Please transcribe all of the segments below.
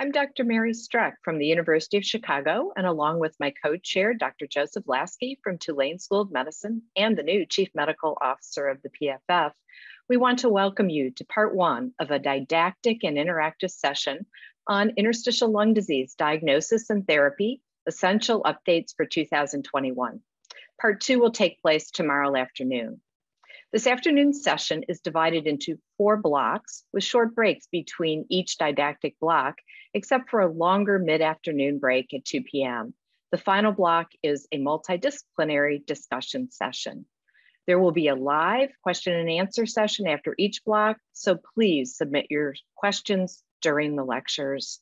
I'm Dr. Mary Strek from the University of Chicago, and along with my co-chair, Dr. Joseph Lasky from Tulane School of Medicine and the new Chief Medical Officer of the PFF, we want to welcome you to part one of a didactic and interactive session on interstitial lung disease diagnosis and therapy, essential updates for 2021. Part two will take place tomorrow afternoon. This afternoon's session is divided into four blocks with short breaks between each didactic block, except for a longer mid-afternoon break at 2 p.m. The final block is a multidisciplinary discussion session. There will be a live question and answer session after each block, so please submit your questions during the lectures.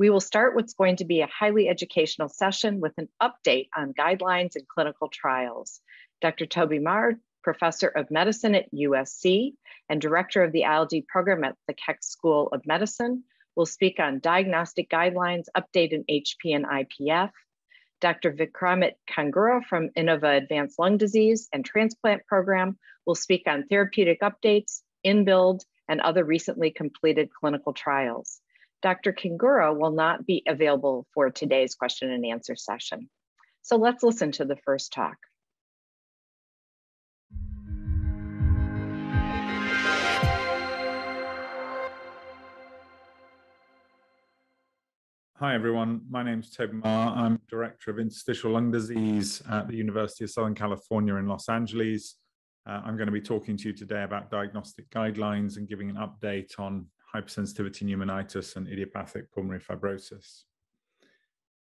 We will start what's going to be a highly educational session with an update on guidelines and clinical trials. Dr. Toby Maher, professor of medicine at USC and director of the ILD program at the Keck School of Medicine, will speak on diagnostic guidelines, update in HP and IPF, Dr. Vikramjit Khangoora from Inova Advanced Lung Disease and Transplant Program will speak on therapeutic updates, INBUILD, and other recently completed clinical trials. Dr. Khangoora will not be available for today's question and answer session. So let's listen to the first talk. Hi, everyone. My name is Toby Maher. I'm Director of Interstitial Lung Disease at the University of Southern California in Los Angeles. Uh, I'm going to be talking to you today about diagnostic guidelines and giving an update on hypersensitivity pneumonitis and idiopathic pulmonary fibrosis.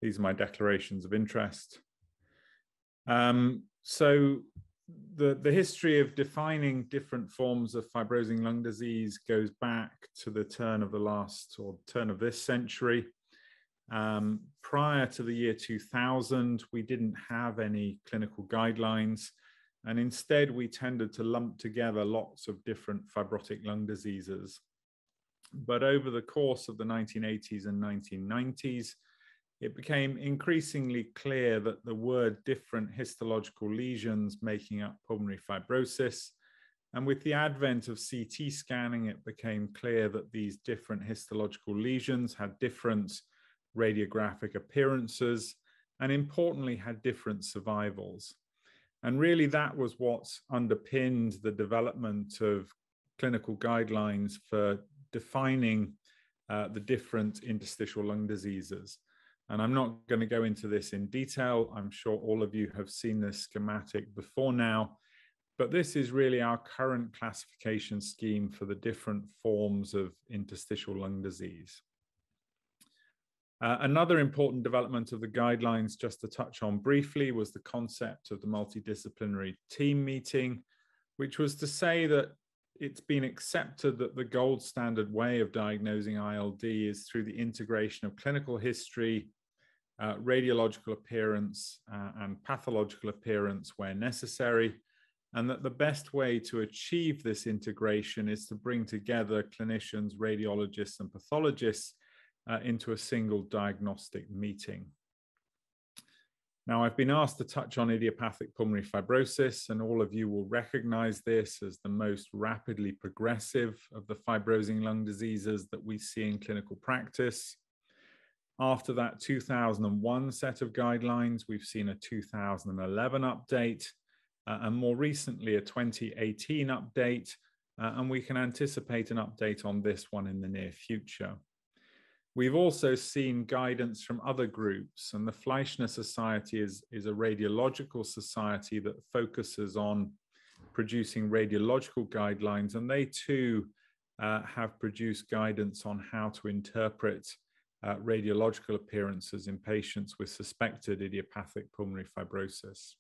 These are my declarations of interest. Um, so the, the history of defining different forms of fibrosing lung disease goes back to the turn of the last or turn of this century. Um, prior to the year 2000, we didn't have any clinical guidelines. And instead, we tended to lump together lots of different fibrotic lung diseases. But over the course of the 1980s and 1990s, it became increasingly clear that there were different histological lesions making up pulmonary fibrosis. And with the advent of CT scanning, it became clear that these different histological lesions had different radiographic appearances, and importantly, had different survivals. And really, that was what underpinned the development of clinical guidelines for defining uh, the different interstitial lung diseases. And I'm not going to go into this in detail. I'm sure all of you have seen this schematic before now, but this is really our current classification scheme for the different forms of interstitial lung disease. Uh, another important development of the guidelines, just to touch on briefly, was the concept of the multidisciplinary team meeting, which was to say that it's been accepted that the gold standard way of diagnosing ILD is through the integration of clinical history, uh, radiological appearance, uh, and pathological appearance where necessary, and that the best way to achieve this integration is to bring together clinicians, radiologists, and pathologists uh, into a single diagnostic meeting. Now, I've been asked to touch on idiopathic pulmonary fibrosis, and all of you will recognize this as the most rapidly progressive of the fibrosing lung diseases that we see in clinical practice. After that 2001 set of guidelines, we've seen a 2011 update, uh, and more recently a 2018 update, uh, and we can anticipate an update on this one in the near future. We've also seen guidance from other groups, and the Fleischner Society is, is a radiological society that focuses on producing radiological guidelines, and they too uh, have produced guidance on how to interpret uh, radiological appearances in patients with suspected idiopathic pulmonary fibrosis.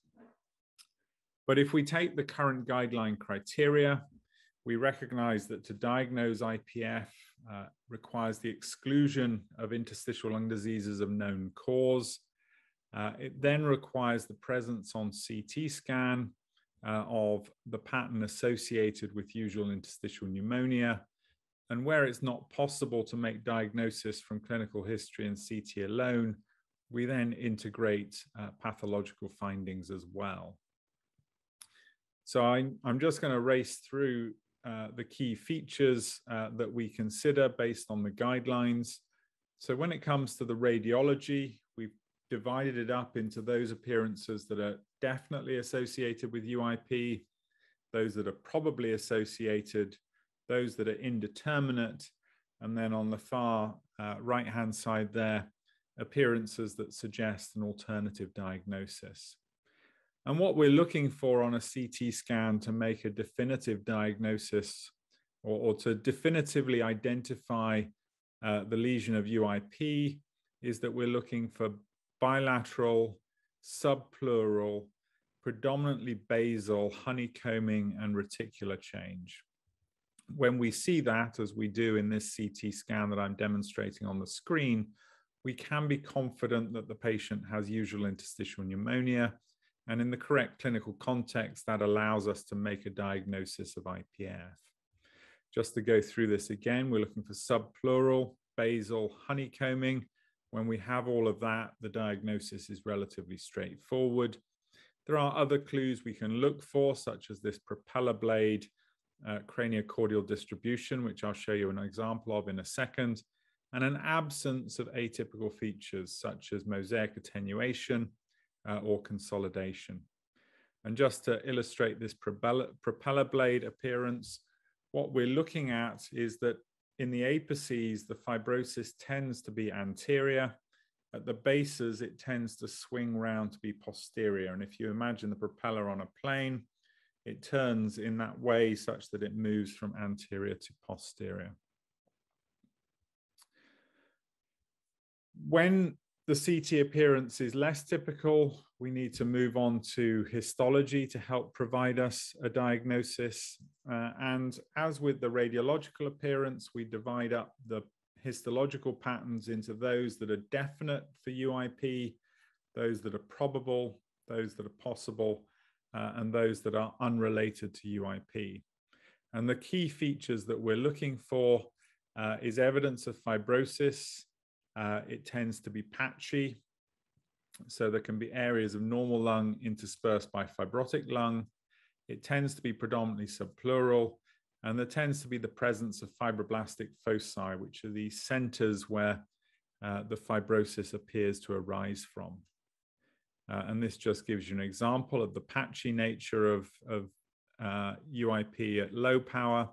But if we take the current guideline criteria, we recognize that to diagnose IPF uh, requires the exclusion of interstitial lung diseases of known cause. Uh, it then requires the presence on CT scan uh, of the pattern associated with usual interstitial pneumonia. And where it's not possible to make diagnosis from clinical history and CT alone, we then integrate uh, pathological findings as well. So I, I'm just going to race through uh, the key features uh, that we consider based on the guidelines. So when it comes to the radiology, we've divided it up into those appearances that are definitely associated with UIP, those that are probably associated, those that are indeterminate, and then on the far uh, right-hand side there, appearances that suggest an alternative diagnosis. And what we're looking for on a CT scan to make a definitive diagnosis or, or to definitively identify uh, the lesion of UIP is that we're looking for bilateral, subpleural, predominantly basal honeycombing and reticular change. When we see that, as we do in this CT scan that I'm demonstrating on the screen, we can be confident that the patient has usual interstitial pneumonia. And in the correct clinical context, that allows us to make a diagnosis of IPF. Just to go through this again, we're looking for subpleural, basal honeycombing. When we have all of that, the diagnosis is relatively straightforward. There are other clues we can look for, such as this propeller blade uh, craniocaudal distribution, which I'll show you an example of in a second, and an absence of atypical features such as mosaic attenuation uh, or consolidation. And just to illustrate this propeller, propeller blade appearance, what we're looking at is that in the apices, the fibrosis tends to be anterior. At the bases, it tends to swing round to be posterior. And if you imagine the propeller on a plane, it turns in that way such that it moves from anterior to posterior. When the CT appearance is less typical, we need to move on to histology to help provide us a diagnosis. Uh, and as with the radiological appearance, we divide up the histological patterns into those that are definite for UIP, those that are probable, those that are possible, uh, and those that are unrelated to UIP. And the key features that we're looking for uh, is evidence of fibrosis. Uh, it tends to be patchy, so there can be areas of normal lung interspersed by fibrotic lung. It tends to be predominantly subpleural, and there tends to be the presence of fibroblastic foci, which are the centers where uh, the fibrosis appears to arise from. Uh, and this just gives you an example of the patchy nature of, of uh, UIP at low power.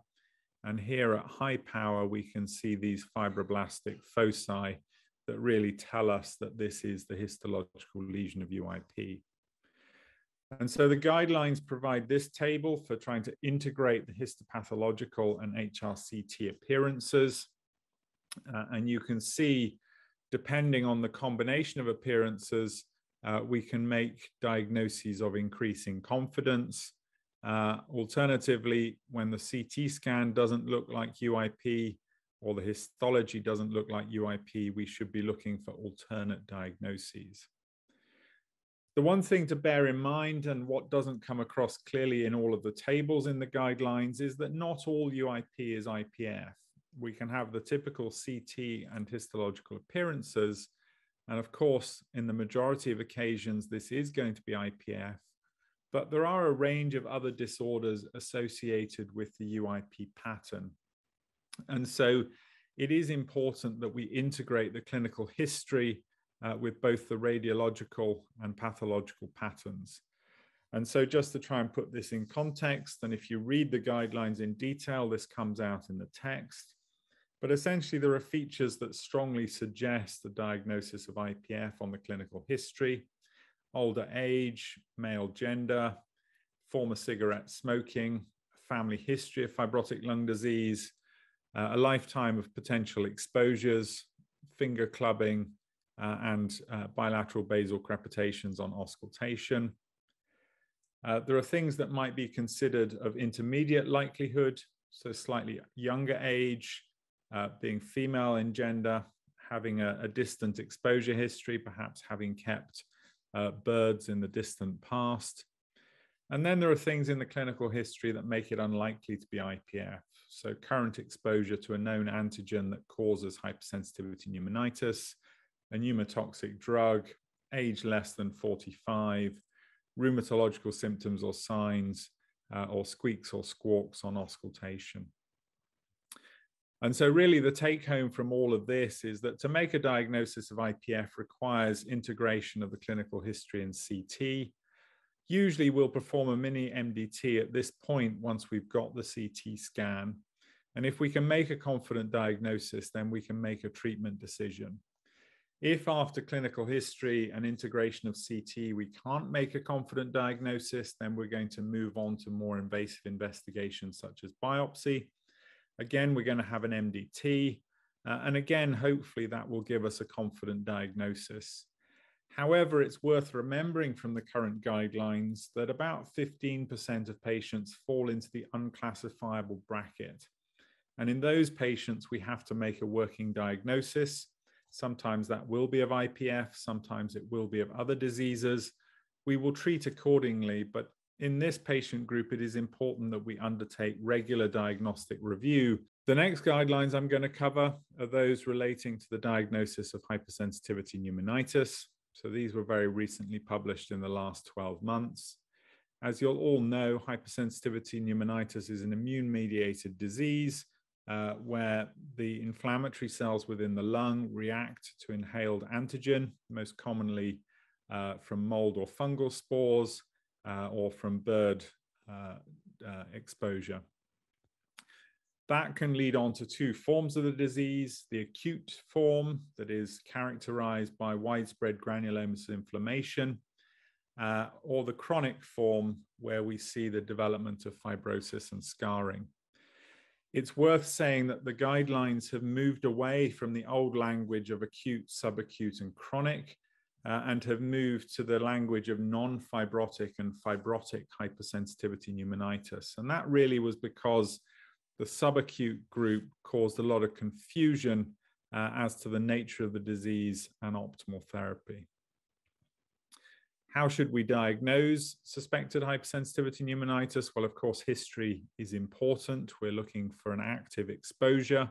And here at high power, we can see these fibroblastic foci that really tell us that this is the histological lesion of UIP. And so the guidelines provide this table for trying to integrate the histopathological and HRCT appearances. Uh, and you can see, depending on the combination of appearances, uh, we can make diagnoses of increasing confidence. Uh, alternatively, when the CT scan doesn't look like UIP, or the histology doesn't look like UIP, we should be looking for alternate diagnoses. The one thing to bear in mind, and what doesn't come across clearly in all of the tables in the guidelines, is that not all UIP is IPF. We can have the typical CT and histological appearances. And of course, in the majority of occasions, this is going to be IPF. But there are a range of other disorders associated with the UIP pattern. And so it is important that we integrate the clinical history uh, with both the radiological and pathological patterns. And so just to try and put this in context, and if you read the guidelines in detail, this comes out in the text. But essentially, there are features that strongly suggest the diagnosis of IPF on the clinical history, older age, male gender, former cigarette smoking, family history of fibrotic lung disease, uh, a lifetime of potential exposures, finger clubbing, uh, and uh, bilateral basal crepitations on auscultation. Uh, there are things that might be considered of intermediate likelihood, so slightly younger age, uh, being female in gender, having a, a, distant exposure history, perhaps having kept uh, birds in the distant past. And then there are things in the clinical history that make it unlikely to be IPF. So current exposure to a known antigen that causes hypersensitivity pneumonitis, a pneumotoxic drug, age less than 45, rheumatological symptoms or signs, uh, or squeaks or squawks on auscultation. And so really the take home from all of this is that to make a diagnosis of IPF requires integration of the clinical history and CT. Usually we'll perform a mini MDT at this point once we've got the CT scan. And if we can make a confident diagnosis, then we can make a treatment decision. If after clinical history and integration of CT, we can't make a confident diagnosis, then we're going to move on to more invasive investigations such as biopsy. Again, we're going to have an MDT. Uh, and again, hopefully that will give us a confident diagnosis. However, it's worth remembering from the current guidelines that about 15% of patients fall into the unclassifiable bracket. And in those patients, we have to make a working diagnosis. Sometimes that will be of IPF, sometimes it will be of other diseases. We will treat accordingly, but in this patient group, it is important that we undertake regular diagnostic review. The next guidelines I'm going to cover are those relating to the diagnosis of hypersensitivity pneumonitis. So these were very recently published in the last 12 months. As you'll all know, hypersensitivity pneumonitis is an immune mediated disease uh, where the inflammatory cells within the lung react to inhaled antigen, most commonly uh, from mold or fungal spores, uh, or from bird uh, uh, exposure. That can lead on to two forms of the disease, the acute form that is characterized by widespread granulomatous inflammation, uh, or the chronic form where we see the development of fibrosis and scarring. It's worth saying that the guidelines have moved away from the old language of acute, subacute, and chronic uh, and have moved to the language of non-fibrotic and fibrotic hypersensitivity pneumonitis. And that really was because the subacute group caused a lot of confusion uh, as to the nature of the disease and optimal therapy. How should we diagnose suspected hypersensitivity pneumonitis? Well, of course, history is important. We're looking for an active exposure.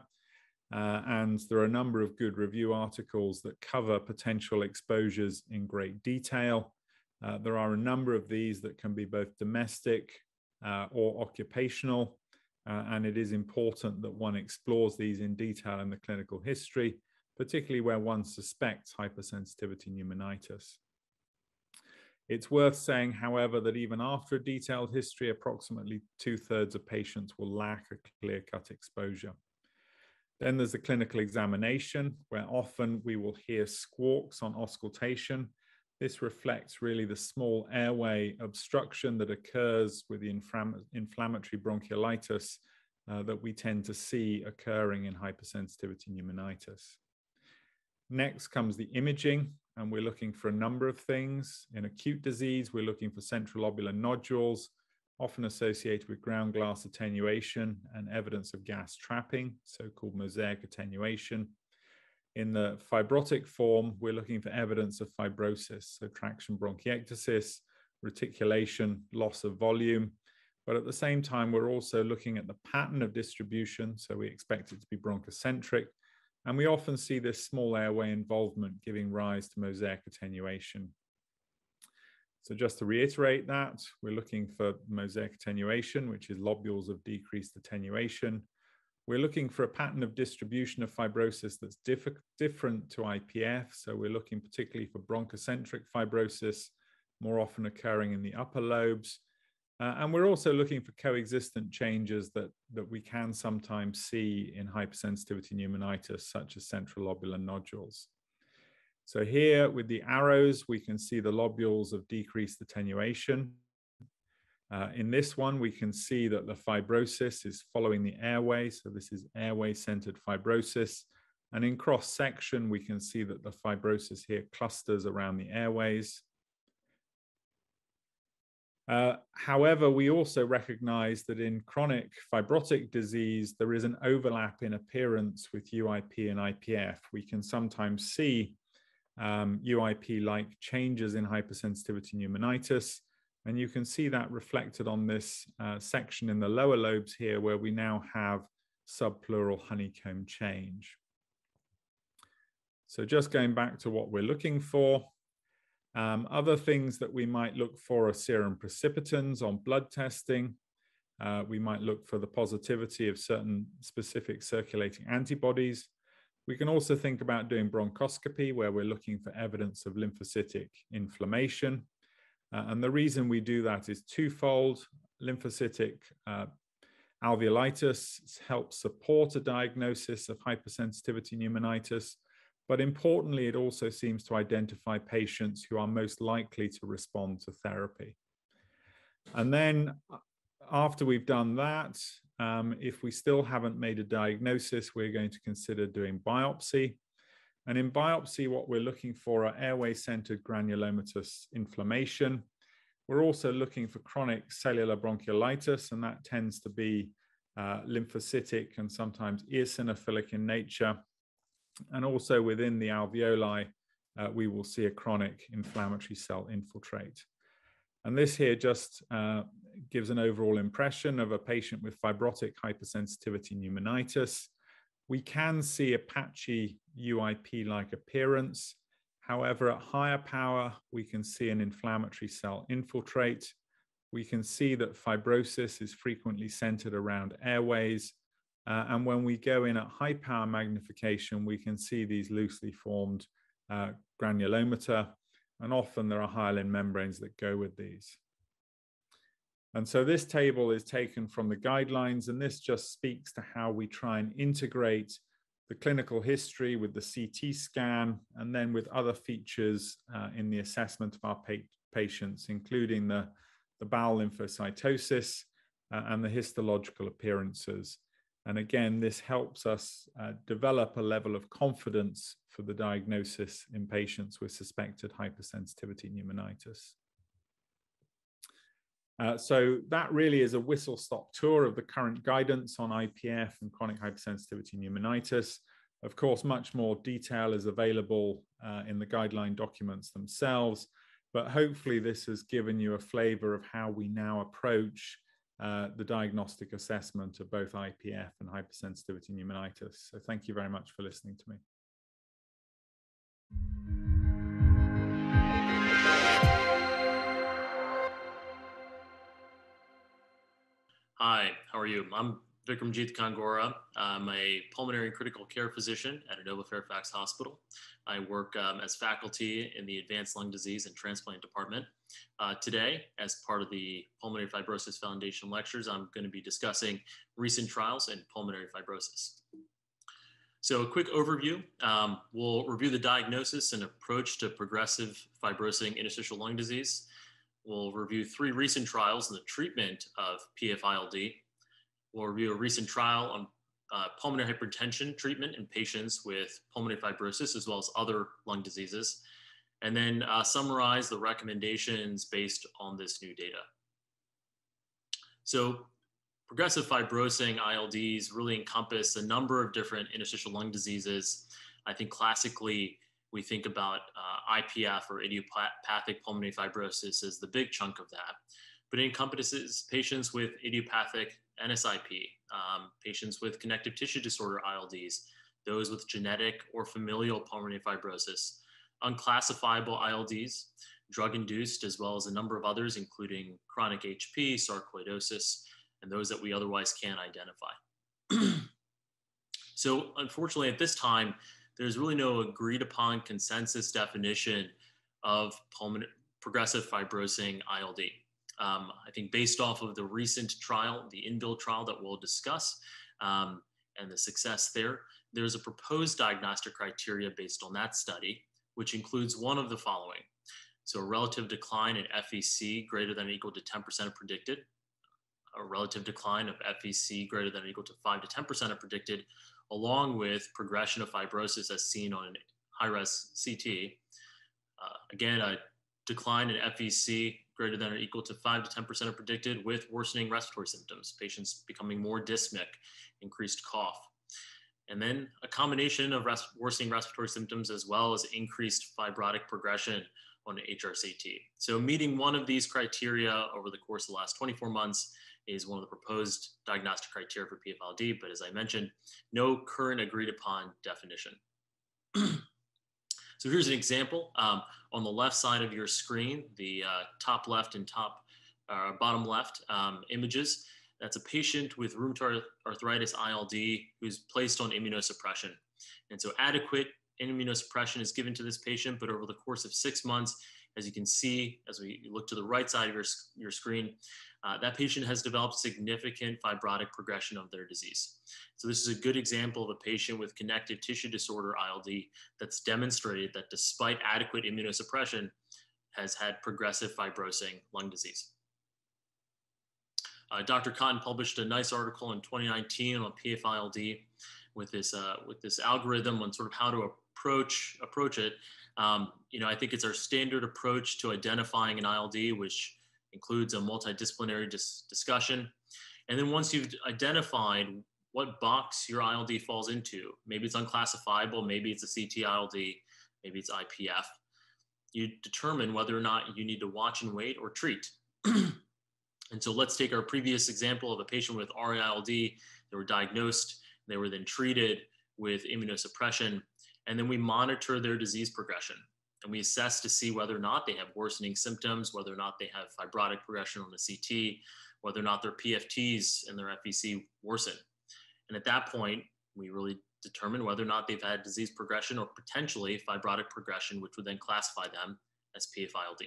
Uh, and there are a number of good review articles that cover potential exposures in great detail. Uh, there are a number of these that can be both domestic uh, or occupational, uh, and it is important that one explores these in detail in the clinical history, particularly where one suspects hypersensitivity pneumonitis. It's worth saying, however, that even after a detailed history, approximately two thirds of patients will lack a clear cut exposure. Then there's the clinical examination, where often we will hear squawks on auscultation. This reflects really the small airway obstruction that occurs with the inflam inflammatory bronchiolitis uh, that we tend to see occurring in hypersensitivity pneumonitis. Next comes the imaging, and we're looking for a number of things. In acute disease, we're looking for central lobular nodules, often associated with ground glass attenuation and evidence of gas trapping, so-called mosaic attenuation. In the fibrotic form, we're looking for evidence of fibrosis, so traction bronchiectasis, reticulation, loss of volume. But at the same time, we're also looking at the pattern of distribution, so we expect it to be bronchocentric. And we often see this small airway involvement giving rise to mosaic attenuation. So just to reiterate that, we're looking for mosaic attenuation, which is lobules of decreased attenuation. We're looking for a pattern of distribution of fibrosis that's diff different to IPF. So we're looking particularly for bronchocentric fibrosis, more often occurring in the upper lobes. Uh, and we're also looking for coexistent changes that, that we can sometimes see in hypersensitivity pneumonitis, such as central lobular nodules. So here with the arrows, we can see the lobules of decreased attenuation. Uh, in this one, we can see that the fibrosis is following the airway. So this is airway-centered fibrosis. And in cross-section, we can see that the fibrosis here clusters around the airways. Uh, however, we also recognize that in chronic fibrotic disease, there is an overlap in appearance with UIP and IPF. We can sometimes see um, UIP-like changes in hypersensitivity pneumonitis. And you can see that reflected on this uh, section in the lower lobes here, where we now have subpleural honeycomb change. So just going back to what we're looking for, um, other things that we might look for are serum precipitins on blood testing. Uh, we might look for the positivity of certain specific circulating antibodies. We can also think about doing bronchoscopy, where we're looking for evidence of lymphocytic inflammation. Uh, and the reason we do that is twofold. Lymphocytic uh, alveolitis helps support a diagnosis of hypersensitivity pneumonitis, but importantly, it also seems to identify patients who are most likely to respond to therapy. And then uh, after we've done that, um, if we still haven't made a diagnosis, we're going to consider doing biopsy. And in biopsy, what we're looking for are airway-centered granulomatous inflammation. We're also looking for chronic cellular bronchiolitis, and that tends to be uh, lymphocytic and sometimes eosinophilic in nature. And also within the alveoli, uh, we will see a chronic inflammatory cell infiltrate. And this here just uh, gives an overall impression of a patient with fibrotic hypersensitivity pneumonitis. We can see a patchy UIP-like appearance. However, at higher power, we can see an inflammatory cell infiltrate. We can see that fibrosis is frequently centered around airways. Uh, and when we go in at high power magnification, we can see these loosely formed uh, granulomata and often there are hyaline membranes that go with these. And so this table is taken from the guidelines, and this just speaks to how we try and integrate the clinical history with the CT scan, and then with other features uh, in the assessment of our pa patients, including the, the BAL lymphocytosis uh, and the histological appearances. And again, this helps us uh, develop a level of confidence for the diagnosis in patients with suspected hypersensitivity pneumonitis. Uh, so that really is a whistle-stop tour of the current guidance on IPF and chronic hypersensitivity pneumonitis. Of course, much more detail is available uh, in the guideline documents themselves, but hopefully this has given you a flavor of how we now approach uh, the diagnostic assessment of both IPF and hypersensitivity pneumonitis. So thank you very much for listening to me. Hi, how are you? I'm Vikramjit Khangoora. I'm a pulmonary critical care physician at Inova Fairfax Hospital. I work um, as faculty in the Advanced Lung Disease and Transplant Department. Uh, today, as part of the Pulmonary Fibrosis Foundation lectures, I'm going to be discussing recent trials in pulmonary fibrosis. So a quick overview, um, we'll review the diagnosis and approach to progressive fibrosing interstitial lung disease. We'll review three recent trials in the treatment of PF-ILD, We'll review a recent trial on uh, pulmonary hypertension treatment in patients with pulmonary fibrosis as well as other lung diseases, and then uh, summarize the recommendations based on this new data. So progressive fibrosing ILDs really encompass a number of different interstitial lung diseases. I think classically we think about uh, IPF or idiopathic pulmonary fibrosis as the big chunk of that, but it encompasses patients with idiopathic NSIP, um, patients with connective tissue disorder ILDs, those with genetic or familial pulmonary fibrosis, unclassifiable ILDs, drug induced, as well as a number of others, including chronic HP, sarcoidosis, and those that we otherwise can't identify. so, unfortunately, at this time, there's really no agreed upon consensus definition of pulmonary progressive fibrosing ILD. Um, I think based off of the recent trial, the INBUILD trial that we'll discuss, um, and the success there, there's a proposed diagnostic criteria based on that study, which includes one of the following. So a relative decline in FVC greater than or equal to 10% of predicted, a relative decline of FVC greater than or equal to 5 to 10% of predicted, along with progression of fibrosis as seen on high-res CT. Uh, again, a decline in FVC greater than or equal to 5 to 10% are predicted with worsening respiratory symptoms, patients becoming more dyspneic, increased cough. And then a combination of res worsening respiratory symptoms as well as increased fibrotic progression on HRCT. So meeting one of these criteria over the course of the last 24 months is one of the proposed diagnostic criteria for PF-ILD, but as I mentioned, no current agreed upon definition. So here's an example. Um, on the left side of your screen, the uh, top left and top uh, bottom left um, images, That's a patient with rheumatoid arthritis ILD who's placed on immunosuppression. And so adequate immunosuppression is given to this patient, but over the course of six months, as you can see, as we look to the right side of your, your screen, uh, that patient has developed significant fibrotic progression of their disease. So this is a good example of a patient with connective tissue disorder ILD that's demonstrated that despite adequate immunosuppression, has had progressive fibrosing lung disease. Uh, Dr. Cottin published a nice article in 2019 on PF-ILD with this uh, with this algorithm on sort of how to approach approach it. Um, you know, I think it's our standard approach to identifying an ILD, which includes a multidisciplinary dis discussion. And then once you've identified what box your ILD falls into, maybe it's unclassifiable, maybe it's a CTD-ILD, maybe it's IPF, you determine whether or not you need to watch and wait or treat. and so let's take our previous example of a patient with RAILD. They were diagnosed, they were then treated with immunosuppression, and then we monitor their disease progression. And we assess to see whether or not they have worsening symptoms, whether or not they have fibrotic progression on the CT, whether or not their PFTs and their FVC worsen. And at that point, we really determine whether or not they've had disease progression or potentially fibrotic progression, which would then classify them as PF-ILD.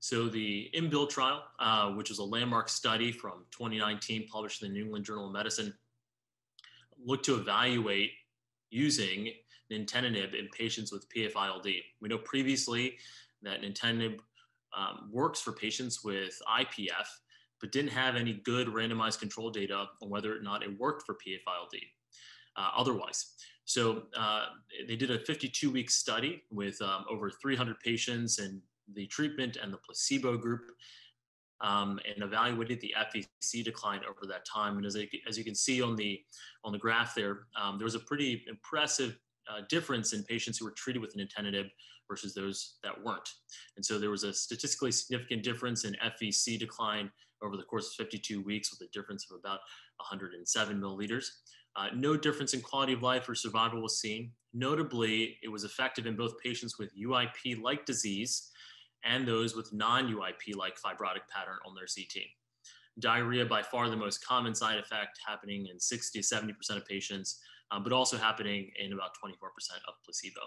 So the INBUILD trial, uh, which was a landmark study from 2019 published in the New England Journal of Medicine, looked to evaluate using nintedanib in patients with PF-ILD. We know previously that nintedanib um, works for patients with IPF, but didn't have any good randomized control data on whether or not it worked for PF-ILD uh, otherwise. So uh, they did a 52 week study with um, over 300 patients in the treatment and the placebo group um, and evaluated the FVC decline over that time. And as, I, as you can see on the, on the graph there, um, there was a pretty impressive uh, difference in patients who were treated with nintedanib versus those that weren't. And so there was a statistically significant difference in FVC decline over the course of 52 weeks with a difference of about 107 milliliters. Uh, no difference in quality of life or survival was seen. Notably, it was effective in both patients with UIP-like disease and those with non-UIP-like fibrotic pattern on their CT. Diarrhea, by far the most common side effect, happening in 60 to 70% of patients, uh, but also happening in about 24% of placebo.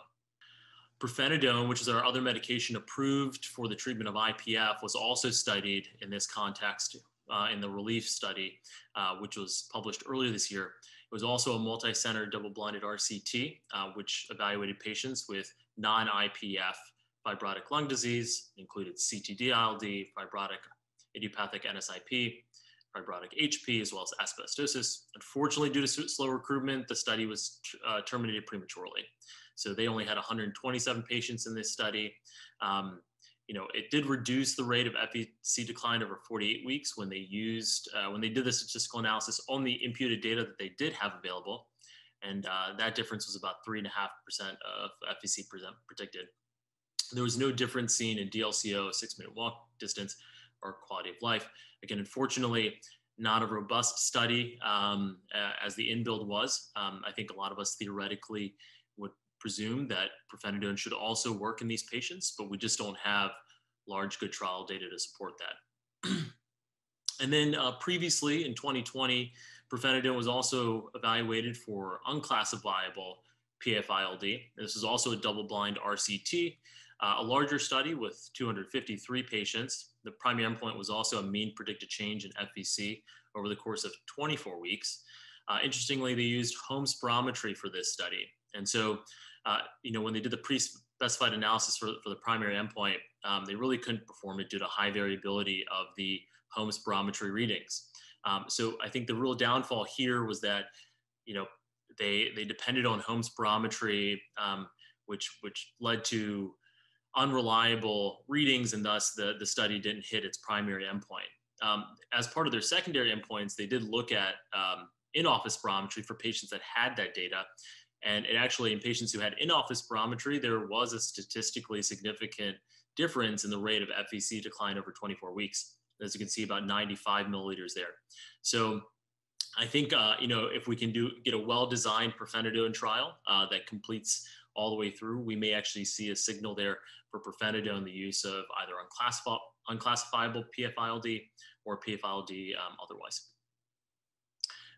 Pirfenidone, which is our other medication approved for the treatment of IPF, was also studied in this context uh, in the RELIEF study, uh, which was published earlier this year. It was also a multi-center double-blinded RCT, uh, which evaluated patients with non-IPF fibrotic lung disease, included CTD-ILD, fibrotic idiopathic NSIP, fibrotic HP, as well as asbestosis. Unfortunately, due to slow recruitment, the study was uh, terminated prematurely. So they only had 127 patients in this study. Um, you know, it did reduce the rate of FVC decline over 48 weeks when they used, uh, when they did the statistical analysis on the imputed data that they did have available. And uh, that difference was about 3.5% of FVC predicted. There was no difference seen in DLCO, six minute walk distance, or quality of life. Again, unfortunately, not a robust study um, as the INBUILD was. Um, I think a lot of us theoretically would presume that pirfenidone should also work in these patients, but we just don't have large good trial data to support that. and then uh, previously in 2020, pirfenidone was also evaluated for unclassifiable PF-ILD. This is also a double-blind RCT, uh, a larger study with 253 patients. The primary endpoint was also a mean predicted change in FVC over the course of 24 weeks. Uh, interestingly, they used home spirometry for this study. And so uh, you know, when they did the pre-specified analysis for, for the primary endpoint, um, they really couldn't perform it due to high variability of the home spirometry readings. Um, so I think the real downfall here was that, you know, they they depended on home spirometry, um, which which led to unreliable readings, and thus the the study didn't hit its primary endpoint. Um, as part of their secondary endpoints, they did look at um, in-office spirometry for patients that had that data, and it actually, in patients who had in-office spirometry, there was a statistically significant difference in the rate of FVC decline over 24 weeks. As you can see, about 95 milliliters there. So I think, uh, you know, if we can do get a well-designed pirfenidone trial uh, that completes all the way through, we may actually see a signal there for pirfenidone, the use of either unclassifiable PF-ILD or PF-ILD um, otherwise.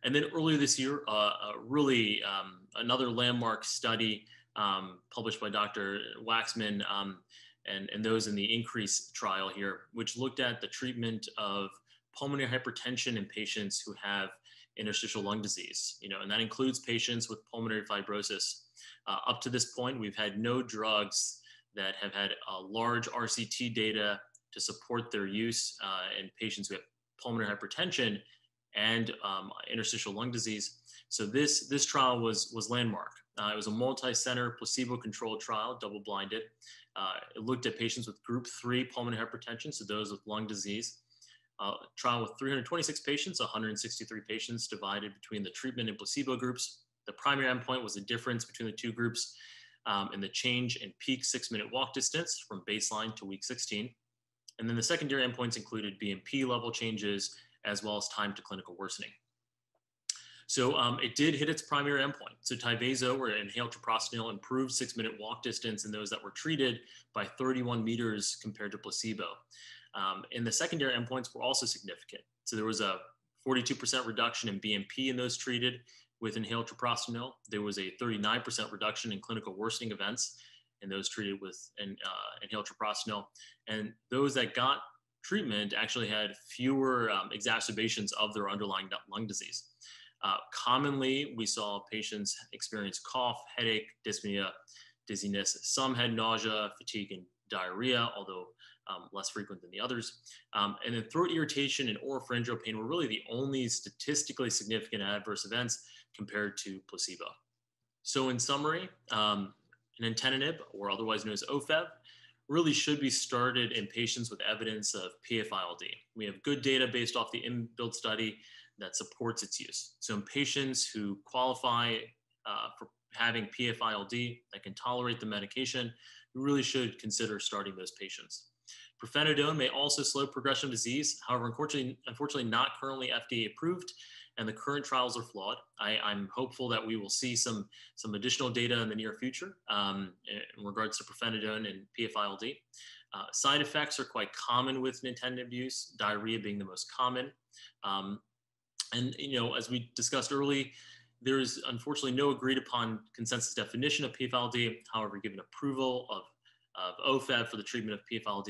And then earlier this year, uh, really um, another landmark study um, published by Dr. Waxman um, and, and those in the INCREASE trial here, which looked at the treatment of pulmonary hypertension in patients who have interstitial lung disease, you know, and that includes patients with pulmonary fibrosis. Uh, up to this point, we've had no drugs that have had a large RCT data to support their use uh, in patients who have pulmonary hypertension and um, interstitial lung disease. So this, this trial was, was landmark. Uh, it was a multi-center placebo-controlled trial, double-blinded. Uh, it looked at patients with group three pulmonary hypertension, so those with lung disease. Uh, trial with 326 patients, 163 patients divided between the treatment and placebo groups. The primary endpoint was the difference between the two groups um, in the change in peak six-minute walk distance from baseline to week 16. And then the secondary endpoints included BNP level changes, as well as time to clinical worsening. So um, it did hit its primary endpoint. So Tyvaso or inhaled treprostinil improved six minute walk distance in those that were treated by 31 meters compared to placebo. Um, and the secondary endpoints were also significant. So there was a 42% reduction in BNP in those treated with inhaled treprostinil. There was a 39% reduction in clinical worsening events in those treated with uh, inhaled treprostinil. And those that got treatment actually had fewer um, exacerbations of their underlying lung disease. Uh, commonly, we saw patients experience cough, headache, dyspnea, dizziness. Some had nausea, fatigue, and diarrhea, although um, less frequent than the others. Um, and then throat irritation and oropharyngeal pain were really the only statistically significant adverse events compared to placebo. So in summary, um, nintedanib, or otherwise known as OFEV, really should be started in patients with evidence of PF-ILD. We have good data based off the INBUILD study that supports its use. So in patients who qualify uh, for having PF-ILD that can tolerate the medication, we really should consider starting those patients. Pirfenidone may also slow progression of disease. However, unfortunately, unfortunately not currently FDA approved and the current trials are flawed. I, am hopeful that we will see some, some additional data in the near future um, in regards to pirfenidone and PF-ILD. Uh, side effects are quite common with nintedanib use, diarrhea being the most common. Um, and you know, as we discussed early, there is unfortunately no agreed upon consensus definition of PF-ILD. However, given approval of, of OFEV for the treatment of PF-ILD,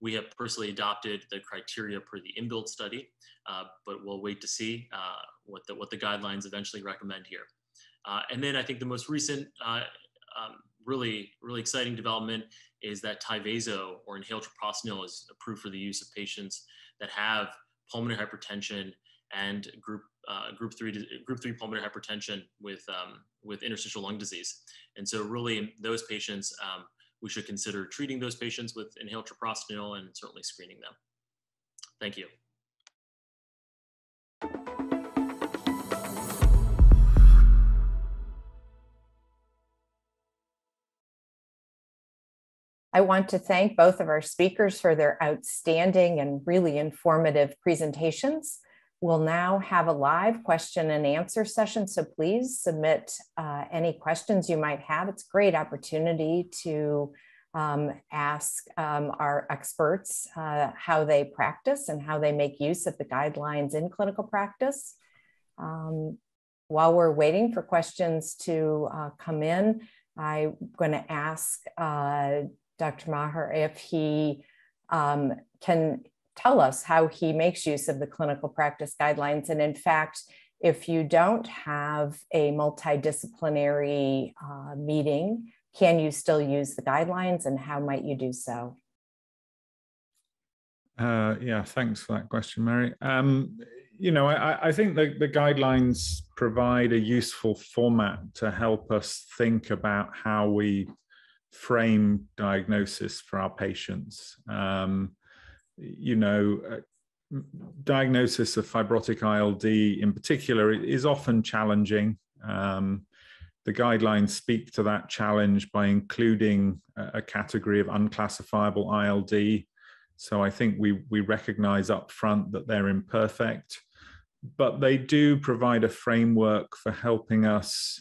we have personally adopted the criteria per the INBUILD study, uh, but we'll wait to see uh, what, the, what the guidelines eventually recommend here. Uh, and then I think the most recent uh, um, really, really exciting development is that Tyvaso or inhaled treprostinil is approved for the use of patients that have pulmonary hypertension and group uh, group three group three pulmonary hypertension with um, with interstitial lung disease. And so, really, those patients um, we should consider treating those patients with inhaled treprostinil and certainly screening them. Thank you. I want to thank both of our speakers for their outstanding and really informative presentations. We'll now have a live question and answer session, so please submit uh, any questions you might have. It's a great opportunity to um, ask um, our experts uh, how they practice and how they make use of the guidelines in clinical practice. Um, while we're waiting for questions to uh, come in, I'm going to ask uh, Dr. Maher if he um, can tell us how he makes use of the clinical practice guidelines. And in fact, if you don't have a multidisciplinary uh, meeting, can you still use the guidelines and how might you do so? Uh, yeah, thanks for that question, Mary. Um, you know, I, I think the, the guidelines provide a useful format to help us think about how we frame diagnosis for our patients. Um, you know, uh, diagnosis of fibrotic ILD in particular is often challenging. Um, the guidelines speak to that challenge by including a, category of unclassifiable ILD. So I think we, we recognize up front that they're imperfect, but they do provide a framework for helping us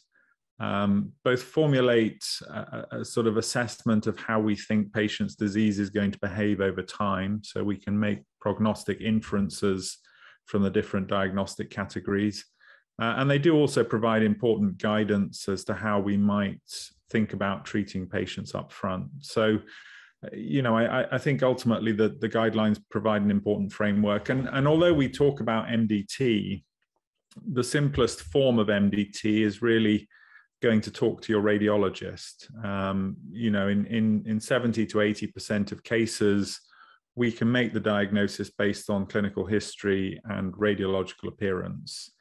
um, both formulate a, a, sort of assessment of how we think patients' disease is going to behave over time, so we can make prognostic inferences from the different diagnostic categories. Uh, and they do also provide important guidance as to how we might think about treating patients up front. So, you know, I, I think ultimately the, the guidelines provide an important framework. And, and although we talk about MDT, the simplest form of MDT is really going to talk to your radiologist. Um, you know, in, in, in 70 to 80% of cases, we can make the diagnosis based on clinical history and radiological appearance.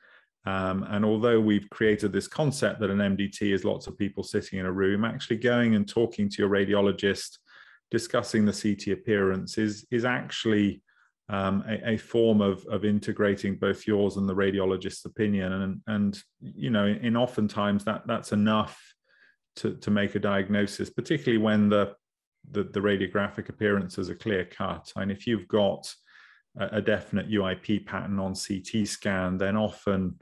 Um, and although we've created this concept that an MDT is lots of people sitting in a room, actually going and talking to your radiologist, discussing the CT appearance is, is actually um, a, a, form of, of integrating both yours and the radiologist's opinion. And, and you know, in, oftentimes that, that's enough to, to make a diagnosis, particularly when the, the, the radiographic appearances are clear cut. And if you've got a, a definite UIP pattern on CT scan, then often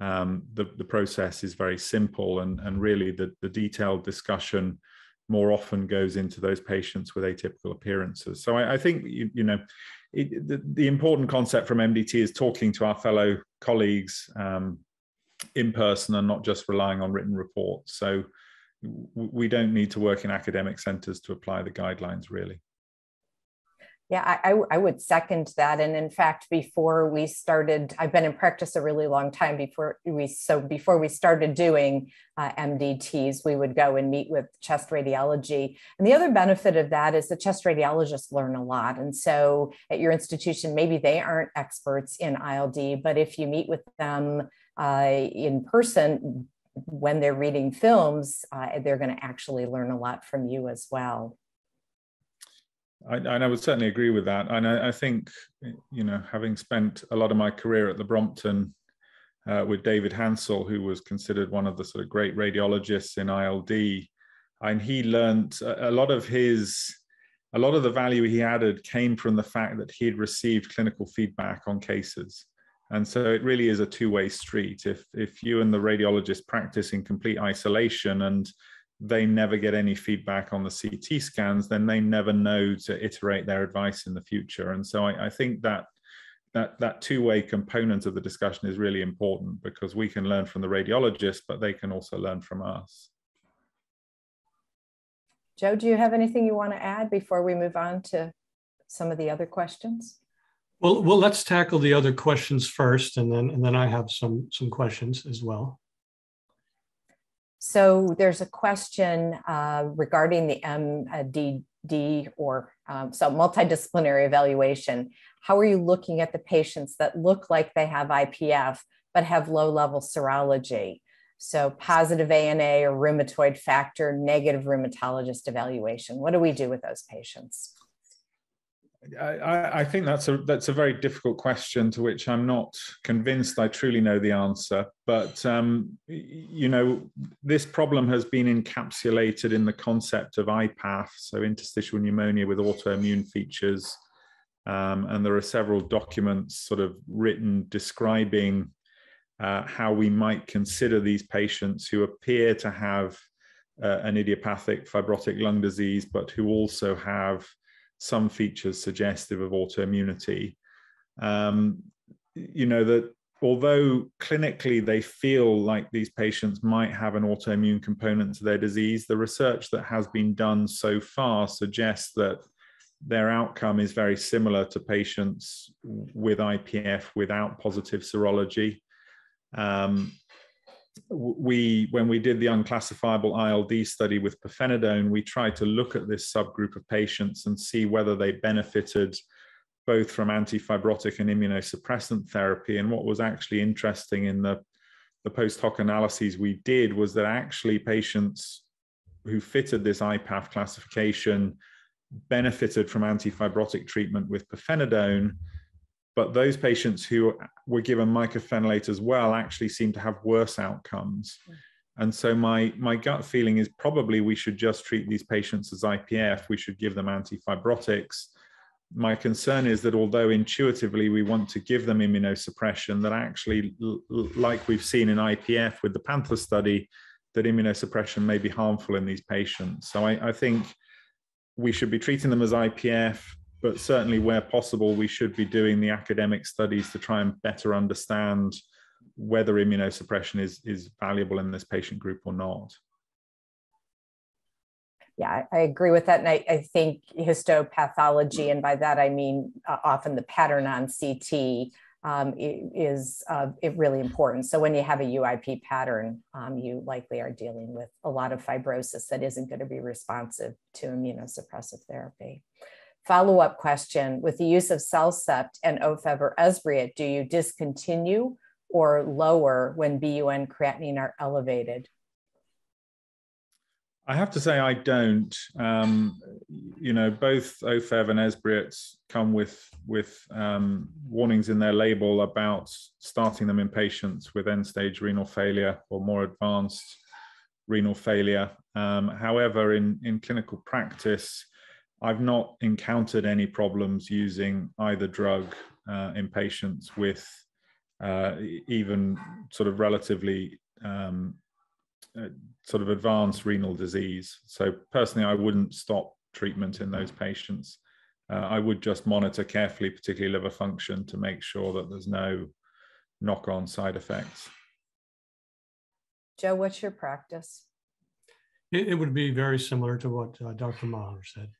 um, the, the process is very simple and, and really the, the detailed discussion more often goes into those patients with atypical appearances. So I, I think, you, you know, it, the, the, important concept from MDT is talking to our fellow colleagues um, in person and not just relying on written reports. So we don't need to work in academic centers to apply the guidelines really. Yeah, I, I, would second that. And in fact, before we started, I've been in practice a really long time before we, so before we started doing uh, MDTs, we would go and meet with chest radiology. And the other benefit of that is the chest radiologists learn a lot. And so at your institution, maybe they aren't experts in ILD, but if you meet with them uh, in person, when they're reading films, uh, they're going to actually learn a lot from you as well. I, and I would certainly agree with that. And I, I, think, you know, having spent a lot of my career at the Brompton uh, with David Hansell, who was considered one of the sort of great radiologists in ILD, and he learned a, lot of his, a lot of the value he added came from the fact that he had received clinical feedback on cases. And so it really is a two-way street. If if you and the radiologist practice in complete isolation and they never get any feedback on the CT scans, then they never know to iterate their advice in the future. And so I, I think that that that two-way component of the discussion is really important because we can learn from the radiologist, but they can also learn from us. Joe, do you have anything you want to add before we move on to some of the other questions? Well, well, let's tackle the other questions first, and then and then I have some some questions as well. So there's a question uh, regarding the MDD or um, so multidisciplinary evaluation. How are you looking at the patients that look like they have IPF but have low level serology? So positive ANA or rheumatoid factor, negative rheumatologist evaluation. What do we do with those patients? I, I, think that's a that's a very difficult question to which I'm not convinced I truly know the answer. But um, you know, this problem has been encapsulated in the concept of IPAF, so interstitial pneumonia with autoimmune features, um, and there are several documents sort of written describing uh, how we might consider these patients who appear to have uh, an idiopathic fibrotic lung disease, but who also have some features suggestive of autoimmunity. Um, you know, that although clinically they feel like these patients might have an autoimmune component to their disease, the research that has been done so far suggests that their outcome is very similar to patients with IPF without positive serology. Um, we, when we did the unclassifiable ILD study with pirfenidone, we tried to look at this subgroup of patients and see whether they benefited both from antifibrotic and immunosuppressant therapy. And what was actually interesting in the, the post hoc analyses we did was that actually patients who fitted this IPAF classification benefited from antifibrotic treatment with pirfenidone but those patients who were given mycophenolate as well actually seem to have worse outcomes. Hmm. And so my, my gut feeling is probably we should just treat these patients as IPF. We should give them antifibrotics. My concern is that although intuitively we want to give them immunosuppression, that actually, like we've seen in IPF with the Panther study, that immunosuppression may be harmful in these patients. So I, I think we should be treating them as IPF, but certainly where possible, we should be doing the academic studies to try and better understand whether immunosuppression is, is valuable in this patient group or not. Yeah, I agree with that. And I, I think histopathology, and by that I mean uh, often the pattern on CT, um, is uh, really important. So when you have a UIP pattern, um, you likely are dealing with a lot of fibrosis that isn't going to be responsive to immunosuppressive therapy. Follow-up question, with the use of CellCept and OFEV or Esbriet, do you discontinue or lower when BUN creatinine are elevated? I have to say I don't. Um, you know, both OFEV and Esbriet come with with um, warnings in their label about starting them in patients with end-stage renal failure or more advanced renal failure. Um, however, in in clinical practice, I've not encountered any problems using either drug uh, in patients with uh, even sort of relatively um, uh, sort of advanced renal disease. So personally, I wouldn't stop treatment in those patients. Uh, I would just monitor carefully, particularly liver function, to make sure that there's no knock-on side effects. Joe, what's your practice? It, it would be very similar to what uh, Dr. Maher said.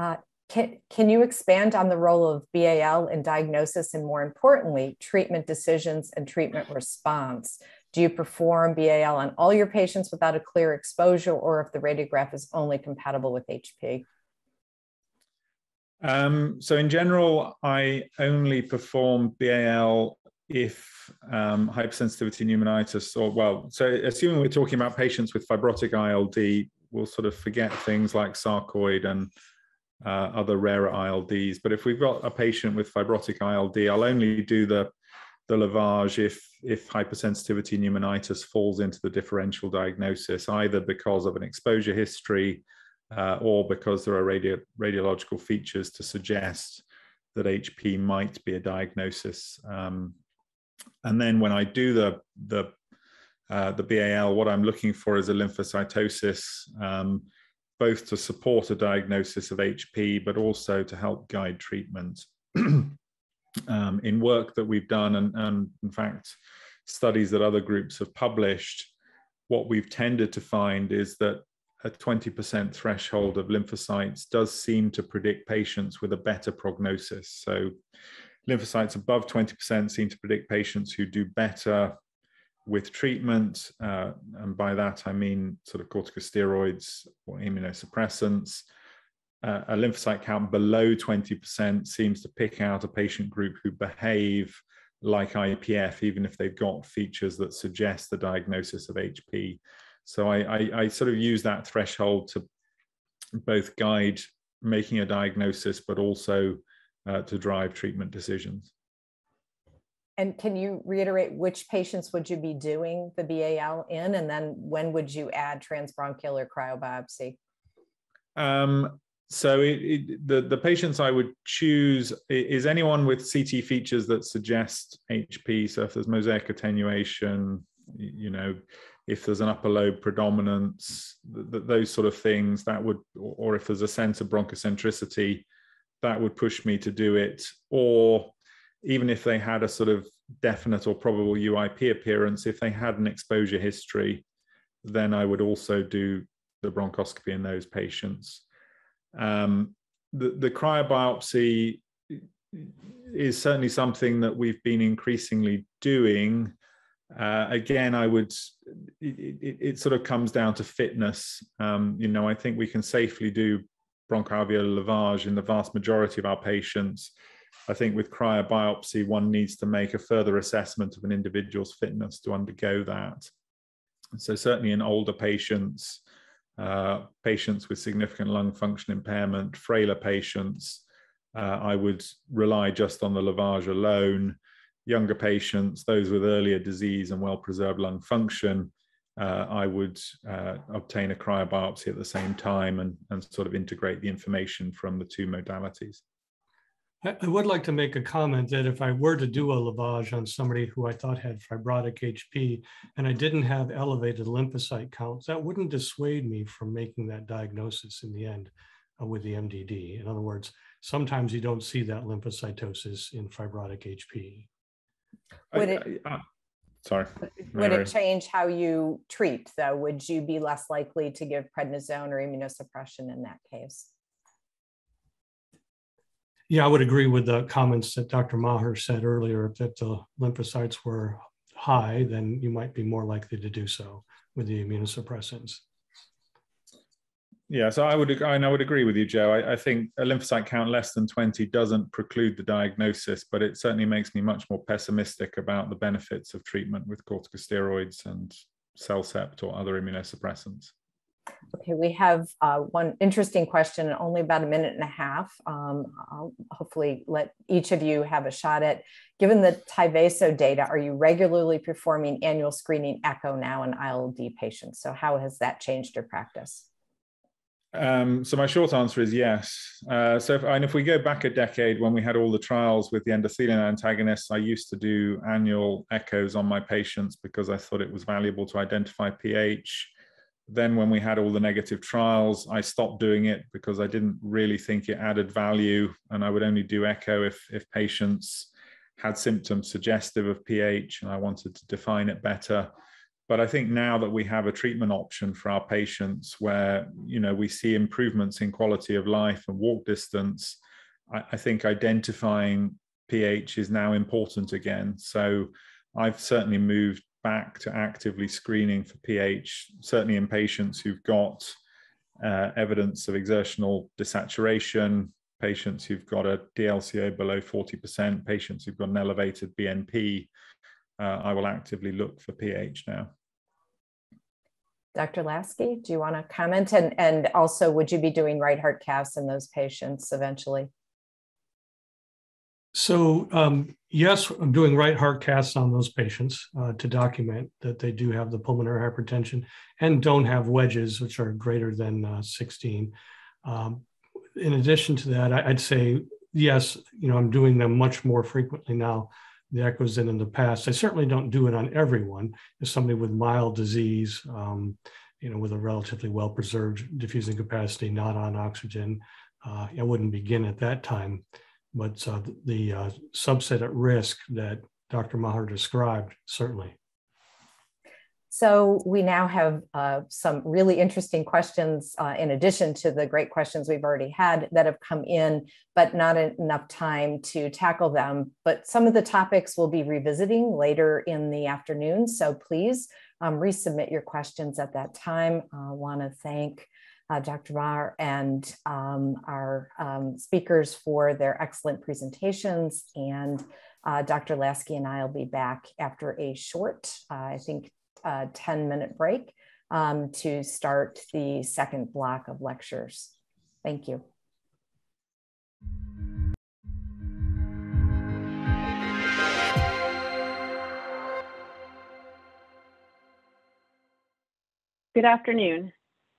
Uh, can, can you expand on the role of BAL in diagnosis and more importantly, treatment decisions and treatment response? Do you perform BAL on all your patients without a clear exposure or if the radiograph is only compatible with HP? Um, so in general, I only perform BAL if um, hypersensitivity pneumonitis or well, so assuming we're talking about patients with fibrotic ILD, we'll sort of forget things like sarcoid and uh, other rarer ILDs. But if we've got a patient with fibrotic ILD, I'll only do the the lavage if if hypersensitivity pneumonitis falls into the differential diagnosis, either because of an exposure history uh, or because there are radio, radiological features to suggest that HP might be a diagnosis. Um, and then when I do the the uh, the BAL, what I'm looking for is a lymphocytosis, um, both to support a diagnosis of HP, but also to help guide treatment. um, in work that we've done, and, and in fact, studies that other groups have published, what we've tended to find is that a 20% threshold of lymphocytes does seem to predict patients with a better prognosis. So, lymphocytes above 20% seem to predict patients who do better with treatment. Uh, and by that, I mean sort of corticosteroids or immunosuppressants uh, a lymphocyte count below 20% seems to pick out a patient group who behave like IPF, even if they've got features that suggest the diagnosis of HP. So I, I, I sort of use that threshold to both guide making a diagnosis, but also uh, to drive treatment decisions. And can you reiterate which patients would you be doing the BAL in, and then when would you add transbronchial cryobiopsy? Um, so it, it, the the patients I would choose is anyone with CT features that suggest HP. So if there's mosaic attenuation, you know, if there's an upper lobe predominance, th- th- those sort of things, that would, or if there's a sense of bronchocentricity, that would push me to do it. Or even if they had a sort of definite or probable UIP appearance, if they had an exposure history, then I would also do the bronchoscopy in those patients. Um, the, the cryobiopsy is certainly something that we've been increasingly doing. Uh, again, I would, it, it, it, sort of comes down to fitness. Um, you know, I think we can safely do bronchoalveolar lavage in the vast majority of our patients. I think with cryobiopsy, one needs to make a further assessment of an individual's fitness to undergo that. So certainly in older patients, uh, patients with significant lung function impairment, frailer patients, uh, I would rely just on the lavage alone. Younger patients, those with earlier disease and well preserved lung function, uh, I would uh, obtain a cryobiopsy at the same time and, and sort of integrate the information from the two modalities. I would like to make a comment that if I were to do a lavage on somebody who I thought had fibrotic HP and I didn't have elevated lymphocyte counts, that wouldn't dissuade me from making that diagnosis in the end uh, with the MDD. In other words, sometimes you don't see that lymphocytosis in fibrotic HP. Would it, I, I, sorry. Would it change how you treat though? Would you be less likely to give prednisone or immunosuppression in that case? Yeah, I would agree with the comments that Dr. Maher said earlier. If the lymphocytes were high, then you might be more likely to do so with the immunosuppressants. Yeah, so I would and I would agree with you, Joe. I, I, think a lymphocyte count less than 20 doesn't preclude the diagnosis, but it certainly makes me much more pessimistic about the benefits of treatment with corticosteroids and CellCept or other immunosuppressants. Okay, we have uh, one interesting question, only about a minute and a half. Um, I'll hopefully let each of you have a shot at. Given the Tyvaso data, are you regularly performing annual screening echo now in ILD patients? So how has that changed your practice? Um, so my short answer is yes. Uh, so if, and if we go back a decade when we had all the trials with the endothelin antagonists, I used to do annual echoes on my patients because I thought it was valuable to identify pH. Then when we had all the negative trials, I stopped doing it because I didn't really think it added value, and I would only do echo if if patients had symptoms suggestive of pH, and I wanted to define it better. But I think now that we have a treatment option for our patients where, you know, we see improvements in quality of life and walk distance, I, I think identifying pH is now important again. So I've certainly moved back to actively screening for pH, certainly in patients who've got uh, evidence of exertional desaturation, patients who've got a DLCO below 40%, patients who've got an elevated BNP. Uh, I will actively look for pH now. Dr. Lasky, do you want to comment? And, and also, would you be doing right heart caths in those patients eventually? So, um, yes, I'm doing right heart caths on those patients uh, to document that they do have the pulmonary hypertension and don't have wedges, which are greater than uh, 16. Um, in addition to that, I, I'd say, yes, you know, I'm doing them much more frequently now the echoes in in the past. I certainly don't do it on everyone. If somebody with mild disease, um, you know, with a relatively well preserved diffusing capacity, not on oxygen, uh, I wouldn't begin at that time. But uh, the uh, subset at risk that Dr. Maher described, certainly. So we now have uh, some really interesting questions uh, in addition to the great questions we've already had that have come in, but not enough time to tackle them. But some of the topics we'll be revisiting later in the afternoon. So please um, resubmit your questions at that time. I want to thank uh, Dr. Maher and um, our um, speakers for their excellent presentations. And uh, Dr. Lasky and I will be back after a short, uh, I think, 10 minute break um, to start the second block of lectures. Thank you. Good afternoon.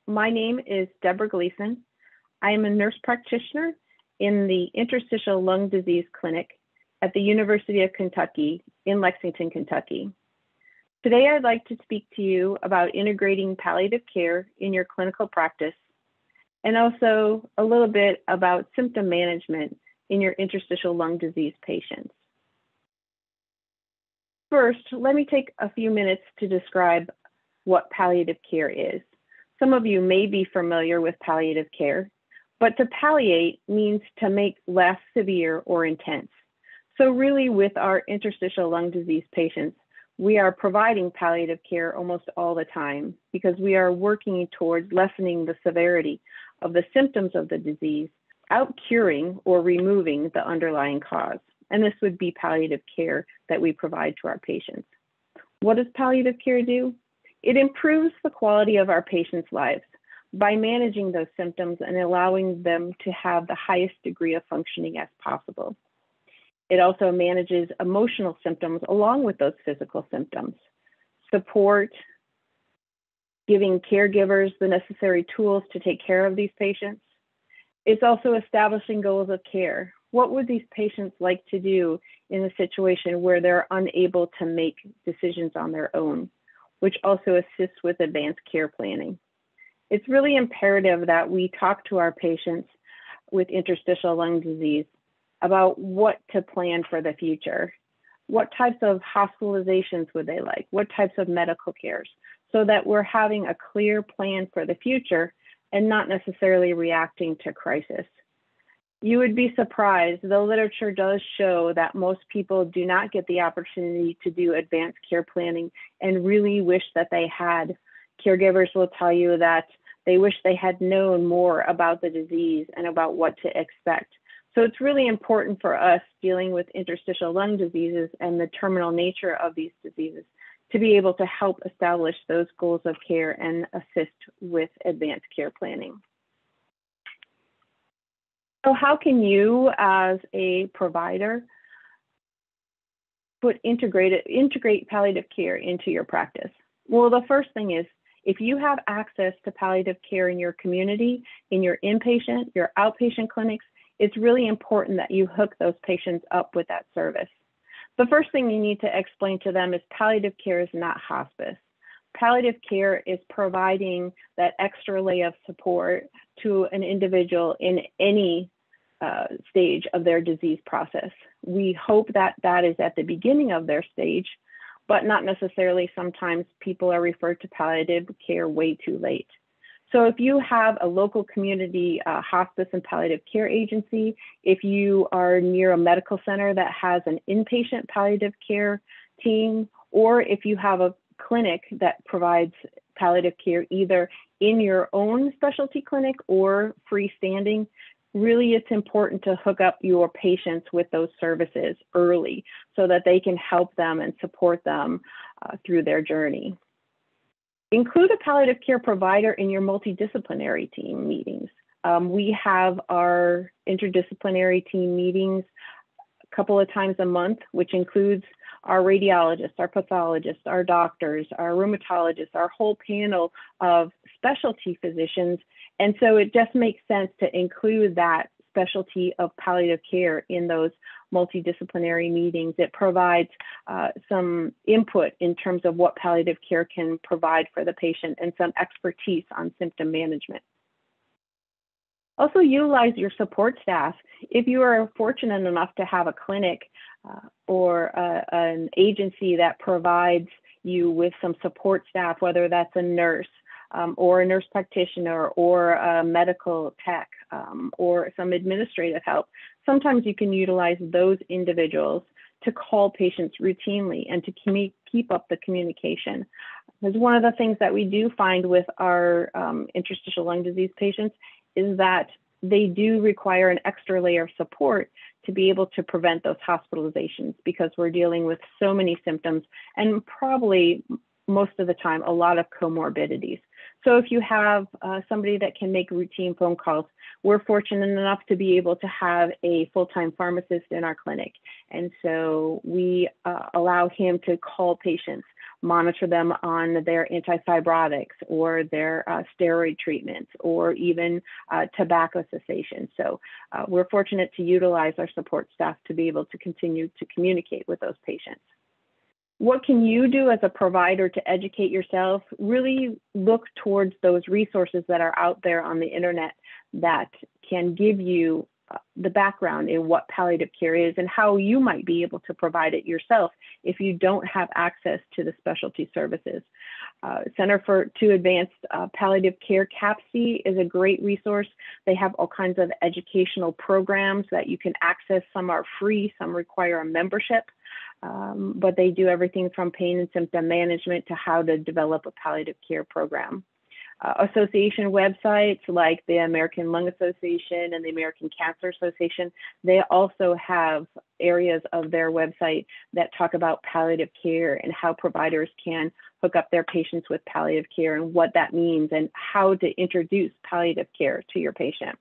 My name is Deborah Gleason. I am a nurse practitioner in the Interstitial Lung Disease Clinic at the University of Kentucky in Lexington, Kentucky. Today, I'd like to speak to you about integrating palliative care in your clinical practice and also a little bit about symptom management in your interstitial lung disease patients. First, let me take a few minutes to describe what palliative care is. Some of you may be familiar with palliative care, but to palliate means to make less severe or intense. So really with our interstitial lung disease patients, we are providing palliative care almost all the time because we are working towards lessening the severity of the symptoms of the disease out curing or removing the underlying cause. And this would be palliative care that we provide to our patients. What does palliative care do? It improves the quality of our patients' lives by managing those symptoms and allowing them to have the highest degree of functioning as possible. It also manages emotional symptoms along with those physical symptoms. Support, giving caregivers the necessary tools to take care of these patients. It's also establishing goals of care What would these patients like to do in a situation where they're unable to make decisions on their own, which also assists with advanced care planning. It's really imperative that we talk to our patients with interstitial lung disease about what to plan for the future. What types of hospitalizations would they like? What types of medical cares? So that we're having a clear plan for the future and not necessarily reacting to crisis. You would be surprised, the literature does show that most people do not get the opportunity to do advanced care planning and really wish that they had. Caregivers will tell you that they wish they had known more about the disease and about what to expect. So it's really important for us dealing with interstitial lung diseases and the terminal nature of these diseases to be able to help establish those goals of care and assist with advanced care planning. So how can you as a provider put integrated integrate palliative care into your practice? Well, the first thing is if you have access to palliative care in your community, in your inpatient, your outpatient clinics, it's really important that you hook those patients up with that service. The first thing you need to explain to them is palliative care is not hospice. Palliative care is providing that extra layer of support to an individual in any uh, stage of their disease process. We hope that that is at the beginning of their stage, but not necessarily. Sometimes people are referred to palliative care way too late. So if you have a local community uh, hospice and palliative care agency, if you are near a medical center that has an inpatient palliative care team, or if you have a clinic that provides palliative care either in your own specialty clinic or freestanding, really it's important to hook up your patients with those services early so that they can help them and support them uh, through their journey. Include a palliative care provider in your multidisciplinary team meetings. Um, we have our interdisciplinary team meetings a couple of times a month, which includes our radiologists, our pathologists, our doctors, our rheumatologists, our whole panel of specialty physicians. And so it just makes sense to include that specialty of palliative care in those multidisciplinary meetings. It provides uh, some input in terms of what palliative care can provide for the patient and some expertise on symptom management. Also utilize your support staff. If you are fortunate enough to have a clinic uh, or a, an agency that provides you with some support staff, whether that's a nurse um, or a nurse practitioner or a medical tech um, or some administrative help, sometimes you can utilize those individuals to call patients routinely and to keep up the communication. Because one of the things that we do find with our um, interstitial lung disease patients is that they do require an extra layer of support to be able to prevent those hospitalizations because we're dealing with so many symptoms and probably most of the time a lot of comorbidities. So if you have uh, somebody that can make routine phone calls, we're fortunate enough to be able to have a full-time pharmacist in our clinic. And so we uh, allow him to call patients, monitor them on their antifibrotics or their uh, steroid treatments or even uh, tobacco cessation. So uh, we're fortunate to utilize our support staff to be able to continue to communicate with those patients what can you do as a provider to educate yourself? Really look towards those resources that are out there on the internet that can give you the background in what palliative care is and how you might be able to provide it yourself if you don't have access to the specialty services. Uh, Center for to Advanced uh, Palliative Care CAPC is a great resource. They have all kinds of educational programs that you can access. Some are free, some require a membership um, but they do everything from pain and symptom management to how to develop a palliative care program. Uh, association websites like the American Lung Association and the American Cancer Association, they also have areas of their website that talk about palliative care and how providers can hook up their patients with palliative care and what that means and how to introduce palliative care to your patient.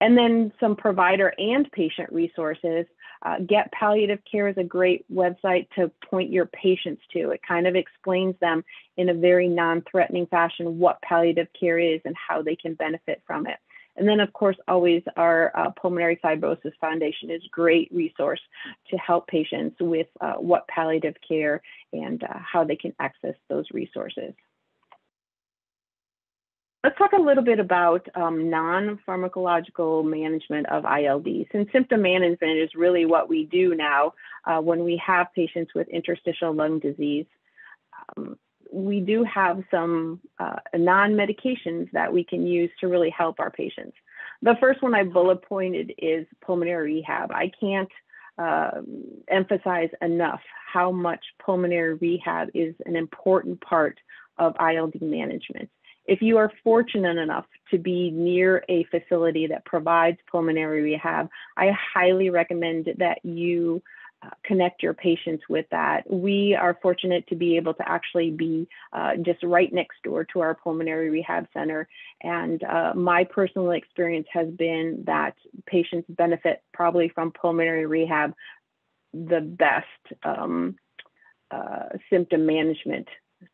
And then some provider and patient resources uh, Get Palliative Care is a great website to point your patients to. It kind of explains them in a very non threatening fashion what palliative care is and how they can benefit from it. And then, of course, always our uh, Pulmonary Fibrosis Foundation is a great resource to help patients with uh, what palliative care and uh, how they can access those resources. Let's talk a little bit about um, non-pharmacological management of ILD. Since symptom management is really what we do now uh, when we have patients with interstitial lung disease. Um, we do have some uh, non-medications that we can use to really help our patients. The first one I bullet pointed is pulmonary rehab. I can't uh, emphasize enough how much pulmonary rehab is an important part of ILD management. If you are fortunate enough to be near a facility that provides pulmonary rehab, I highly recommend that you uh, connect your patients with that. We are fortunate to be able to actually be uh, just right next door to our pulmonary rehab center. And uh, my personal experience has been that patients benefit probably from pulmonary rehab the best um, uh, symptom management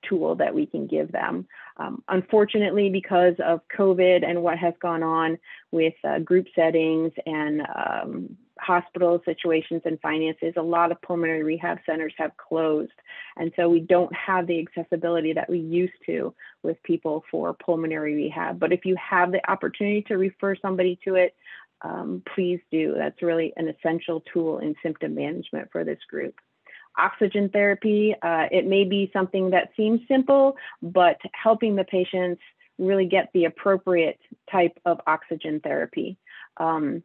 tool that we can give them. Um, unfortunately, because of COVID and what has gone on with uh, group settings and um, hospital situations and finances, a lot of pulmonary rehab centers have closed. And so we don't have the accessibility that we used to with people for pulmonary rehab. But if you have the opportunity to refer somebody to it, um, please do. That's really an essential tool in symptom management for this group oxygen therapy. Uh, it may be something that seems simple, but helping the patients really get the appropriate type of oxygen therapy. Um,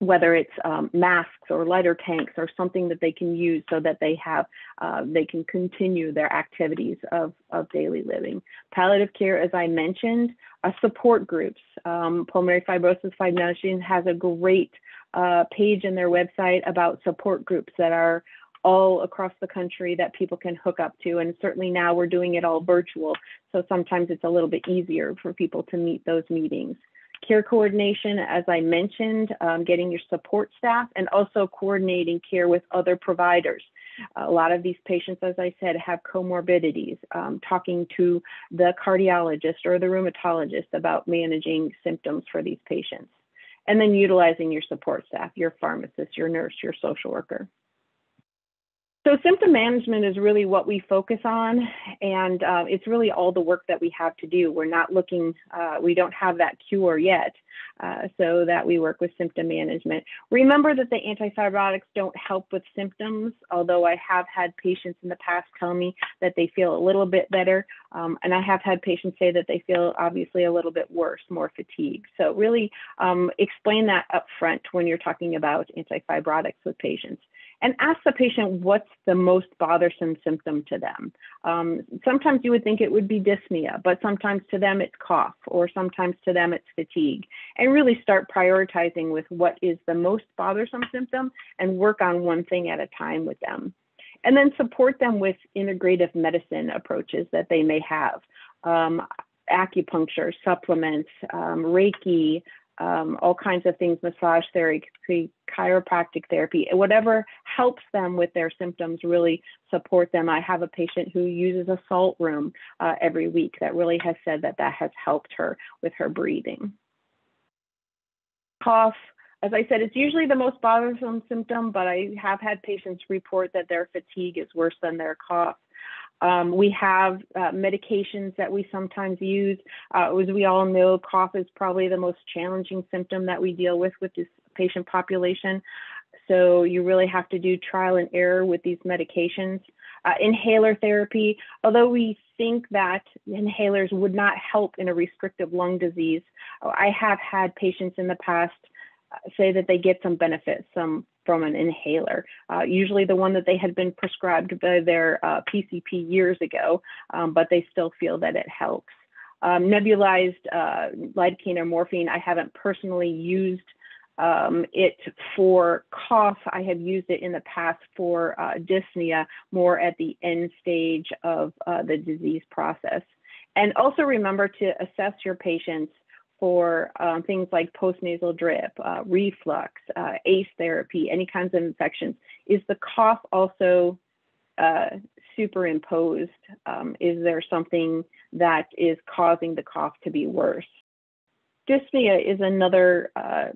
whether it's um, masks or lighter tanks or something that they can use so that they have uh, they can continue their activities of, of daily living palliative care as i mentioned uh, support groups um, pulmonary fibrosis foundation has a great uh, page in their website about support groups that are all across the country that people can hook up to. And certainly now we're doing it all virtual. So sometimes it's a little bit easier for people to meet those meetings. Care coordination, as I mentioned, um, getting your support staff and also coordinating care with other providers. A lot of these patients, as I said, have comorbidities. Um, talking to the cardiologist or the rheumatologist about managing symptoms for these patients. And then utilizing your support staff, your pharmacist, your nurse, your social worker. So symptom management is really what we focus on, and uh, it's really all the work that we have to do. We're not looking, uh, we don't have that cure yet, uh, so that we work with symptom management. Remember that the antifibrotics don't help with symptoms, although I have had patients in the past tell me that they feel a little bit better, um, and I have had patients say that they feel obviously a little bit worse, more fatigue. So really um, explain that up front when you're talking about antifibrotics with patients and ask the patient what's the most bothersome symptom to them. Um, sometimes you would think it would be dyspnea, but sometimes to them it's cough, or sometimes to them it's fatigue. And really start prioritizing with what is the most bothersome symptom and work on one thing at a time with them. And then support them with integrative medicine approaches that they may have. Um, acupuncture, supplements, um, Reiki, um, all kinds of things, massage therapy, chiropractic therapy, whatever helps them with their symptoms, really support them. I have a patient who uses a salt room uh, every week that really has said that that has helped her with her breathing. Cough, as I said, it's usually the most bothersome symptom, but I have had patients report that their fatigue is worse than their cough. Um, we have uh, medications that we sometimes use. Uh, as we all know, cough is probably the most challenging symptom that we deal with with this patient population. So you really have to do trial and error with these medications. Uh, inhaler therapy, although we think that inhalers would not help in a restrictive lung disease, I have had patients in the past uh, say that they get some benefit, some from an inhaler, uh, usually the one that they had been prescribed by their uh, PCP years ago, um, but they still feel that it helps. Um, nebulized uh, lidocaine or morphine, I haven't personally used um, it for cough. I have used it in the past for uh, dyspnea, more at the end stage of uh, the disease process. And also remember to assess your patients for um, things like postnasal drip, uh, reflux, uh, ACE therapy, any kinds of infections. Is the cough also uh, superimposed? Um, is there something that is causing the cough to be worse? dyspnea is another uh,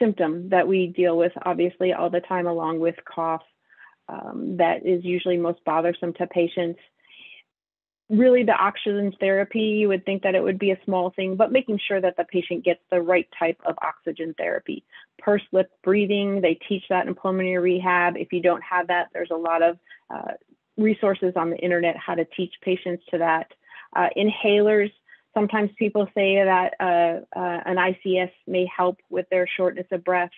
symptom that we deal with obviously all the time along with cough um, that is usually most bothersome to patients really the oxygen therapy you would think that it would be a small thing but making sure that the patient gets the right type of oxygen therapy. Pursed lip breathing they teach that in pulmonary rehab. If you don't have that there's a lot of uh, resources on the internet how to teach patients to that. Uh, inhalers sometimes people say that uh, uh an ics may help with their shortness of breath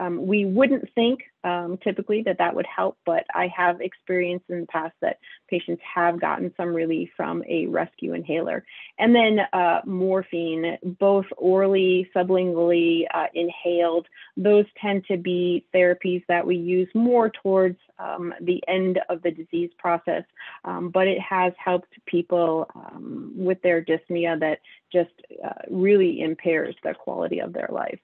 um, we wouldn't think um, typically that that would help, but I have experienced in the past that patients have gotten some relief from a rescue inhaler. And then uh, morphine, both orally, sublingually, uh, inhaled, those tend to be therapies that we use more towards um, the end of the disease process, um, but it has helped people um, with their dyspnea that just uh, really impairs the quality of their life.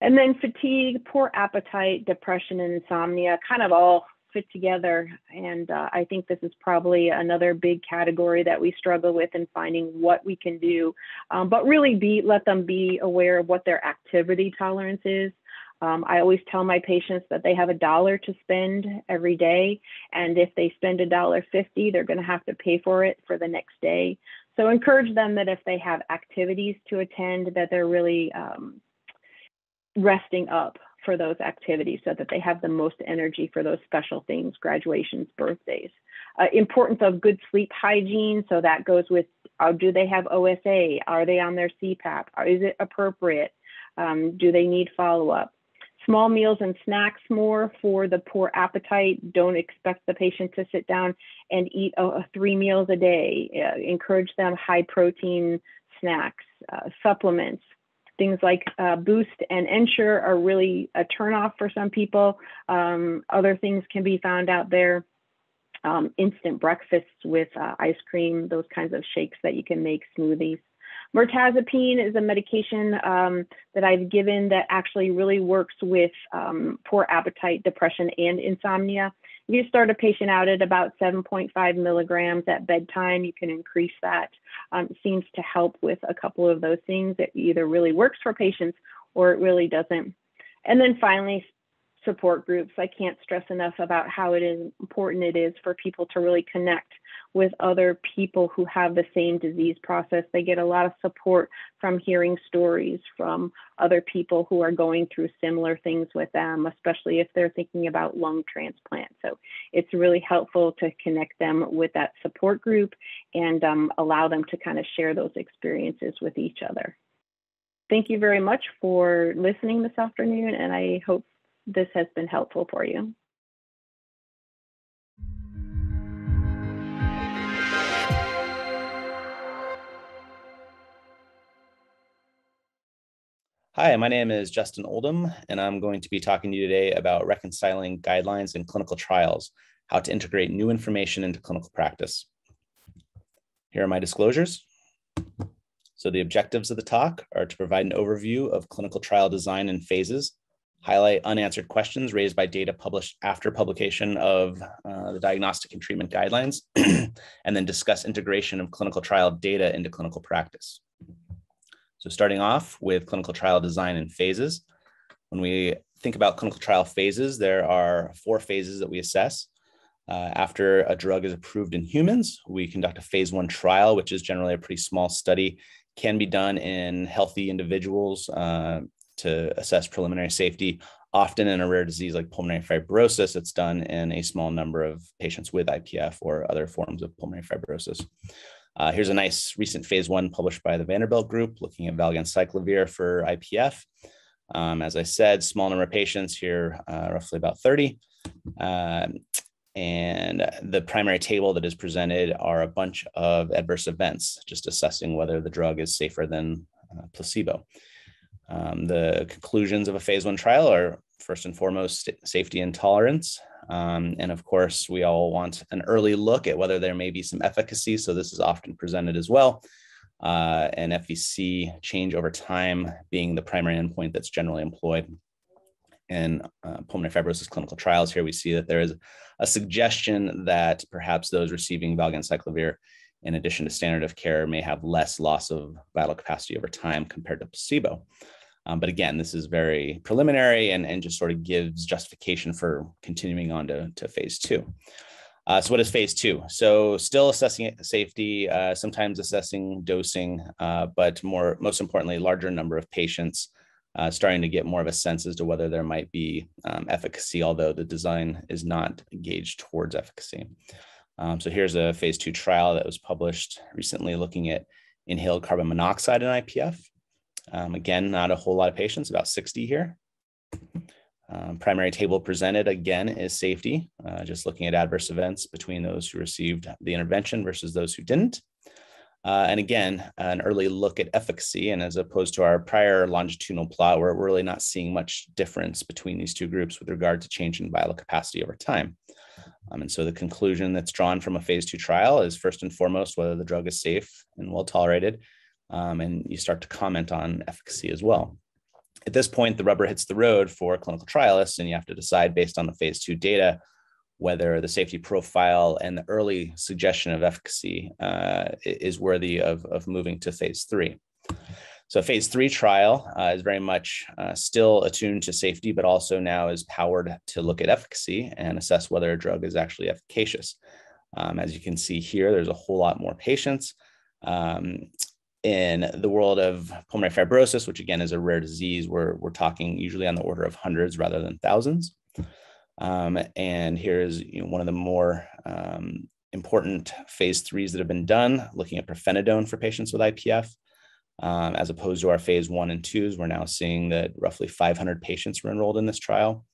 And then fatigue, poor appetite, depression, and insomnia kind of all fit together. And uh, I think this is probably another big category that we struggle with in finding what we can do. Um, but really be let them be aware of what their activity tolerance is. Um, I always tell my patients that they have a dollar to spend every day, and if they spend a dollar fifty, they're going to have to pay for it for the next day. So encourage them that if they have activities to attend, that they're really um, resting up for those activities so that they have the most energy for those special things, graduations, birthdays. Uh, importance of good sleep hygiene. So that goes with uh, do they have OSA? Are they on their CPAP? Is it appropriate? Um, do they need follow up? Small meals and snacks more for the poor appetite. Don't expect the patient to sit down and eat uh, three meals a day. Uh, encourage them high protein snacks, uh, supplements, Things like uh, Boost and Ensure are really a turnoff for some people. Um, other things can be found out there. Um, instant breakfasts with uh, ice cream, those kinds of shakes that you can make, smoothies. Mirtazapine is a medication um, that I've given that actually really works with um, poor appetite, depression, and insomnia. You start a patient out at about 7.5 milligrams at bedtime. You can increase that. Um, seems to help with a couple of those things. It either really works for patients or it really doesn't. And then finally, support groups. I can't stress enough about how it is important it is for people to really connect with other people who have the same disease process. They get a lot of support from hearing stories from other people who are going through similar things with them, especially if they're thinking about lung transplant. So it's really helpful to connect them with that support group and um, allow them to kind of share those experiences with each other. Thank you very much for listening this afternoon, and I hope this has been helpful for you. Hi, my name is Justin Oldham, and I'm going to be talking to you today about reconciling guidelines and clinical trials, how to integrate new information into clinical practice. Here are my disclosures. So the objectives of the talk are to provide an overview of clinical trial design and phases, highlight unanswered questions raised by data published after publication of uh, the diagnostic and treatment guidelines, and then discuss integration of clinical trial data into clinical practice. So starting off with clinical trial design and phases. When we think about clinical trial phases, there are four phases that we assess. Uh, after a drug is approved in humans, we conduct a phase one trial, which is generally a pretty small study, can be done in healthy individuals uh, to assess preliminary safety. Often in a rare disease like pulmonary fibrosis, it's done in a small number of patients with IPF or other forms of pulmonary fibrosis. Uh, here's a nice recent phase one published by the Vanderbilt group looking at valganciclovir for IPF. Um, as I said, small number of patients here, uh, roughly about 30. Um, and the primary table that is presented are a bunch of adverse events, just assessing whether the drug is safer than uh, placebo. Um, the conclusions of a phase one trial are first and foremost safety and tolerance. Um, and of course, we all want an early look at whether there may be some efficacy. So this is often presented as well. Uh, and FVC change over time being the primary endpoint that's generally employed in uh, pulmonary fibrosis clinical trials. Here we see that there is a suggestion that perhaps those receiving valganciclovir in addition to standard of care, may have less loss of vital capacity over time compared to placebo. Um, but again, this is very preliminary and, and just sort of gives justification for continuing on to, to phase two. Uh, so what is phase two? So still assessing safety, uh, sometimes assessing dosing, uh, but more, most importantly, larger number of patients, uh, starting to get more of a sense as to whether there might be um, efficacy, although the design is not gauged towards efficacy. Um, so here's a phase two trial that was published recently looking at inhaled carbon monoxide in IPF. Um, again, not a whole lot of patients, about 60 here. Um, primary table presented again is safety, uh, just looking at adverse events between those who received the intervention versus those who didn't. Uh, and again, an early look at efficacy. And as opposed to our prior longitudinal plot, where we're really not seeing much difference between these two groups with regard to change in vital capacity over time. Um, and so the conclusion that's drawn from a phase two trial is first and foremost whether the drug is safe and well tolerated. Um, and you start to comment on efficacy as well at this point, the rubber hits the road for clinical trialists, and you have to decide based on the phase two data whether the safety profile and the early suggestion of efficacy uh, is worthy of, of moving to phase three. So, phase three trial uh, is very much uh, still attuned to safety, but also now is powered to look at efficacy and assess whether a drug is actually efficacious. Um, as you can see here, there's a whole lot more patients. Um, in the world of pulmonary fibrosis, which again is a rare disease, we're, we're talking usually on the order of hundreds rather than thousands. Um, and here's you know, one of the more um, important phase threes that have been done, looking at pirfenidone for patients with IPF. Um, as opposed to our phase one and twos, we're now seeing that roughly 500 patients were enrolled in this trial.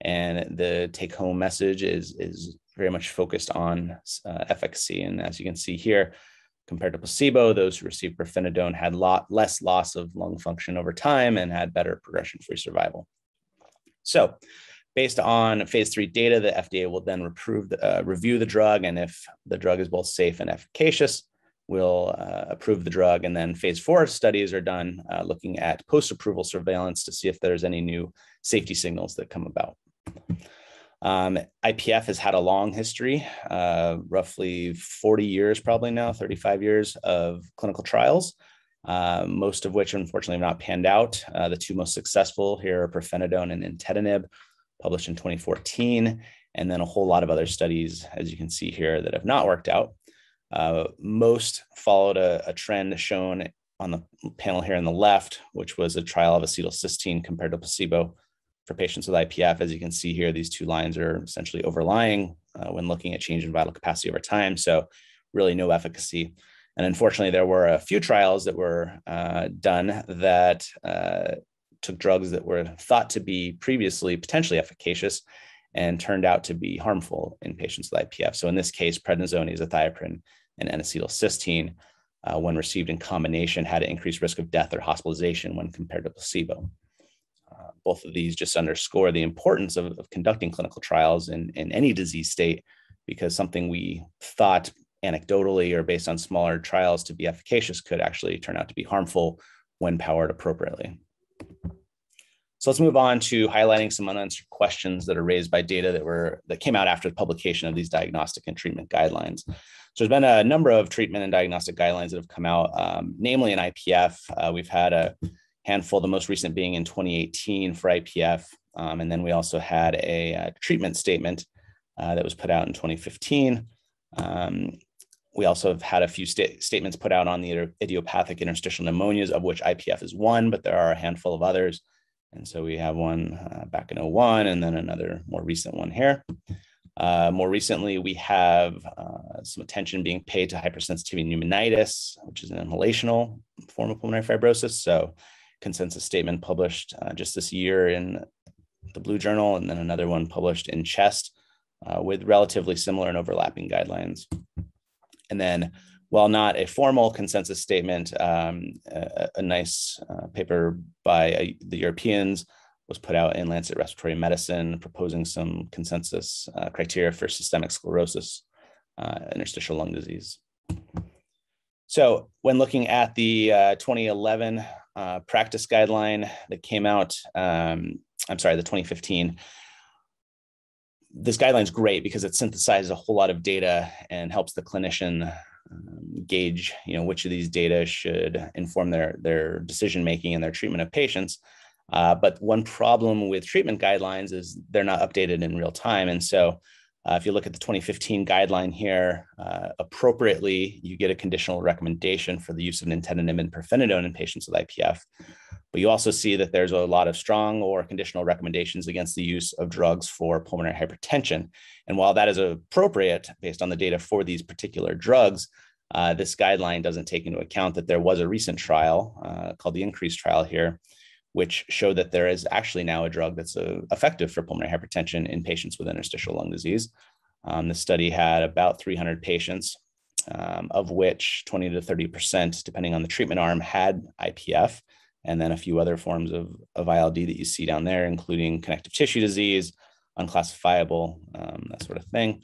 And the take home message is, is very much focused on uh, efficacy. And as you can see here, Compared to placebo, those who received pirfenidone had lot less loss of lung function over time and had better progression-free survival. So based on phase three data, the FDA will then the, uh, review the drug. And if the drug is both safe and efficacious, will uh, approve the drug. And then phase four studies are done uh, looking at post-approval surveillance to see if there's any new safety signals that come about. Um, IPF has had a long history, uh, roughly 40 years, probably now, 35 years of clinical trials, uh, most of which unfortunately have not panned out. Uh, the two most successful here are pirfenidone and nintedanib, published in 2014, and then a whole lot of other studies, as you can see here, that have not worked out. Uh, most followed a, a trend shown on the panel here on the left, which was a trial of acetylcysteine compared to placebo for patients with IPF. As you can see here, these two lines are essentially overlying uh, when looking at change in vital capacity over time. So really no efficacy. And unfortunately, there were a few trials that were uh, done that uh, took drugs that were thought to be previously potentially efficacious and turned out to be harmful in patients with IPF. So in this case, prednisone, azathioprine, and N-acetylcysteine, uh, when received in combination, had an increased risk of death or hospitalization when compared to placebo both of these just underscore the importance of, of conducting clinical trials in, in any disease state, because something we thought anecdotally or based on smaller trials to be efficacious could actually turn out to be harmful when powered appropriately. So let's move on to highlighting some unanswered questions that are raised by data that were that came out after the publication of these diagnostic and treatment guidelines. So there's been a number of treatment and diagnostic guidelines that have come out, um, namely in IPF. Uh, we've had a handful, the most recent being in 2018 for IPF. Um, and then we also had a, a uh, treatment statement uh, that was put out in 2015. Um, we also have had a few sta- statements put out on the idiopathic interstitial pneumonias, of which IPF is one, but there are a handful of others. And so we have one uh, back in 01 and then another more recent one here. Uh, more recently, we have uh, some attention being paid to hypersensitivity pneumonitis, which is an inhalational form of pulmonary fibrosis. So consensus statement published uh, just this year in the Blue Journal, and then another one published in Chest uh, with relatively similar and overlapping guidelines. And then, while not a formal consensus statement, um, a, a, nice uh, paper by uh, the Europeans was put out in Lancet Respiratory Medicine proposing some consensus uh, criteria for systemic sclerosis, uh, interstitial lung disease. So, when looking at the 2011 uh, practice guideline that came out. Um, I'm sorry, the 2015. This guideline is great because it synthesizes a whole lot of data and helps the clinician um, gauge, you know, which of these data should inform their, their decision making and their treatment of patients. Uh, but one problem with treatment guidelines is they're not updated in real time. And so uh, if you look at the 2015 guideline here, uh, appropriately, you get a conditional recommendation for the use of nintedanib and pirfenidone in patients with IPF. But you also see that there's a lot of strong or conditional recommendations against the use of drugs for pulmonary hypertension. And while that is appropriate based on the data for these particular drugs, uh, this guideline doesn't take into account that there was a recent trial uh, called the INCREASE trial here, which showed that there is actually now a drug that's uh, effective for pulmonary hypertension in patients with interstitial lung disease. Um, the study had about 300 patients, um, of which 20 to 30%, depending on the treatment arm, had IPF, and then a few other forms of, of ILD that you see down there, including connective tissue disease, unclassifiable, um, that sort of thing.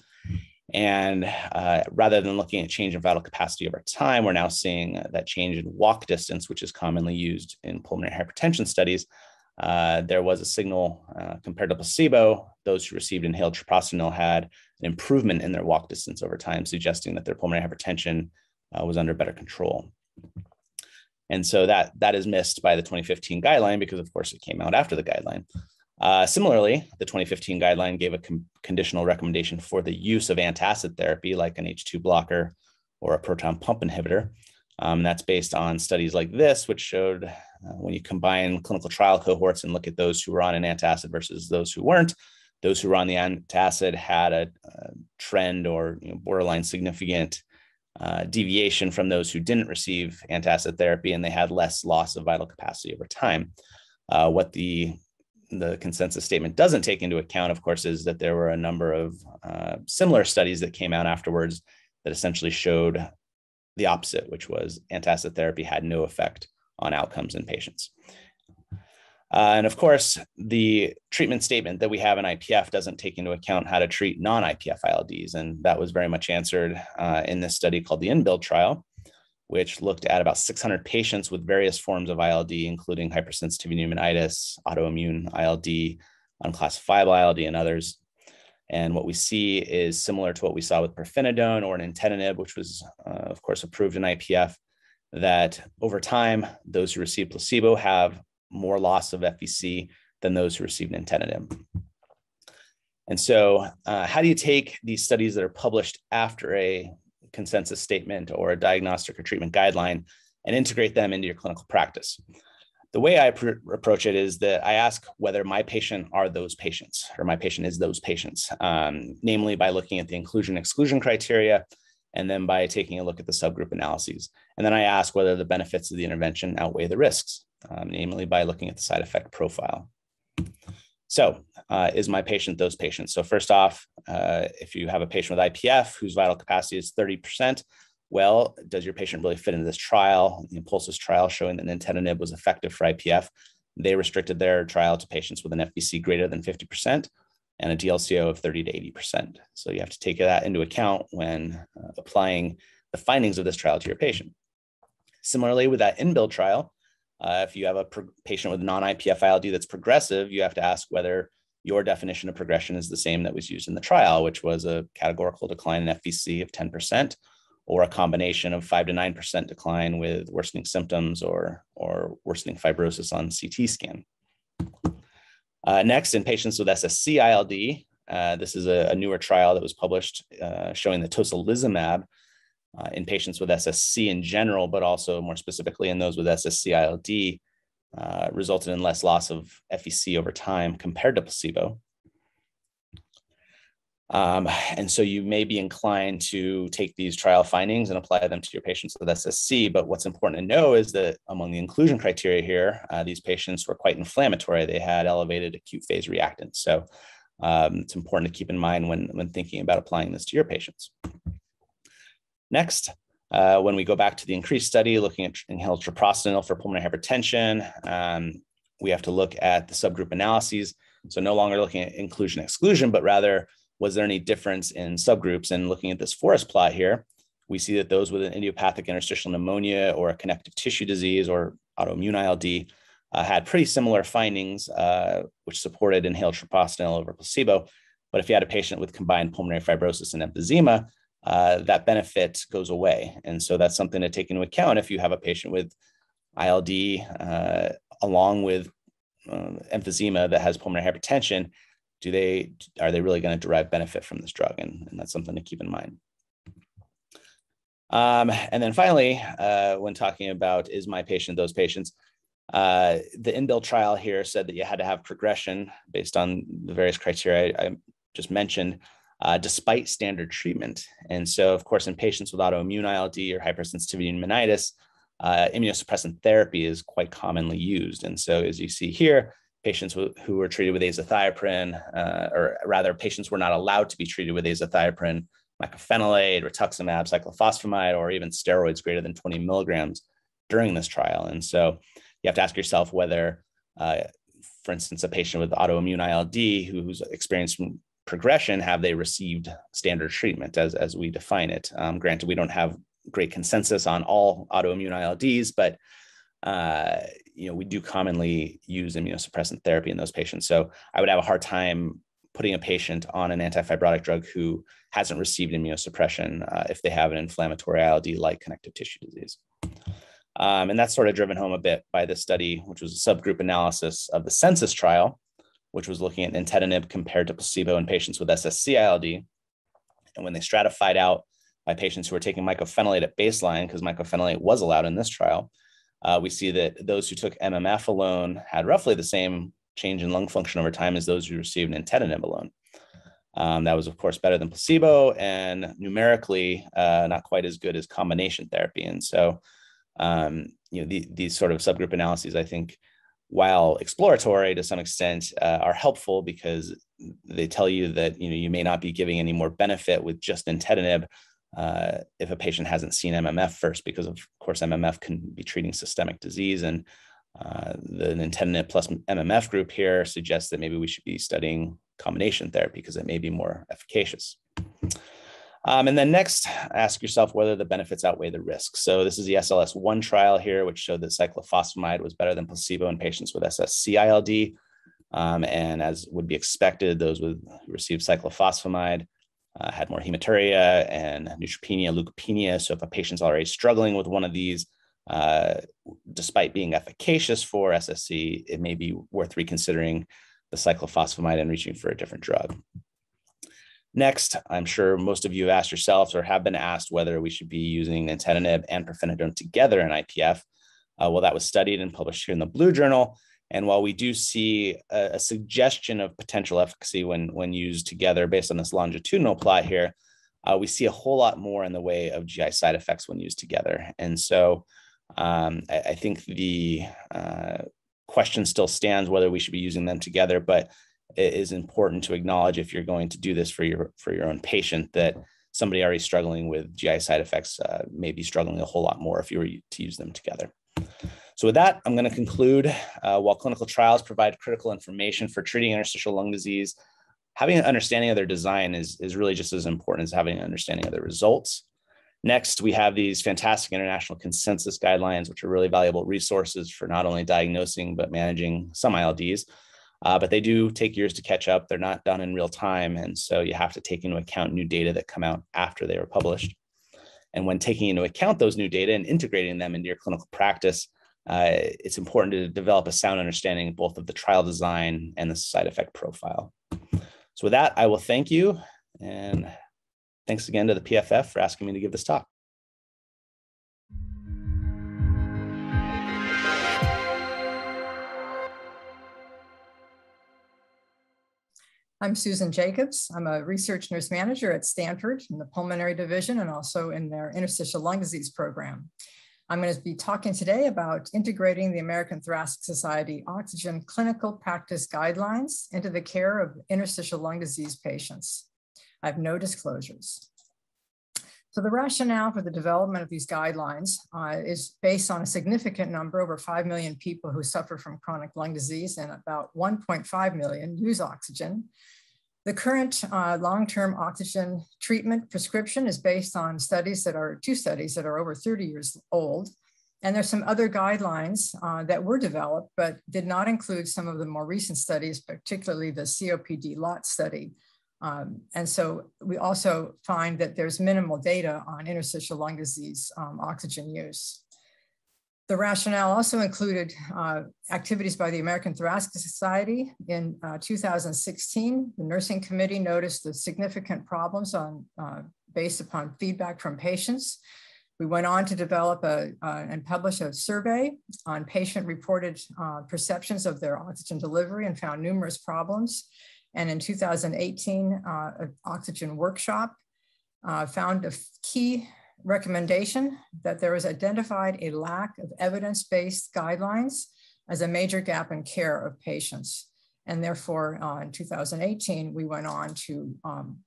And uh, rather than looking at change in vital capacity over time, we're now seeing that change in walk distance, which is commonly used in pulmonary hypertension studies. Uh, there was a signal uh, compared to placebo. Those who received inhaled treprostinil had an improvement in their walk distance over time, suggesting that their pulmonary hypertension uh, was under better control. And so that that is missed by the 2015 guideline because, of course, it came out after the guideline. Uh, similarly, the 2015 guideline gave a conditional recommendation for the use of antacid therapy, like an H2 blocker or a proton pump inhibitor. Um, that's based on studies like this, which showed uh, when you combine clinical trial cohorts and look at those who were on an antacid versus those who weren't, those who were on the antacid had a, a trend or you know, borderline significant uh, deviation from those who didn't receive antacid therapy, and they had less loss of vital capacity over time. Uh, what the the consensus statement doesn't take into account, of course, is that there were a number of uh, similar studies that came out afterwards that essentially showed the opposite, which was antacid therapy had no effect on outcomes in patients. Uh, and of course, the treatment statement that we have in IPF doesn't take into account how to treat non IPF ILDs. And that was very much answered uh, in this study called the INBUILD trial, which looked at about 600 patients with various forms of ILD, including hypersensitivity pneumonitis, autoimmune ILD, unclassifiable ILD, and others. And what we see is similar to what we saw with pirfenidone or nintedanib, which was, uh, of course, approved in IPF, that over time, those who receive placebo have more loss of FVC than those who receive nintedanib. And so, uh, how do you take these studies that are published after a consensus statement or a diagnostic or treatment guideline and integrate them into your clinical practice. The way I pr- approach it is that I ask whether my patient are those patients or my patient is those patients, um, namely by looking at the inclusion exclusion criteria and then by taking a look at the subgroup analyses. And then I ask whether the benefits of the intervention outweigh the risks, um, namely by looking at the side effect profile. So, uh, is my patient those patients? So, first off, uh, if you have a patient with IPF whose vital capacity is 30%, well, does your patient really fit into this trial? The INPULSIS trial showing that nintedanib was effective for IPF. They restricted their trial to patients with an FVC greater than 50% and a DLCO of 30 to 80%. So you have to take that into account when uh, applying the findings of this trial to your patient. Similarly, with that INBUILD trial, uh, if you have a patient with non-IPF ILD that's progressive, you have to ask whether your definition of progression is the same that was used in the trial, which was a categorical decline in FVC of 10%, or a combination of 5 to 9% decline with worsening symptoms or, or worsening fibrosis on CT scan. Uh, next, in patients with SSC ILD, uh, this is a, a, newer trial that was published uh, showing that tocilizumab uh, in patients with SSC in general, but also more specifically in those with SSC ILD, uh, resulted in less loss of FVC over time compared to placebo. Um, and so you may be inclined to take these trial findings and apply them to your patients with SSC. But what's important to know is that among the inclusion criteria here, uh, these patients were quite inflammatory. They had elevated acute phase reactants. So um, it's important to keep in mind when, when thinking about applying this to your patients. Next, uh, when we go back to the INCREASE study looking at inhaled treprostinil for pulmonary hypertension, um, we have to look at the subgroup analyses. So no longer looking at inclusion exclusion, but rather was there any difference in subgroups? And looking at this forest plot here, we see that those with an idiopathic interstitial pneumonia or a connective tissue disease or autoimmune ILD uh, had pretty similar findings, uh, which supported inhaled treprostinil over placebo. But if you had a patient with combined pulmonary fibrosis and emphysema, uh, that benefit goes away. And so that's something to take into account if you have a patient with ILD uh, along with uh, emphysema that has pulmonary hypertension. Do they are they really going to derive benefit from this drug? And, and that's something to keep in mind. Um, and then finally, uh, when talking about is my patient those patients, uh, the INBUILD trial here said that you had to have progression based on the various criteria I, I just mentioned, uh, despite standard treatment. And so, of course, in patients with autoimmune ILD or hypersensitivity pneumonitis, uh, immunosuppressant therapy is quite commonly used. And so, as you see here, patients who were treated with azathioprine, uh, or rather, patients were not allowed to be treated with azathioprine, mycophenolate, rituximab, cyclophosphamide, or even steroids greater than 20 milligrams during this trial. And so, you have to ask yourself whether, uh, for instance, a patient with autoimmune ILD who's experienced progression, have they received standard treatment as, as we define it? Um, granted, we don't have great consensus on all autoimmune ILDs, but uh, you know we do commonly use immunosuppressant therapy in those patients. So I would have a hard time putting a patient on an antifibrotic drug who hasn't received immunosuppression uh, if they have an inflammatory ILD like connective tissue disease. Um, and that's sort of driven home a bit by this study, which was a subgroup analysis of the SENSCIS trial, which was looking at nintedanib compared to placebo in patients with SSC ILD. And when they stratified out by patients who were taking mycophenolate at baseline, because mycophenolate was allowed in this trial, uh, we see that those who took MMF alone had roughly the same change in lung function over time as those who received nintedanib alone. Um, that was, of course, better than placebo and numerically uh, not quite as good as combination therapy. And so, um, you know, the, these sort of subgroup analyses, I think, while exploratory to some extent, uh, are helpful because they tell you that you know you may not be giving any more benefit with just nintedanib uh, if a patient hasn't seen MMF first, because of course MMF can be treating systemic disease, and uh, the nintedanib plus MMF group here suggests that maybe we should be studying combination therapy because it may be more efficacious. Um, and then next, ask yourself whether the benefits outweigh the risks. So this is the SLS1 trial here, which showed that cyclophosphamide was better than placebo in patients with SSc-ILD. Um, and as would be expected, those with who received cyclophosphamide uh, had more hematuria and neutropenia, leukopenia. So if a patient's already struggling with one of these, uh, despite being efficacious for SSC, it may be worth reconsidering the cyclophosphamide and reaching for a different drug. Next, I'm sure most of you have asked yourselves or have been asked whether we should be using nintedanib and pirfenidone together in IPF. Uh, well, that was studied and published here in the Blue Journal. And while we do see a, a, suggestion of potential efficacy when, when used together based on this longitudinal plot here, uh, we see a whole lot more in the way of GI side effects when used together. And so um, I, I, think the uh, question still stands whether we should be using them together, but it is important to acknowledge if you're going to do this for your for your own patient that somebody already struggling with GI side effects uh, may be struggling a whole lot more if you were to use them together. So with that, I'm going to conclude. Uh, while clinical trials provide critical information for treating interstitial lung disease, having an understanding of their design is, is really just as important as having an understanding of the results. Next, we have these fantastic international consensus guidelines, which are really valuable resources for not only diagnosing, but managing some ILDs uh, but they do take years to catch up. They're not done in real time. And so you have to take into account new data that come out after they were published. And when taking into account those new data and integrating them into your clinical practice, uh, it's important to develop a sound understanding both of the trial design and the side effect profile. So with that, I will thank you. And thanks again to the PFF for asking me to give this talk. I'm Susan Jacobs. I'm a research nurse manager at Stanford in the pulmonary division and also in their interstitial lung disease program. I'm going to be talking today about integrating the American Thoracic Society oxygen clinical practice guidelines into the care of interstitial lung disease patients. I have no disclosures. So the rationale for the development of these guidelines uh, is based on a significant number, over 5 million people who suffer from chronic lung disease and about 1.5 million use oxygen. The current uh, long-term oxygen treatment prescription is based on studies that are, two studies that are over 30 years old. And there's some other guidelines uh, that were developed, but did not include some of the more recent studies, particularly the COPD LOTT study Um, and so we also find that there's minimal data on interstitial lung disease um, oxygen use. The rationale also included uh, activities by the American Thoracic Society. In uh, 2016, the nursing committee noticed the significant problems on, uh, based upon feedback from patients. We went on to develop a, uh, and publish a survey on patient reported uh, perceptions of their oxygen delivery and found numerous problems. And in 2018, uh, an oxygen workshop found a key recommendation that there was identified a lack of evidence-based guidelines as a major gap in care of patients. And therefore, uh, in 2018, we went on to um,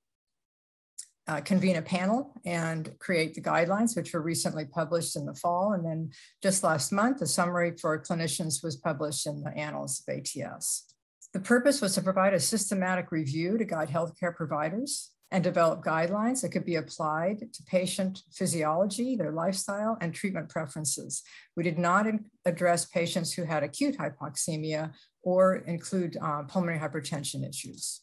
uh, convene a panel and create the guidelines, which were recently published in the fall. And then just last month, a summary for clinicians was published in the Annals of ATS. The purpose was to provide a systematic review to guide healthcare providers and develop guidelines that could be applied to patient physiology, their lifestyle, and treatment preferences. We did not address patients who had acute hypoxemia or include uh, pulmonary hypertension issues.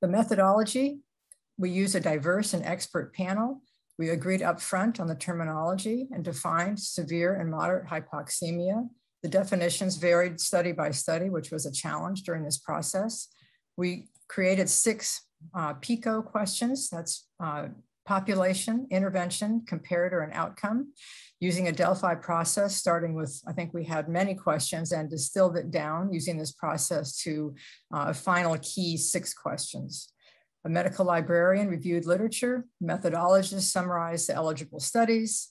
The methodology, we use a diverse and expert panel. We agreed upfront on the terminology and defined severe and moderate hypoxemia. The definitions varied study by study, which was a challenge during this process. We created six uh, PICO questions. That's uh, population, intervention, comparator, and outcome using a Delphi process, starting with, I think we had many questions and distilled it down using this process to uh, a final key six questions. A medical librarian reviewed literature, methodologists summarized the eligible studies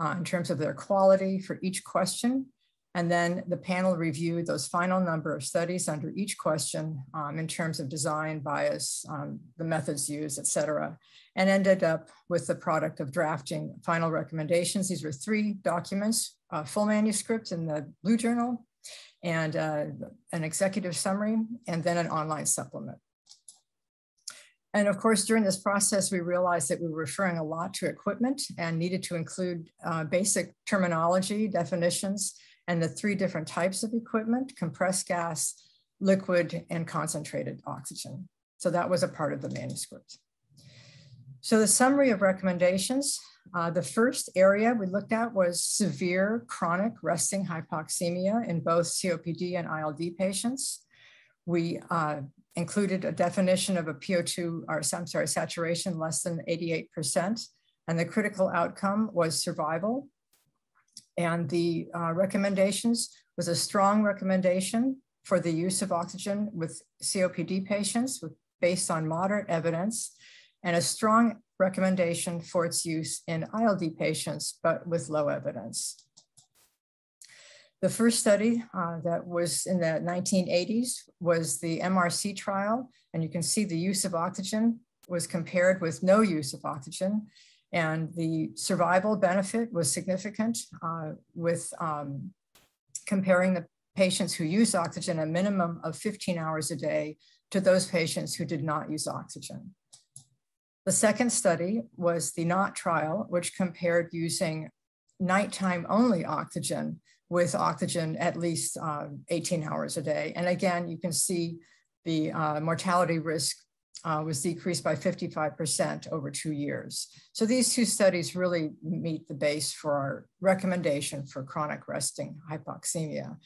uh, in terms of their quality for each question, and then the panel reviewed those final number of studies under each question um, in terms of design, bias, um, the methods used, et cetera, and ended up with the product of drafting final recommendations. These were three documents, a full manuscript in the Blue Journal, and uh, an executive summary, and then an online supplement. And of course, during this process, we realized that we were referring a lot to equipment and needed to include uh, basic terminology, definitions, and the three different types of equipment, compressed gas, liquid, and concentrated oxygen. So that was a part of the manuscript. So the summary of recommendations, uh, the first area we looked at was severe chronic resting hypoxemia in both COPD and ILD patients. We uh, included a definition of a PO2, or I'm sorry, saturation less than 88%, and the critical outcome was survival and the uh, recommendations was a strong recommendation for the use of oxygen with COPD patients with, based on moderate evidence and a strong recommendation for its use in ILD patients, but with low evidence. The first study uh, that was in the 1980s was the MRC trial, and you can see the use of oxygen was compared with no use of oxygen. And the survival benefit was significant uh, with um, comparing the patients who use oxygen a minimum of 15 hours a day to those patients who did not use oxygen. The second study was the NOTT trial, which compared using nighttime only oxygen with oxygen at least uh, 18 hours a day. And again, you can see the uh, mortality risk uh, was decreased by 55% over two years. So these two studies really meet the base for our recommendation for chronic resting hypoxemia.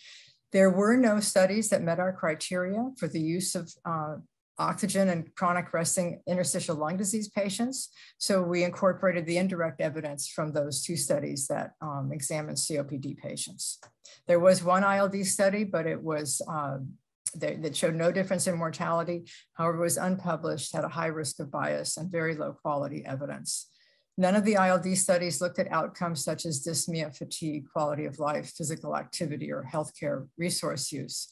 There were no studies that met our criteria for the use of uh, oxygen and chronic resting interstitial lung disease patients. So we incorporated the indirect evidence from those two studies that um, examined COPD patients. There was one ILD study, but it was uh, that, showed no difference in mortality, however, was unpublished, had a high risk of bias and very low quality evidence. None of the ILD studies looked at outcomes such as dyspnea, fatigue, quality of life, physical activity, or healthcare resource use.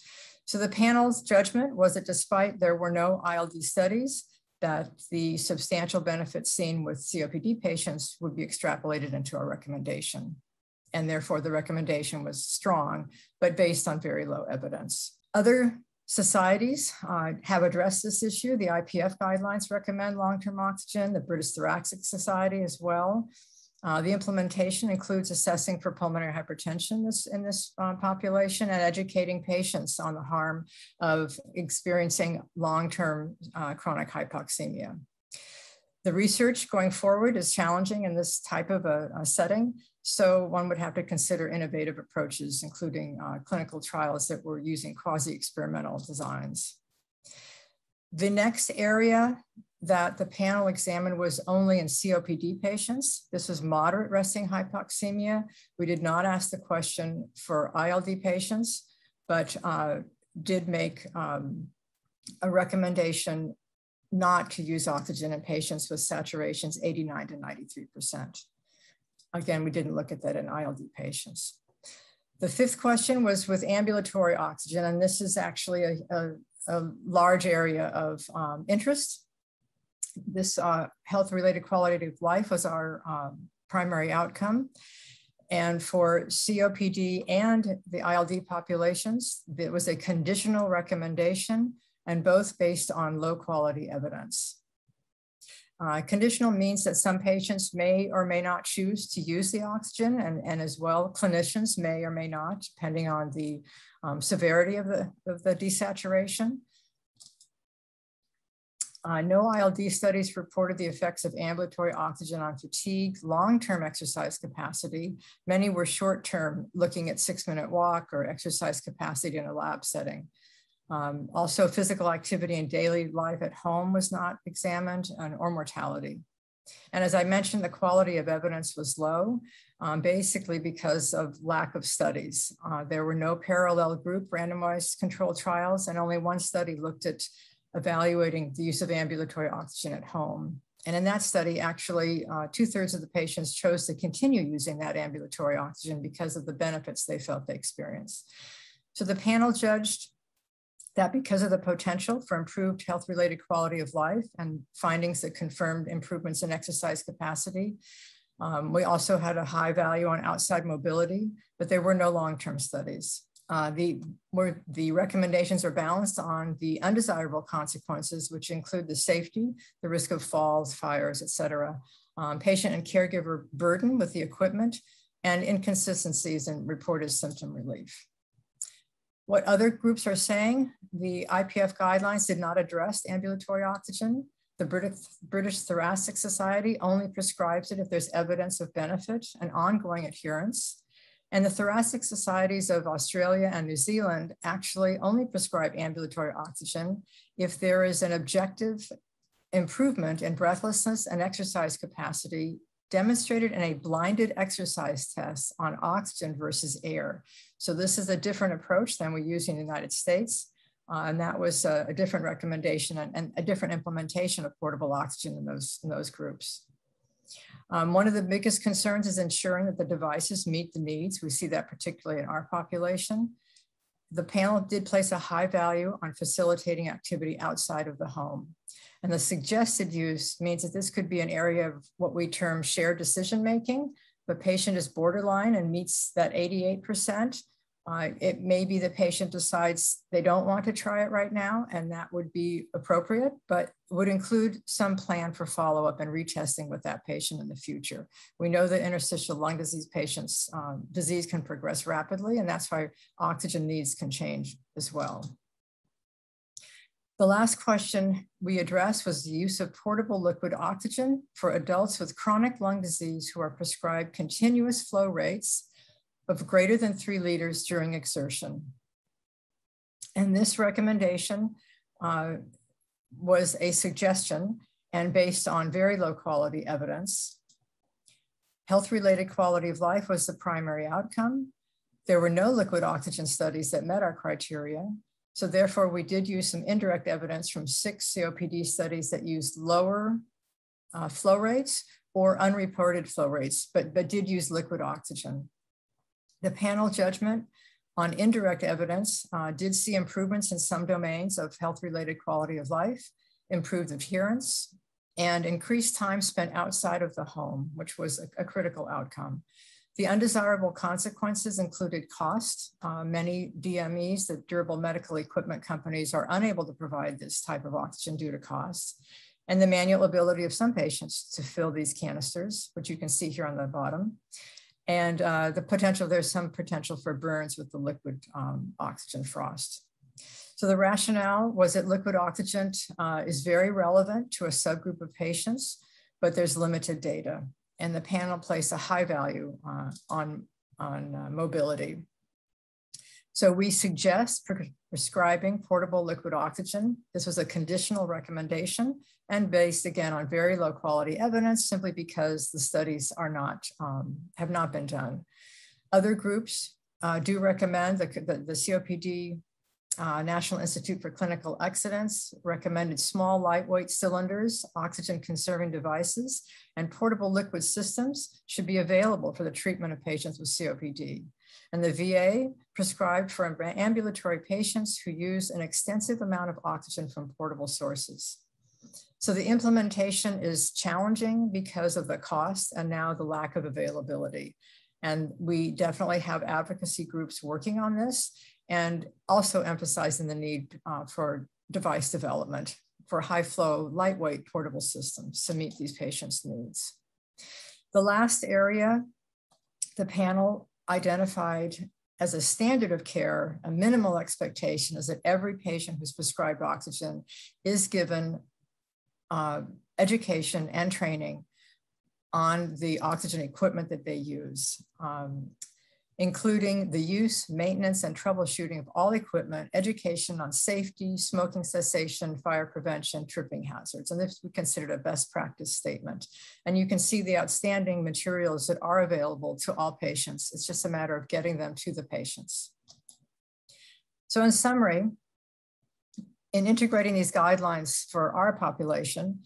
So the panel's judgment was that despite there were no ILD studies, that the substantial benefits seen with COPD patients would be extrapolated into our recommendation. And therefore the recommendation was strong, but based on very low evidence. Other societies uh, have addressed this issue. The IPF guidelines recommend long-term oxygen, the British Thoracic Society as well. Uh, the implementation includes assessing for pulmonary hypertension this, in this uh, population and educating patients on the harm of experiencing long-term uh, chronic hypoxemia. The research going forward is challenging in this type of a, a setting, so one would have to consider innovative approaches, including uh, clinical trials that were using quasi-experimental designs. The next area that the panel examined was only in COPD patients. This was moderate resting hypoxemia. We did not ask the question for ILD patients, but uh, did make um, a recommendation not to use oxygen in patients with saturations 89 to 93%. Again, we didn't look at that in ILD patients. The fifth question was with ambulatory oxygen, and this is actually a, a, a large area of um, interest. This uh, health-related quality of life was our um, primary outcome. And for COPD and the ILD populations, it was a conditional recommendation and both based on low quality evidence. Uh, conditional means that some patients may or may not choose to use the oxygen and, and as well clinicians may or may not depending on the um, severity of the, of the desaturation. Uh, no ILD studies reported the effects of ambulatory oxygen on fatigue, long-term exercise capacity. Many were short-term, looking at six-minute walk or exercise capacity in a lab setting. Um, also, physical activity in daily life at home was not examined and, or mortality. And as I mentioned, the quality of evidence was low, um, basically because of lack of studies. Uh, there were no parallel group randomized controlled trials, and only one study looked at evaluating the use of ambulatory oxygen at home. And in that study, actually, uh, two thirds of the patients chose to continue using that ambulatory oxygen because of the benefits they felt they experienced. So the panel judged that because of the potential for improved health related quality of life and findings that confirmed improvements in exercise capacity, um, we also had a high value on outside mobility, but there were no long term studies. Uh, the, the recommendations are balanced on the undesirable consequences, which include the safety, the risk of falls, fires, et cetera, um, patient and caregiver burden with the equipment, and inconsistencies in reported symptom relief. What other groups are saying, the IPF guidelines did not address ambulatory oxygen. The British, British Thoracic Society only prescribes it if there's evidence of benefit and ongoing adherence. And the thoracic societies of Australia and New Zealand actually only prescribe ambulatory oxygen if there is an objective improvement in breathlessness and exercise capacity demonstrated in a blinded exercise test on oxygen versus air. So this is a different approach than we use in the United States. Uh, and that was a, a different recommendation and, and, a different implementation of portable oxygen in those, in those groups. Um, one of the biggest concerns is ensuring that the devices meet the needs. We see that particularly in our population. The panel did place a high value on facilitating activity outside of the home. And the suggested use means that this could be an area of what we term shared decision making. The patient is borderline and meets that 88%, uh, it may be the patient decides they don't want to try it right now, and that would be appropriate, but would include some plan for follow-up and retesting with that patient in the future. We know that interstitial lung disease patients' um, disease can progress rapidly, and that's why oxygen needs can change as well. The last question we addressed was the use of portable liquid oxygen for adults with chronic lung disease who are prescribed continuous flow rates of greater than three liters during exertion. And this recommendation uh, was a suggestion and based on very low quality evidence. Health related quality of life was the primary outcome. There were no liquid oxygen studies that met our criteria. So therefore we did use some indirect evidence from six COPD studies that used lower uh, flow rates or unreported flow rates, but, but did use liquid oxygen. The panel judgment on indirect evidence uh, did see improvements in some domains of health-related quality of life, improved adherence, and increased time spent outside of the home, which was a, a critical outcome. The undesirable consequences included cost. Uh, many DMEs, the durable medical equipment companies, are unable to provide this type of oxygen due to cost. and the manual ability of some patients to fill these canisters, which you can see here on the bottom. And uh, the potential, there's some potential for burns with the liquid um, oxygen frost. So the rationale was that liquid oxygen uh, is very relevant to a subgroup of patients, but there's limited data. And the panel placed a high value uh, on, on uh, mobility. So we suggest prescribing portable liquid oxygen. This was a conditional recommendation and based again on very low quality evidence simply because the studies are not, um, have not been done. Other groups uh, do recommend the, the, the COPD uh, National Institute for Clinical Excellence recommended small lightweight cylinders, oxygen conserving devices, and portable liquid systems should be available for the treatment of patients with COPD. And the VA prescribed for ambulatory patients who use an extensive amount of oxygen from portable sources. So the implementation is challenging because of the cost and now the lack of availability. And we definitely have advocacy groups working on this and also emphasizing the need uh, for device development for high flow, lightweight portable systems to meet these patients' needs. The last area, the panel identified as a standard of care, a minimal expectation is that every patient who's prescribed oxygen is given uh, education and training on the oxygen equipment that they use. Um, including the use, maintenance, and troubleshooting of all equipment, education on safety, smoking cessation, fire prevention, tripping hazards. And this we considered a best practice statement. And you can see the outstanding materials that are available to all patients. It's just a matter of getting them to the patients. So in summary, in integrating these guidelines for our population,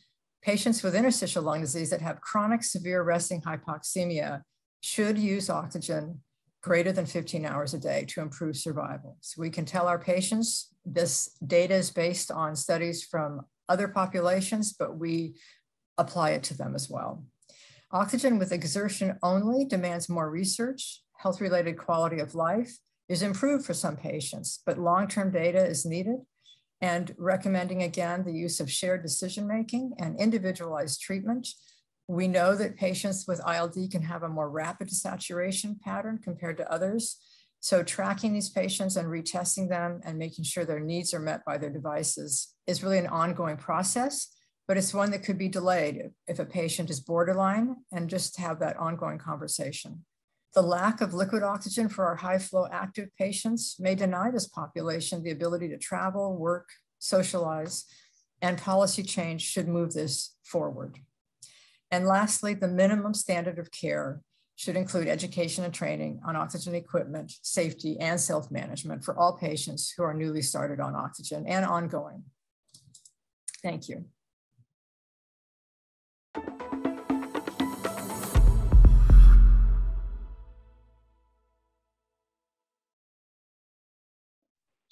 patients with interstitial lung disease that have chronic severe resting hypoxemia should use oxygen greater than 15 hours a day to improve survival. So we can tell our patients this data is based on studies from other populations, but we apply it to them as well. Oxygen with exertion only demands more research. Health related quality of life is improved for some patients, but long term data is needed. And recommending again the use of shared decision making and individualized treatment we know that patients with ILD can have a more rapid saturation pattern compared to others. So tracking these patients and retesting them and making sure their needs are met by their devices is really an ongoing process, but it's one that could be delayed if a patient is borderline and just have that ongoing conversation. The lack of liquid oxygen for our high flow active patients may deny this population the ability to travel, work, socialize, and policy change should move this forward. And lastly, the minimum standard of care should include education and training on oxygen equipment, safety, and self-management for all patients who are newly started on oxygen and ongoing. Thank you.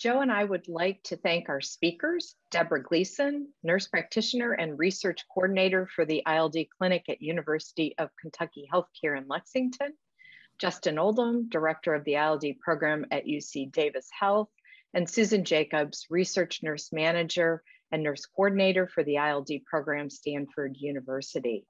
Joe and I would like to thank our speakers, Deborah Gleason, nurse practitioner and research coordinator for the ILD clinic at University of Kentucky Healthcare in Lexington, Justin Oldham, director of the ILD program at UC Davis Health, and Susan Jacobs, research nurse manager and nurse coordinator for the ILD program, Stanford University.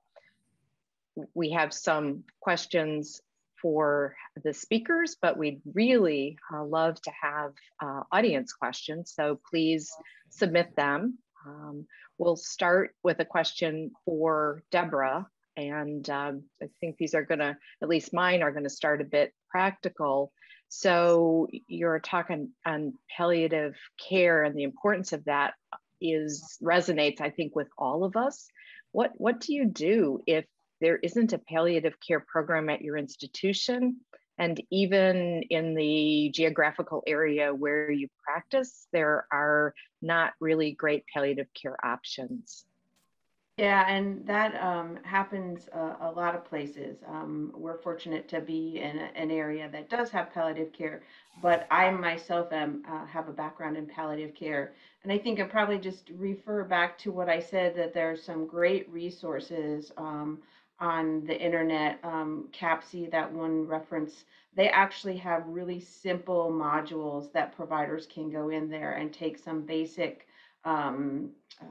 We have some questions for the speakers, but we'd really uh, love to have uh, audience questions. So please submit them. Um, we'll start with a question for Deborah. And um, I think these are gonna, at least mine are gonna start a bit practical. So you're talking on palliative care and the importance of that is resonates, I think, with all of us. What, what do you do if there isn't a palliative care program at your institution. And even in the geographical area where you practice, there are not really great palliative care options. Yeah, and that um, happens uh, a lot of places. Um, we're fortunate to be in a, an area that does have palliative care, but I myself am uh, have a background in palliative care, and I think I probably just refer back to what I said that there are some great resources um, on the internet, um, CAPC, that one reference, they actually have really simple modules that providers can go in there and take some basic um, uh,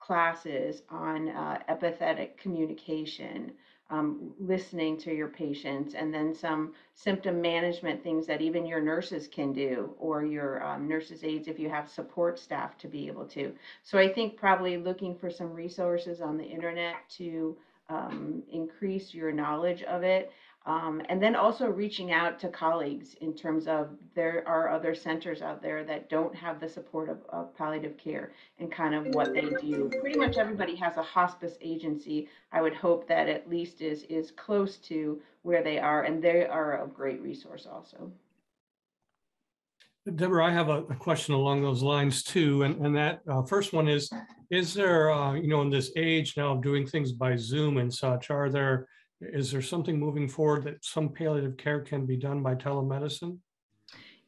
classes on uh, empathetic communication, um, listening to your patients, and then some symptom management things that even your nurses can do, or your um, nurses' aides if you have support staff to be able to. So I think probably looking for some resources on the internet to um, increase your knowledge of it um, and then also reaching out to colleagues in terms of there are other centers out there that don't have the support of, of, palliative care and kind of what they do. Pretty much everybody has a hospice agency. I would hope that at least is is close to where they are, and they are a great resource also. Deborah, I have a, a question along those lines too, and and that uh, first one is: Is there, uh, you know, in this age now of doing things by Zoom and such, are there is there something moving forward that some palliative care can be done by telemedicine?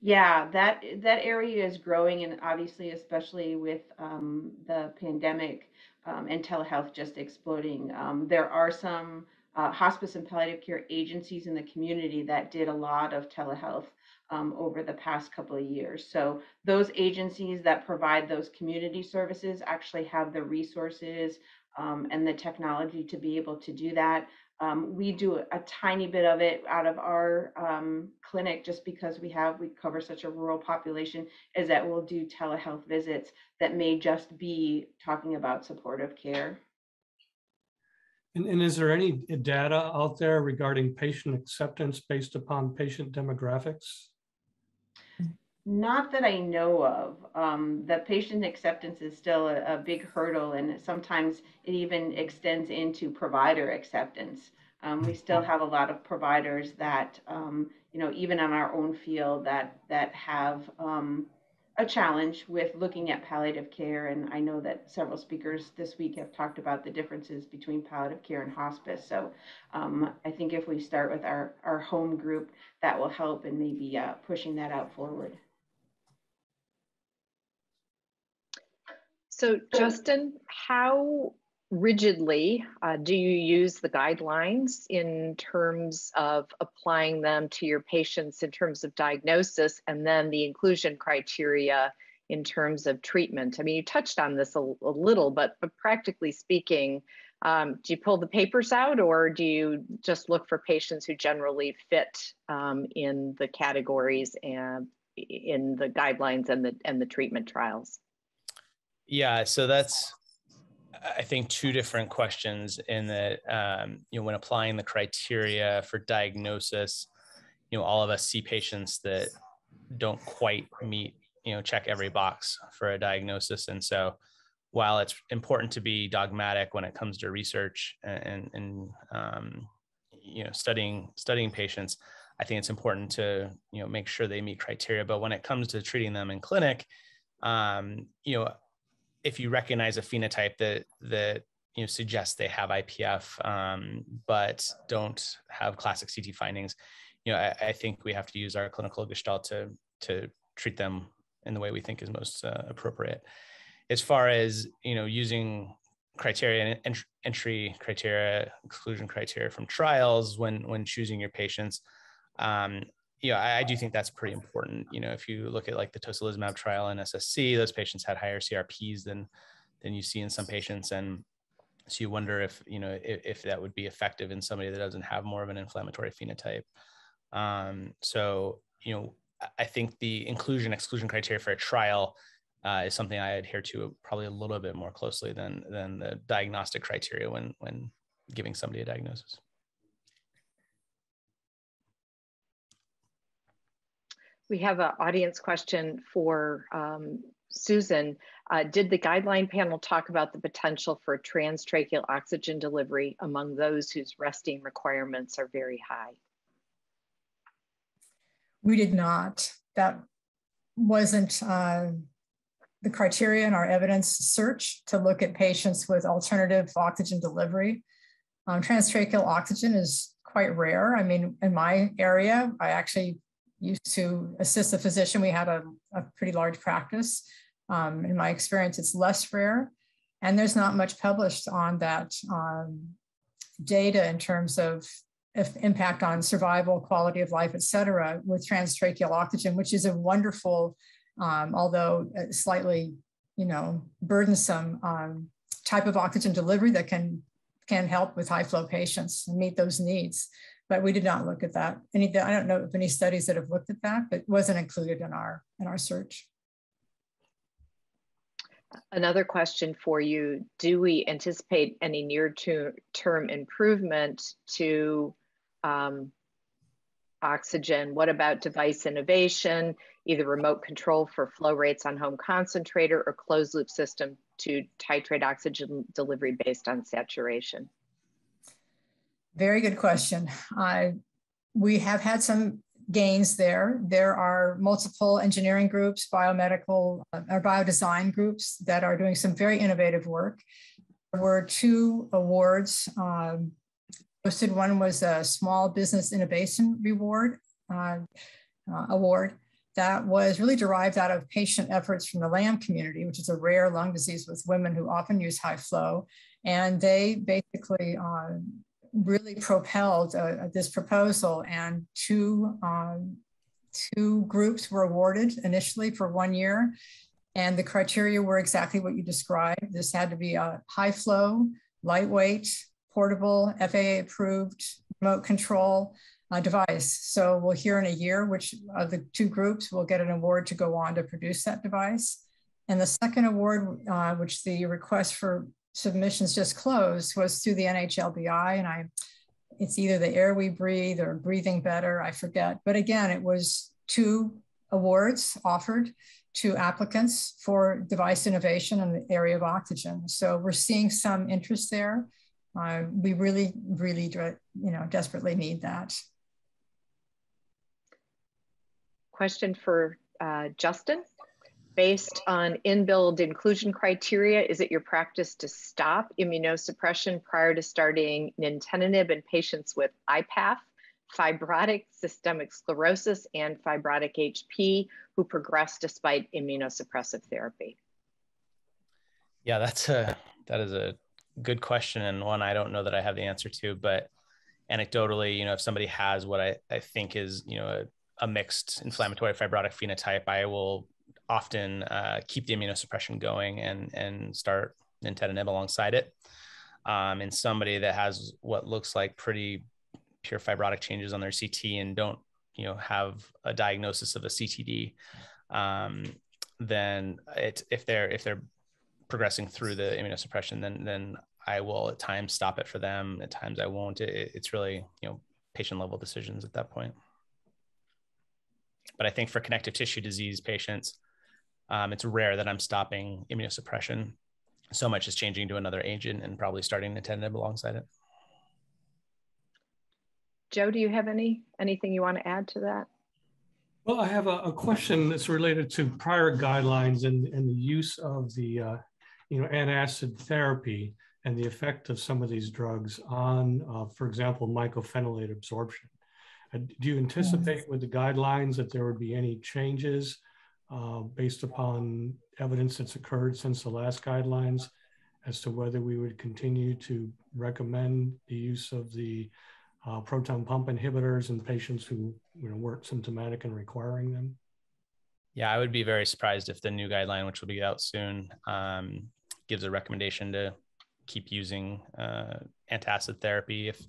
Yeah, that that area is growing, and obviously, especially with um, the pandemic um, and telehealth just exploding, um, there are some uh, hospice and palliative care agencies in the community that did a lot of telehealth um, over the past couple of years. So those agencies that provide those community services actually have the resources um, and the technology to be able to do that. Um, we do a tiny bit of it out of our um, clinic just because we have we cover such a rural population is that we'll do telehealth visits that may just be talking about supportive care and, and is there any data out there regarding patient acceptance based upon patient demographics not that I know of. Um, the patient acceptance is still a, a, big hurdle, and sometimes it even extends into provider acceptance. Um, we still have a lot of providers that, um, you know, even in our own field, that that have um, a challenge with looking at palliative care. And I know that several speakers this week have talked about the differences between palliative care and hospice. So um, I think if we start with our our home group, that will help in maybe uh, pushing that out forward. So, Justin, how rigidly uh, do you use the guidelines in terms of applying them to your patients in terms of diagnosis and then the inclusion criteria in terms of treatment? I mean, you touched on this a, a little, but, but practically speaking, um, do you pull the papers out or do you just look for patients who generally fit um, in the categories and in the guidelines and the and the treatment trials? Yeah, so that's I think two different questions in that um, you know when applying the criteria for diagnosis, you know all of us see patients that don't quite meet you know check every box for a diagnosis, and so while it's important to be dogmatic when it comes to research and and um, you know studying studying patients, I think it's important to you know make sure they meet criteria. But when it comes to treating them in clinic, um, you know if you recognize a phenotype that that you know suggests they have IPF um, but don't have classic CT findings, you know, I, I, think we have to use our clinical gestalt to to treat them in the way we think is most uh, appropriate. As far as you know, using criteria and entry criteria, exclusion criteria from trials when when choosing your patients, um, you know, I, I, do think that's pretty important. You know, if you look at like the tocilizumab trial in SSC, those patients had higher CRPs than than you see in some patients, and so you wonder if you know if, if that would be effective in somebody that doesn't have more of an inflammatory phenotype. Um, so you know, I think the inclusion exclusion criteria for a trial uh, is something I adhere to probably a little bit more closely than than the diagnostic criteria when when giving somebody a diagnosis. We have an audience question for um, Susan. Uh, did the guideline panel talk about the potential for transtracheal oxygen delivery among those whose resting requirements are very high? We did not. That wasn't uh, the criteria in our evidence search to look at patients with alternative oxygen delivery. Um, transtracheal oxygen is quite rare. I mean, in my area, I actually used to assist a physician. We had a, a pretty large practice. Um, in my experience, it's less rare. And there's not much published on that um, data in terms of if impact on survival, quality of life, et cetera, with transtracheal oxygen, which is a wonderful, um, although slightly, you know, burdensome um, type of oxygen delivery that can can help with high flow patients and meet those needs. But we did not look at that. Any, I don't know of any studies that have looked at that, but wasn't included in our in our search. Another question for you, do we anticipate any near term improvement to um, oxygen? What about device innovation, either remote control for flow rates on home concentrator or closed loop system to titrate oxygen delivery based on saturation? Very good question. Uh, we have had some gains there. There are multiple engineering groups, biomedical uh, or biodesign groups that are doing some very innovative work. There were two awards um, posted. One was a Small Business Innovation Reward uh, uh, Award that was really derived out of patient efforts from the LAM community, which is a rare lung disease with women who often use high flow. And they basically uh, really propelled uh, this proposal and two, um, two groups were awarded initially for one year. And the criteria were exactly what you described. This had to be a high flow, lightweight, portable, FAA approved, remote control, uh, device. So we'll hear in a year which of the two groups will get an award to go on to produce that device. And the second award, uh, which the request for submissions just closed, was through the NHLBI. And I, it's either the air we breathe or breathing better, I forget. But again, it was two awards offered to applicants for device innovation in the area of oxygen. So we're seeing some interest there. Uh, we really, really, you know, desperately need that. Question for uh, Justin. Based on INBUILD inclusion criteria, is it your practice to stop immunosuppression prior to starting nintedanib in patients with IPAF, fibrotic systemic sclerosis, and fibrotic HP who progress despite immunosuppressive therapy? Yeah, that's a that is a good question and one I don't know that I have the answer to, but anecdotally, you know, if somebody has what I, I think is, you know, a a mixed inflammatory fibrotic phenotype, I will often uh, keep the immunosuppression going and and start nintedanib alongside it. Um, in somebody that has what looks like pretty pure fibrotic changes on their CT and don't you know have a diagnosis of a CTD, um, then it if they're if they're progressing through the immunosuppression, then then I will at times stop it for them. At times I won't. It, it's really you know patient level decisions at that point. But I think for connective tissue disease patients, um, it's rare that I'm stopping immunosuppression. So much is changing to another agent and probably starting nintedanib alongside it. Joe, do you have any anything you want to add to that? Well, I have a, a question that's related to prior guidelines and, and the use of the, uh, you know, antacid therapy and the effect of some of these drugs on, uh, for example, mycophenolate absorption. Uh, do you anticipate with the guidelines that there would be any changes uh, based upon evidence that's occurred since the last guidelines as to whether we would continue to recommend the use of the uh, proton pump inhibitors in patients who you know, weren't symptomatic and requiring them? Yeah, I would be very surprised if the new guideline, which will be out soon, um, gives a recommendation to keep using uh, antacid therapy if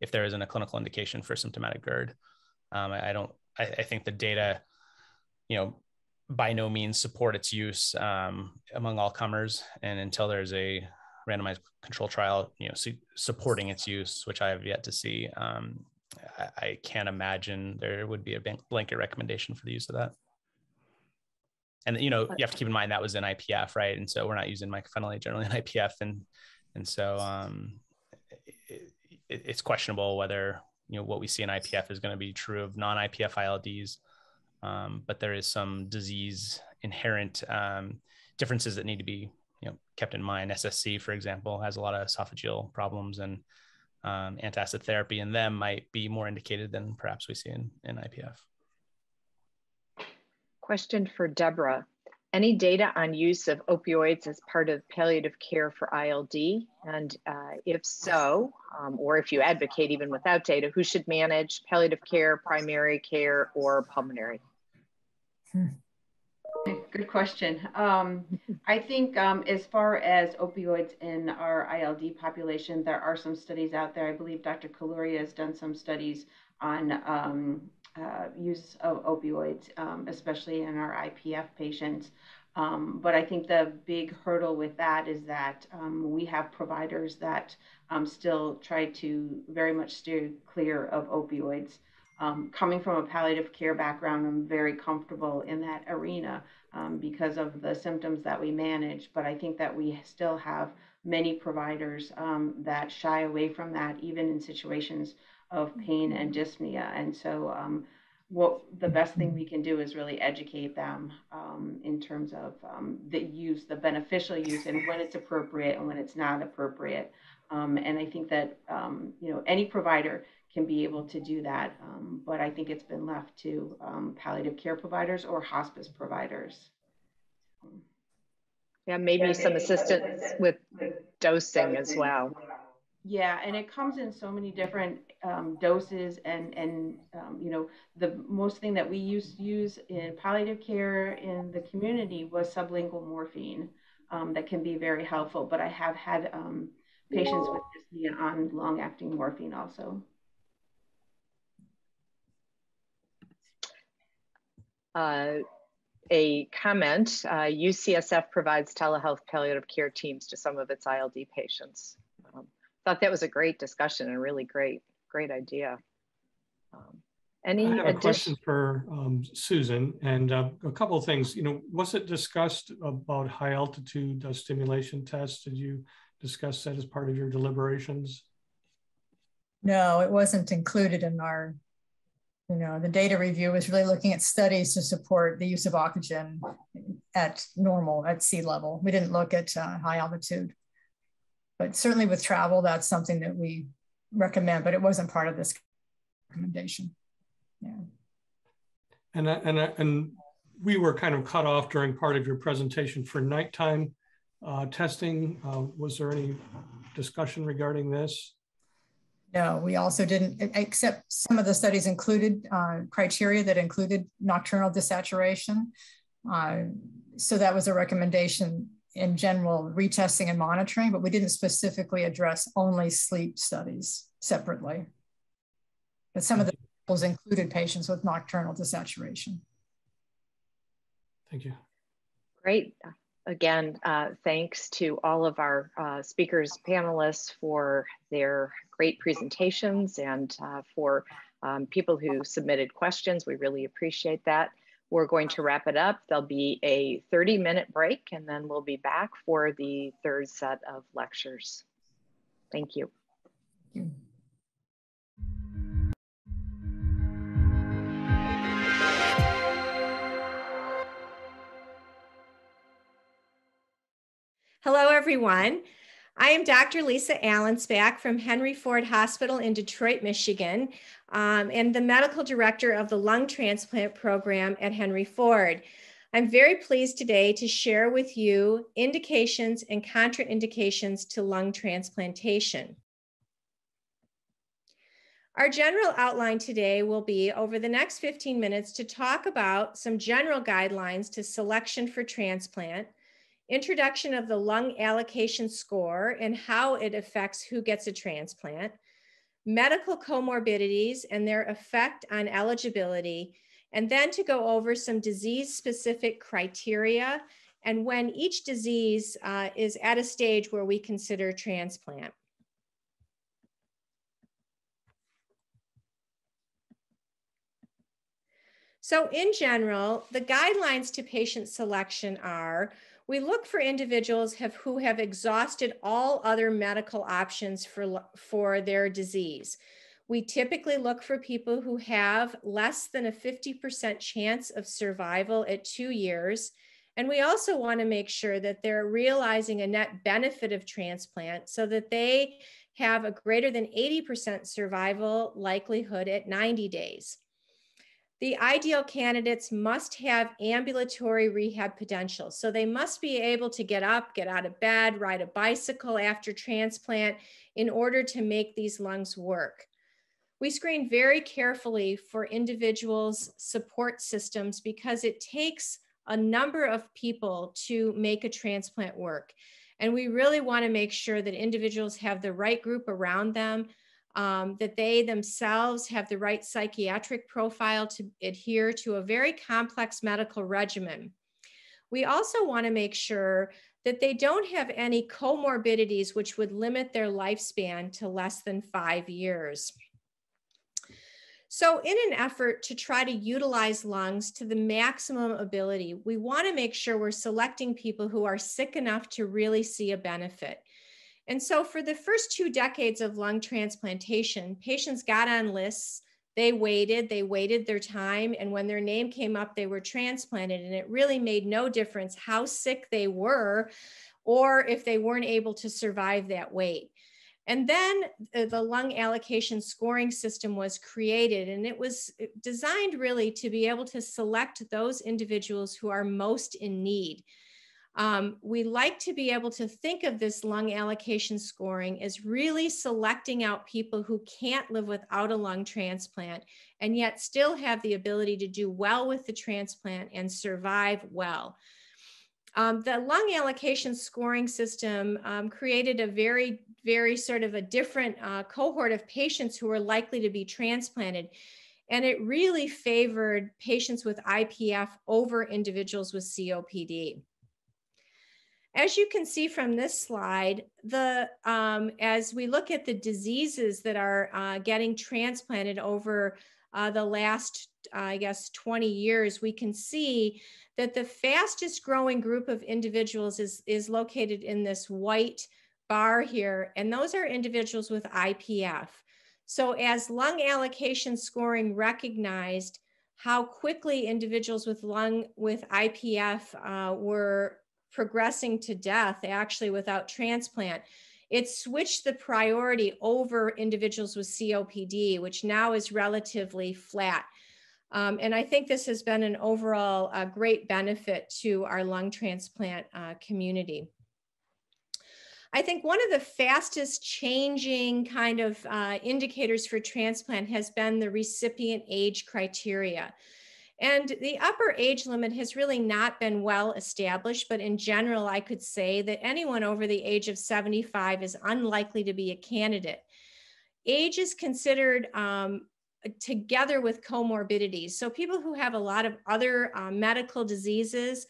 if there isn't a clinical indication for symptomatic GERD. Um, I, I, don't, I, I, think the data, you know, by no means support its use um, among all comers. And until there's a randomized control trial, you know, su- supporting its use, which I have yet to see, um, I, I, can't imagine there would be a blanket recommendation for the use of that. And you know, you have to keep in mind that was in IPF, right? And so we're not using mycophenolate generally in IPF, and and so um, it, it's questionable whether you know what we see in IPF is going to be true of non-IPF ILDs. Um, but there is some disease inherent um, differences that need to be you know kept in mind. SSC, for example, has a lot of esophageal problems, and um, antacid therapy in them might be more indicated than perhaps we see in, in IPF. Question for Deborah any data on use of opioids as part of palliative care for ILD? And uh, if so, um, or if you advocate even without data, who should manage palliative care, primary care, or pulmonary? Hmm. Good question. Um, I think um, as far as opioids in our ILD population, there are some studies out there. I believe Dr. Kalluri has done some studies on um, uh, use of opioids, um, especially in our IPF patients. Um, but I think the big hurdle with that is that um, we have providers that still try to very much steer clear of opioids. Um, coming from a palliative care background, I'm very comfortable in that arena um, because of the symptoms that we manage. But I think that we still have many providers um, that shy away from that, even in situations of pain and dyspnea. And so, um, what the best thing we can do is really educate them um, in terms of um, the use, the beneficial use, and when it's appropriate and when it's not appropriate. And I think that you know any provider can be able to do that. Um, but I think it's been left to um, palliative care providers or hospice providers. Yeah, maybe some assistance with dosing as well. Yeah, and it comes in so many different um, doses, and and um, you know the most thing that we used to use in palliative care in the community was sublingual morphine, um, that can be very helpful. But I have had um, patients with dyspnea on long-acting morphine also. A comment. Uh, UCSF provides telehealth palliative care teams to some of its ILD patients. Um, thought that was a great discussion and really great, great idea. Um, any I have a question for um, Susan and uh, a couple of things. You know, was it discussed about high altitude uh, simulation tests? Did you discuss that as part of your deliberations? No, it wasn't included in our you know, the data review was really looking at studies to support the use of oxygen at normal, at sea level. We didn't look at uh, high altitude. But certainly with travel, that's something that we recommend, but it wasn't part of this recommendation. Yeah. And, and, and we were kind of cut off during part of your presentation for nighttime uh, testing. Uh, was there any discussion regarding this? No, we also didn't, except some of the studies included uh, criteria that included nocturnal desaturation. Uh, so that was a recommendation in general, retesting and monitoring, but we didn't specifically address only sleep studies separately. But some of the examples included patients with nocturnal desaturation. Thank you. Great. Again, uh, thanks to all of our uh, speakers, panelists for their great presentations and uh, for um, people who submitted questions. We really appreciate that. We're going to wrap it up. There'll be a 30 minute break and then we'll be back for the third set of lectures. Thank you. Thank you. Hello, everyone. I am Dr. Lisa Allenspach from Henry Ford Hospital in Detroit, Michigan, um, and the medical director of the lung transplant program at Henry Ford. I'm very pleased today to share with you indications and contraindications to lung transplantation. Our general outline today will be over the next 15 minutes to talk about some general guidelines to selection for transplant, introduction of the lung allocation score and how it affects who gets a transplant, medical comorbidities and their effect on eligibility, and then to go over some disease specific criteria and when each disease uh, is at a stage where we consider transplant. So in general, the guidelines to patient selection are we look for individuals have, who have exhausted all other medical options for, for their disease. We typically look for people who have less than a 50% chance of survival at two years. And we also want to make sure that they're realizing a net benefit of transplant so that they have a greater than 80% survival likelihood at 90 days. The ideal candidates must have ambulatory rehab potential. So they must be able to get up, get out of bed, ride a bicycle after transplant in order to make these lungs work. We screen very carefully for individuals' support systems because it takes a number of people to make a transplant work. And we really want to make sure that individuals have the right group around them, um, that they themselves have the right psychiatric profile to adhere to a very complex medical regimen. We also want to make sure that they don't have any comorbidities which would limit their lifespan to less than five years. So in an effort to try to utilize lungs to the maximum ability, we wanna make sure we're selecting people who are sick enough to really see a benefit. And so for the first two decades of lung transplantation, patients got on lists, they waited, they waited their time, and when their name came up, they were transplanted. And it really made no difference how sick they were or if they weren't able to survive that wait. And then uh, the lung allocation scoring system was created, and it was uh, designed really to be able to select those individuals who are most in need. Um, we like to be able to think of this lung allocation scoring as really selecting out people who can't live without a lung transplant and yet still have the ability to do well with the transplant and survive well. Um, the lung allocation scoring system um, created a very, very sort of a different uh, cohort of patients who were likely to be transplanted. And it really favored patients with IPF over individuals with COPD. As you can see from this slide, the um, as we look at the diseases that are uh, getting transplanted over uh, the last, uh, I guess, 20 years, we can see that the fastest growing group of individuals is, is located in this white bar here, and those are individuals with IPF. So as lung allocation scoring recognized how quickly individuals with lung with IPF uh, were progressing to death actually without transplant, it switched the priority over individuals with COPD, which now is relatively flat. Um, and I think this has been an overall uh, great benefit to our lung transplant uh, community. I think one of the fastest changing kind of uh, indicators for transplant has been the recipient age criteria. And the upper age limit has really not been well established, but in general, I could say that anyone over the age of 75 is unlikely to be a candidate. Age is considered um, together with comorbidities. So people who have a lot of other uh, medical diseases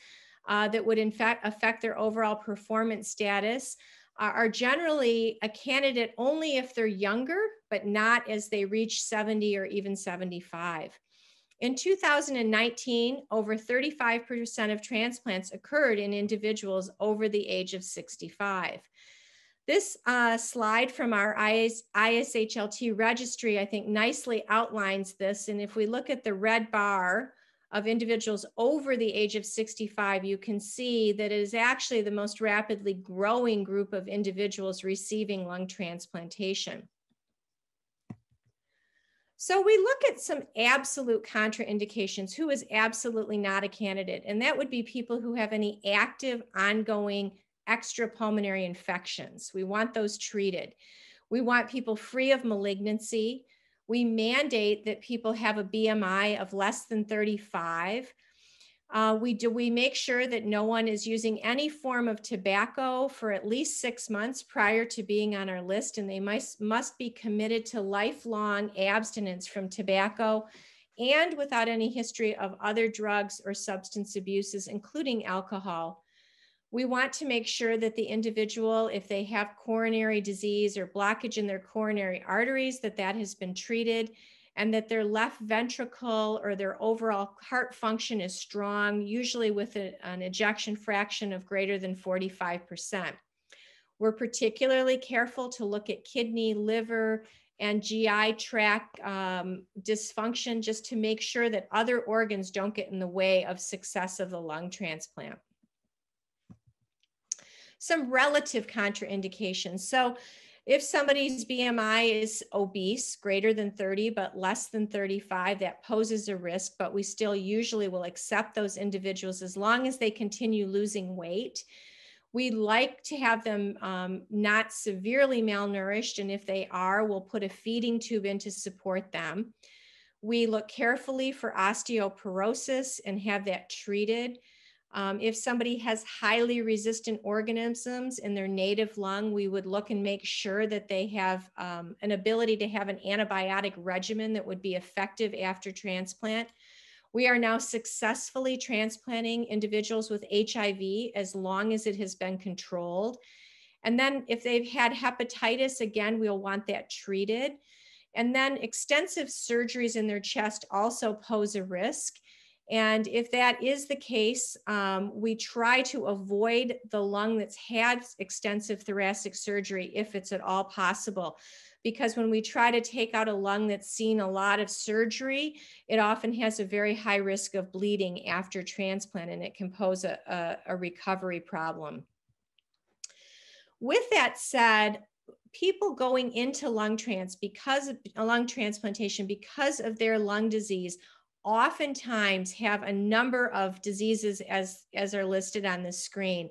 uh, that would in fact affect their overall performance status uh, are generally a candidate only if they're younger, but not as they reach 70 or even 75. In 2019, over 35% of transplants occurred in individuals over the age of 65. This uh, slide from our IS, ISHLT registry, I think nicely outlines this. And if we look at the red bar of individuals over the age of 65, you can see that it is actually the most rapidly growing group of individuals receiving lung transplantation. So we look at some absolute contraindications. Who is absolutely not a candidate? And that would be people who have any active, ongoing extrapulmonary infections. We want those treated. We want people free of malignancy. We mandate that people have a BMI of less than 35. Uh, we do we make sure that no one is using any form of tobacco for at least six months prior to being on our list, and they must must be committed to lifelong abstinence from tobacco and without any history of other drugs or substance abuses, including alcohol. We want to make sure that the individual, if they have coronary disease or blockage in their coronary arteries, that that has been treated and that their left ventricle or their overall heart function is strong, usually with a, an ejection fraction of greater than 45%. We're particularly careful to look at kidney, liver, and GI tract um, dysfunction just to make sure that other organs don't get in the way of success of the lung transplant some relative contraindications. So if somebody's BMI is obese, greater than 30, but less than 35, that poses a risk, but we still usually will accept those individuals as long as they continue losing weight. We like to have them um, not severely malnourished, and if they are, we'll put a feeding tube in to support them. We look carefully for osteoporosis and have that treated. Um, if somebody has highly resistant organisms in their native lung, we would look and make sure that they have um, an ability to have an antibiotic regimen that would be effective after transplant. We are now successfully transplanting individuals with HIV as long as it has been controlled. And then if they've had hepatitis, again, we'll want that treated. And then extensive surgeries in their chest also pose a risk. And if that is the case, um, we try to avoid the lung that's had extensive thoracic surgery if it's at all possible. Because when we try to take out a lung that's seen a lot of surgery, it often has a very high risk of bleeding after transplant and it can pose a, a, a recovery problem. With that said, people going into lung trans because of lung transplantation because of their lung disease oftentimes have a number of diseases as, as are listed on the screen.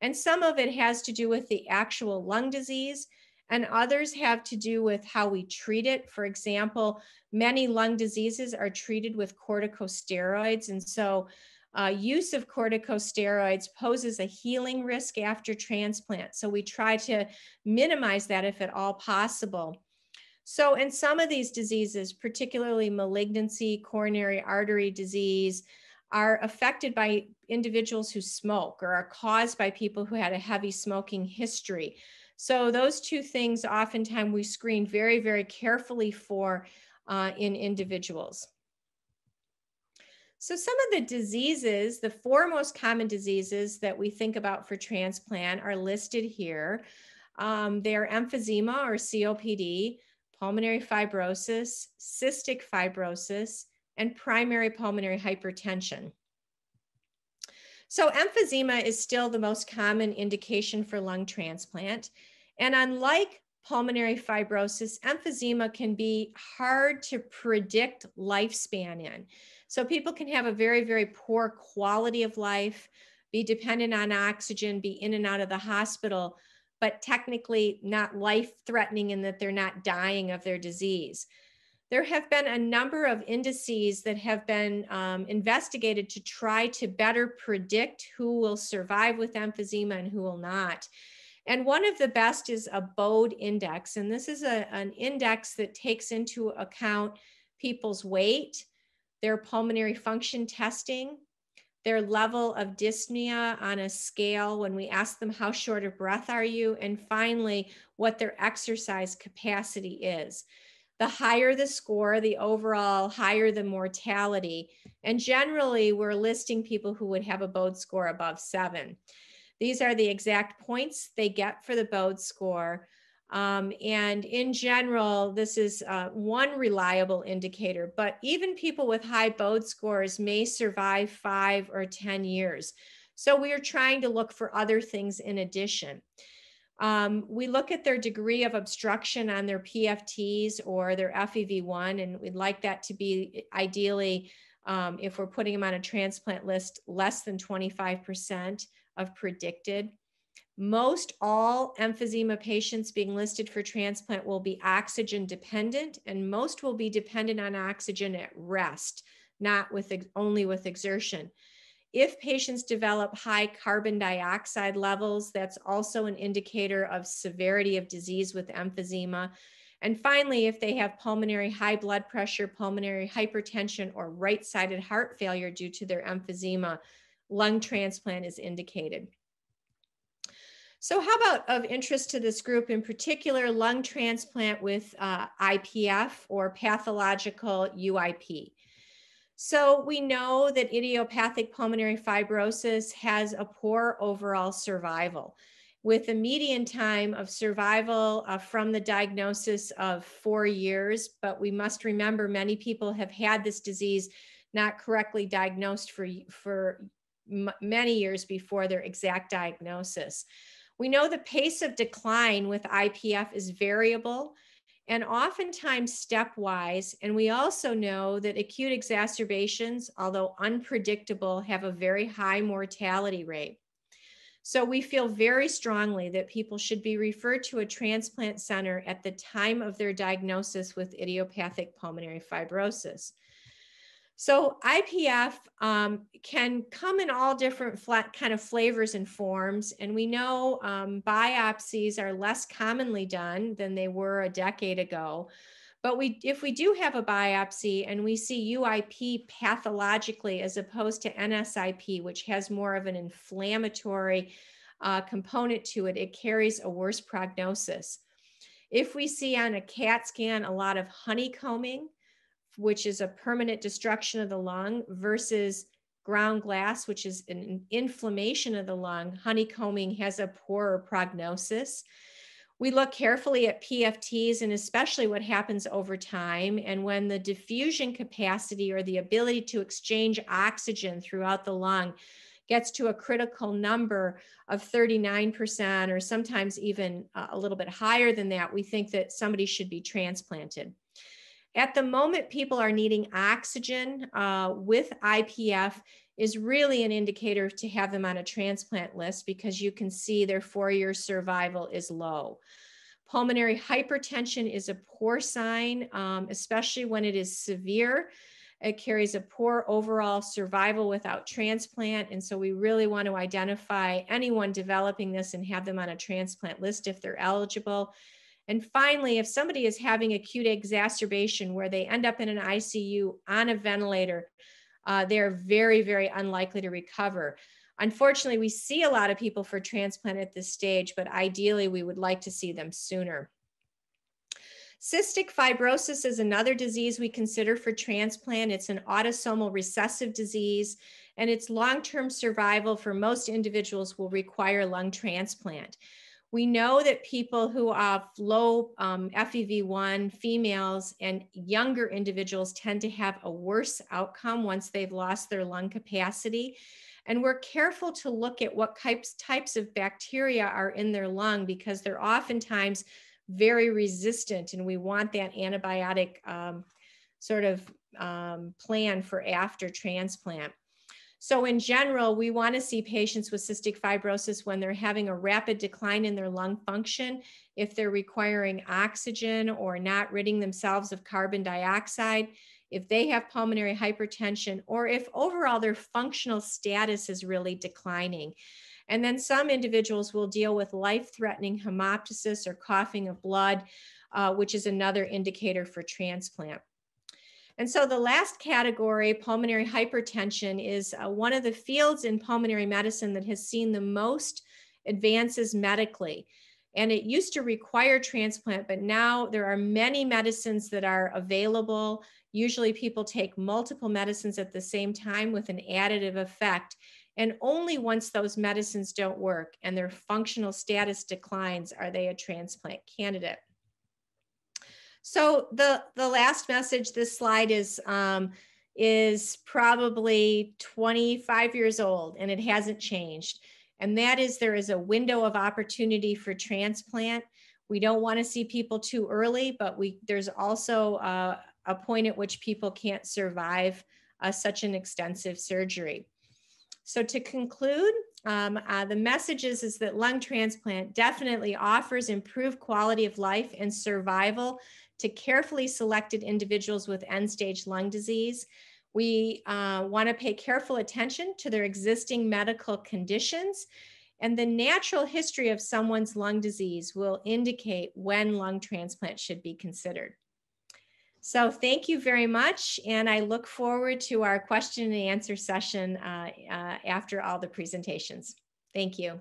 And some of it has to do with the actual lung disease, and others have to do with how we treat it. For example, many lung diseases are treated with corticosteroids. And so uh, use of corticosteroids poses a healing risk after transplant. So we try to minimize that if at all possible. So in some of these diseases, particularly malignancy, coronary artery disease, are affected by individuals who smoke or are caused by people who had a heavy smoking history. So those two things oftentimes we screen very, very carefully for uh, in individuals. So some of the diseases, the four most common diseases that we think about for transplant are listed here. Um, they're emphysema or COPD, pulmonary fibrosis, cystic fibrosis, and primary pulmonary hypertension. So emphysema is still the most common indication for lung transplant. And unlike pulmonary fibrosis, emphysema can be hard to predict lifespan in. So people can have a very, very poor quality of life, be dependent on oxygen, be in and out of the hospital but technically not life threatening in that they're not dying of their disease. There have been a number of indices that have been um, investigated to try to better predict who will survive with emphysema and who will not. And one of the best is a BODE index. And this is a, an index that takes into account people's weight, their pulmonary function testing, their level of dyspnea on a scale when we ask them how short of breath are you, and finally, what their exercise capacity is. The higher the score, the overall higher the mortality. And generally, we're listing people who would have a BODE score above seven. These are the exact points they get for the BODE score. Um, and in general, this is uh, one reliable indicator, but even people with high BODE scores may survive five or 10 years. So we are trying to look for other things in addition. Um, we look at their degree of obstruction on their PFTs or their FEV1, and we'd like that to be ideally, um, if we're putting them on a transplant list, less than 25% of predicted. Most all emphysema patients being listed for transplant will be oxygen dependent, and most will be dependent on oxygen at rest, not with only with exertion. If patients develop high carbon dioxide levels, that's also an indicator of severity of disease with emphysema. And finally, if they have pulmonary high blood pressure, pulmonary hypertension, or right sided heart failure due to their emphysema, lung transplant is indicated. So how about of interest to this group in particular, lung transplant with uh, IPF or pathological UIP? So we know that idiopathic pulmonary fibrosis has a poor overall survival with a median time of survival uh, from the diagnosis of four years. But we must remember many people have had this disease not correctly diagnosed for, for many years before their exact diagnosis. We know the pace of decline with IPF is variable and oftentimes stepwise. And we also know that acute exacerbations, although unpredictable, have a very high mortality rate. So we feel very strongly that people should be referred to a transplant center at the time of their diagnosis with idiopathic pulmonary fibrosis. So IPF um, can come in all different flat kind of flavors and forms. And we know um, biopsies are less commonly done than they were a decade ago. But we, if we do have a biopsy and we see UIP pathologically as opposed to NSIP, which has more of an inflammatory uh, component to it, it carries a worse prognosis. If we see on a CAT scan a lot of honeycombing, which is a permanent destruction of the lung, versus ground glass, which is an inflammation of the lung, honeycombing has a poorer prognosis. We look carefully at PFTs and especially what happens over time. And when the diffusion capacity or the ability to exchange oxygen throughout the lung gets to a critical number of 39%, or sometimes even uh, a little bit higher than that, we think that somebody should be transplanted. At the moment, people are needing oxygen uh, with IPF is really an indicator to have them on a transplant list because you can see their four-year survival is low. Pulmonary hypertension is a poor sign, um, especially when it is severe. It carries a poor overall survival without transplant. And so we really want to identify anyone developing this and have them on a transplant list if they're eligible. And finally, if somebody is having acute exacerbation where they end up in an ICU on a ventilator, uh, they're very, very unlikely to recover. Unfortunately, we see a lot of people for transplant at this stage, but ideally we would like to see them sooner. Cystic fibrosis is another disease we consider for transplant. It's an autosomal recessive disease, and its long-term survival for most individuals will require lung transplant. We know that people who have low um, FEV1, females, and younger individuals tend to have a worse outcome once they've lost their lung capacity. And we're careful to look at what types, types of bacteria are in their lung because they're oftentimes very resistant, and we want that antibiotic um, sort of um, plan for after transplant. So in general, we want to see patients with cystic fibrosis when they're having a rapid decline in their lung function, if they're requiring oxygen or not ridding themselves of carbon dioxide, if they have pulmonary hypertension, or if overall their functional status is really declining. And then some individuals will deal with life-threatening hemoptysis or coughing of blood, uh, which is another indicator for transplant. And so the last category, pulmonary hypertension, is uh, one of the fields in pulmonary medicine that has seen the most advances medically. And it used to require transplant, but now there are many medicines that are available. Usually people take multiple medicines at the same time with an additive effect. And only once those medicines don't work and their functional status declines are they a transplant candidate. So the, the last message, this slide is, um, is probably 25 years old and it hasn't changed. And that is there is a window of opportunity for transplant. We don't want to see people too early, but we there's also uh, a point at which people can't survive uh, such an extensive surgery. So to conclude, um, uh, the message is, is that lung transplant definitely offers improved quality of life and survival to carefully selected individuals with end stage lung disease. We uh, want to pay careful attention to their existing medical conditions and the natural history of someone's lung disease will indicate when lung transplant should be considered. So thank you very much. And I look forward to our question and answer session uh, uh, after all the presentations. Thank you.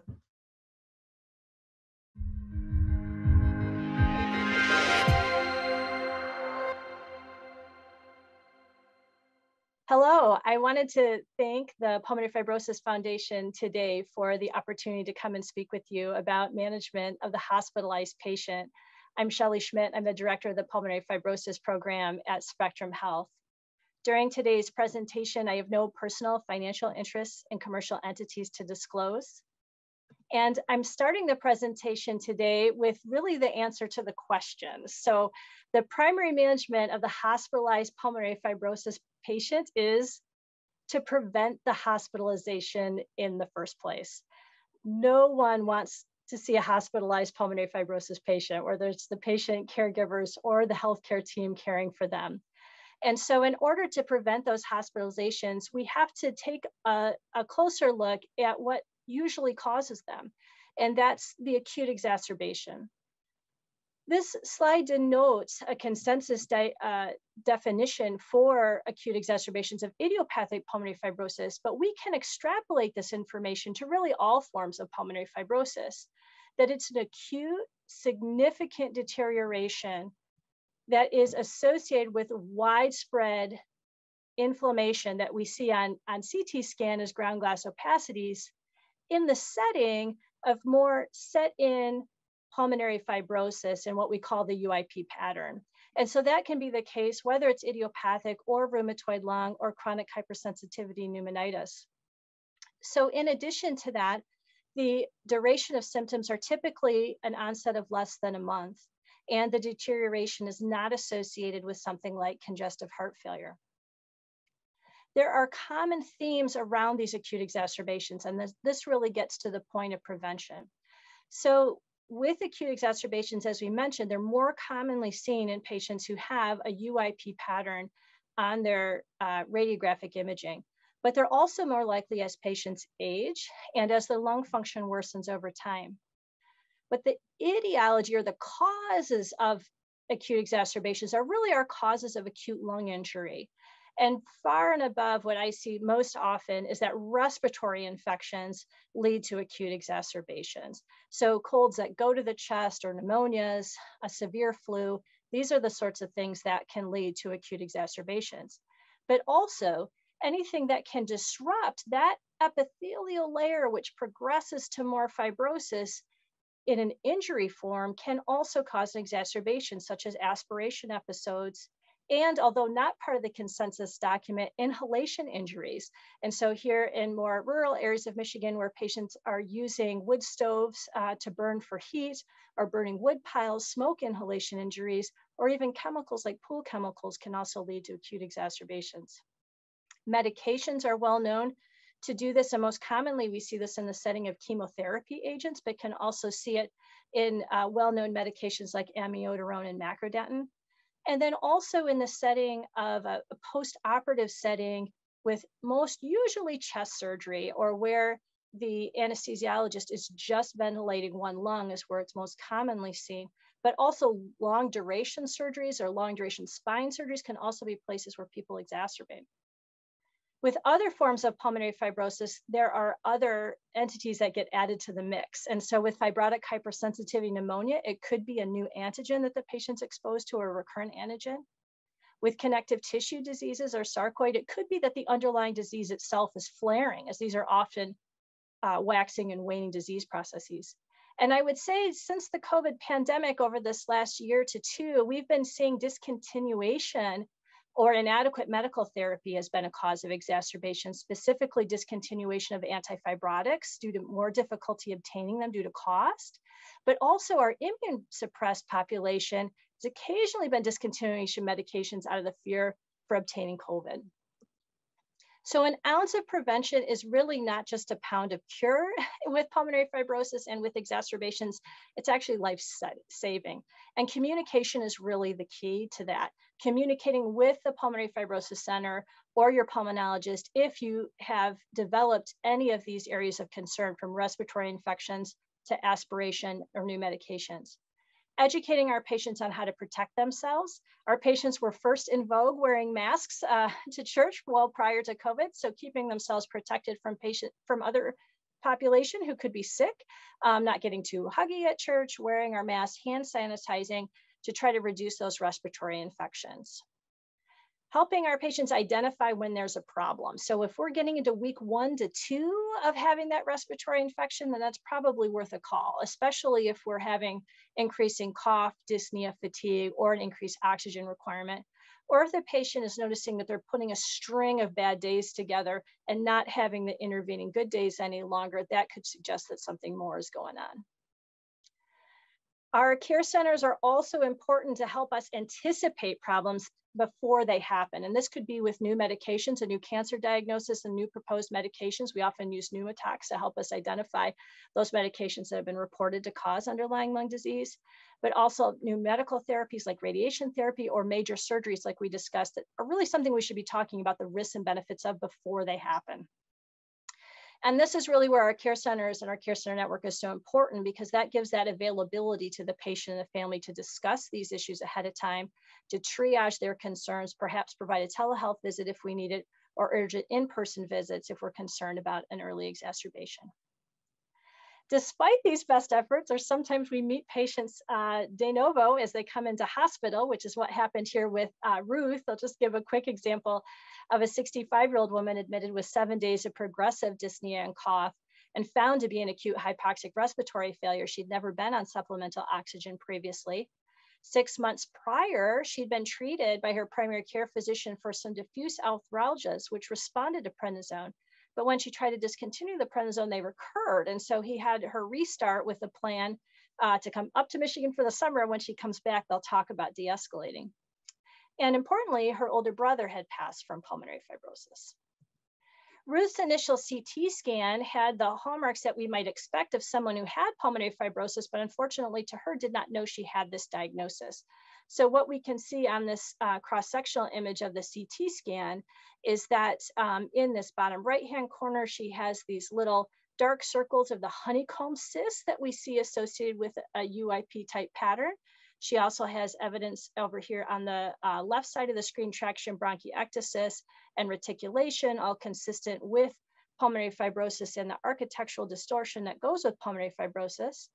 Hello, I wanted to thank the Pulmonary Fibrosis Foundation today for the opportunity to come and speak with you about management of the hospitalized patient. I'm Shelly Schmidt, I'm the director of the Pulmonary Fibrosis Program at Spectrum Health. During today's presentation, I have no personal financial interests in commercial entities to disclose. And I'm starting the presentation today with really the answer to the question. So the primary management of the hospitalized pulmonary fibrosis patient is to prevent the hospitalization in the first place. No one wants to see a hospitalized pulmonary fibrosis patient, whether it's the patient caregivers or the healthcare team caring for them. And so in order to prevent those hospitalizations, we have to take a, a closer look at what usually causes them. And that's the acute exacerbation. This slide denotes a consensus de uh, definition for acute exacerbations of idiopathic pulmonary fibrosis, but we can extrapolate this information to really all forms of pulmonary fibrosis, that it's an acute, significant deterioration that is associated with widespread inflammation that we see on, on CT scan as ground glass opacities in the setting of more set in pulmonary fibrosis and what we call the UIP pattern. And so that can be the case whether it's idiopathic or rheumatoid lung or chronic hypersensitivity pneumonitis. So in addition to that, the duration of symptoms are typically an onset of less than a month, and the deterioration is not associated with something like congestive heart failure. There are common themes around these acute exacerbations, and this, this really gets to the point of prevention. So with acute exacerbations, as we mentioned, they're more commonly seen in patients who have a UIP pattern on their uh, radiographic imaging. But they're also more likely as patients age and as the lung function worsens over time. But the etiology or the causes of acute exacerbations are really our causes of acute lung injury. And far and above what I see most often is that respiratory infections lead to acute exacerbations. So colds that go to the chest or pneumonias, a severe flu, these are the sorts of things that can lead to acute exacerbations. But also anything that can disrupt that epithelial layer, which progresses to more fibrosis in an injury form can also cause an exacerbation, such as aspiration episodes, and although not part of the consensus document, inhalation injuries. And so here in more rural areas of Michigan where patients are using wood stoves uh, to burn for heat or burning wood piles, smoke inhalation injuries, or even chemicals like pool chemicals can also lead to acute exacerbations. Medications are well known to do this, and most commonly we see this in the setting of chemotherapy agents, but can also see it in uh, well-known medications like amiodarone and Macrodantin. And then also in the setting of a, a post-operative setting with most usually chest surgery or where the anesthesiologist is just ventilating one lung is where it's most commonly seen. But also long duration surgeries or long duration spine surgeries can also be places where people exacerbate. With other forms of pulmonary fibrosis, there are other entities that get added to the mix. And so with fibrotic hypersensitivity pneumonia, it could be a new antigen that the patient's exposed to or a recurrent antigen. With connective tissue diseases or sarcoid, it could be that the underlying disease itself is flaring, as these are often uh, waxing and waning disease processes. And I would say since the COVID pandemic over this last year to two, we've been seeing discontinuation or inadequate medical therapy has been a cause of exacerbation, specifically discontinuation of antifibrotics due to more difficulty obtaining them due to cost. But also our immune suppressed population has occasionally been discontinuation medications out of the fear for obtaining COVID. So an ounce of prevention is really not just a pound of cure with pulmonary fibrosis and with exacerbations, it's actually life saving. And communication is really the key to that. Communicating with the Pulmonary Fibrosis Center or your pulmonologist if you have developed any of these areas of concern from respiratory infections to aspiration or new medications educating our patients on how to protect themselves. Our patients were first in vogue wearing masks uh, to church well prior to COVID, so keeping themselves protected from patient from other population who could be sick, um, not getting too huggy at church, wearing our mask, hand sanitizing to try to reduce those respiratory infections helping our patients identify when there's a problem. So if we're getting into week one to two of having that respiratory infection, then that's probably worth a call, especially if we're having increasing cough, dyspnea, fatigue, or an increased oxygen requirement. Or if the patient is noticing that they're putting a string of bad days together and not having the intervening good days any longer, that could suggest that something more is going on. Our care centers are also important to help us anticipate problems before they happen. And this could be with new medications, a new cancer diagnosis, and new proposed medications. We often use pneumotox to help us identify those medications that have been reported to cause underlying lung disease, but also new medical therapies like radiation therapy or major surgeries like we discussed that are really something we should be talking about the risks and benefits of before they happen. And this is really where our care centers and our care center network is so important because that gives that availability to the patient and the family to discuss these issues ahead of time, to triage their concerns, perhaps provide a telehealth visit if we need it, or urgent in-person visits if we're concerned about an early exacerbation. Despite these best efforts, or sometimes we meet patients uh, de novo as they come into hospital, which is what happened here with uh, Ruth. I'll just give a quick example of a 65 year old woman admitted with seven days of progressive dyspnea and cough and found to be an acute hypoxic respiratory failure. She'd never been on supplemental oxygen previously. Six months prior, she'd been treated by her primary care physician for some diffuse arthralgias, which responded to prednisone. But when she tried to discontinue the prednisone, they recurred. And so he had her restart with a plan uh, to come up to Michigan for the summer. And when she comes back, they'll talk about de escalating. And importantly, her older brother had passed from pulmonary fibrosis. Ruth's initial CT scan had the hallmarks that we might expect of someone who had pulmonary fibrosis, but unfortunately to her did not know she had this diagnosis. So what we can see on this uh, cross-sectional image of the CT scan is that um, in this bottom right-hand corner, she has these little dark circles of the honeycomb cyst that we see associated with a UIP type pattern. She also has evidence over here on the uh, left side of the screen, traction bronchiectasis and reticulation, all consistent with pulmonary fibrosis and the architectural distortion that goes with pulmonary fibrosis.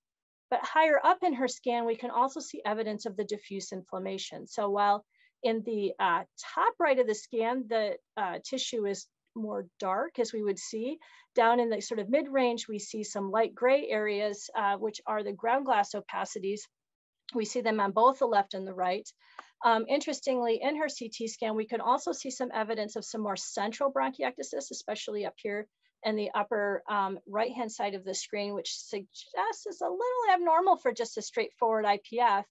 But higher up in her scan, we can also see evidence of the diffuse inflammation. So while in the uh, top right of the scan, the uh, tissue is more dark as we would see. Down in the sort of mid-range, we see some light gray areas, uh, which are the ground glass opacities. We see them on both the left and the right. Um, interestingly, in her CT scan, we could also see some evidence of some more central bronchiectasis, especially up here in the upper um, right-hand side of the screen, which suggests is a little abnormal for just a straightforward IPF.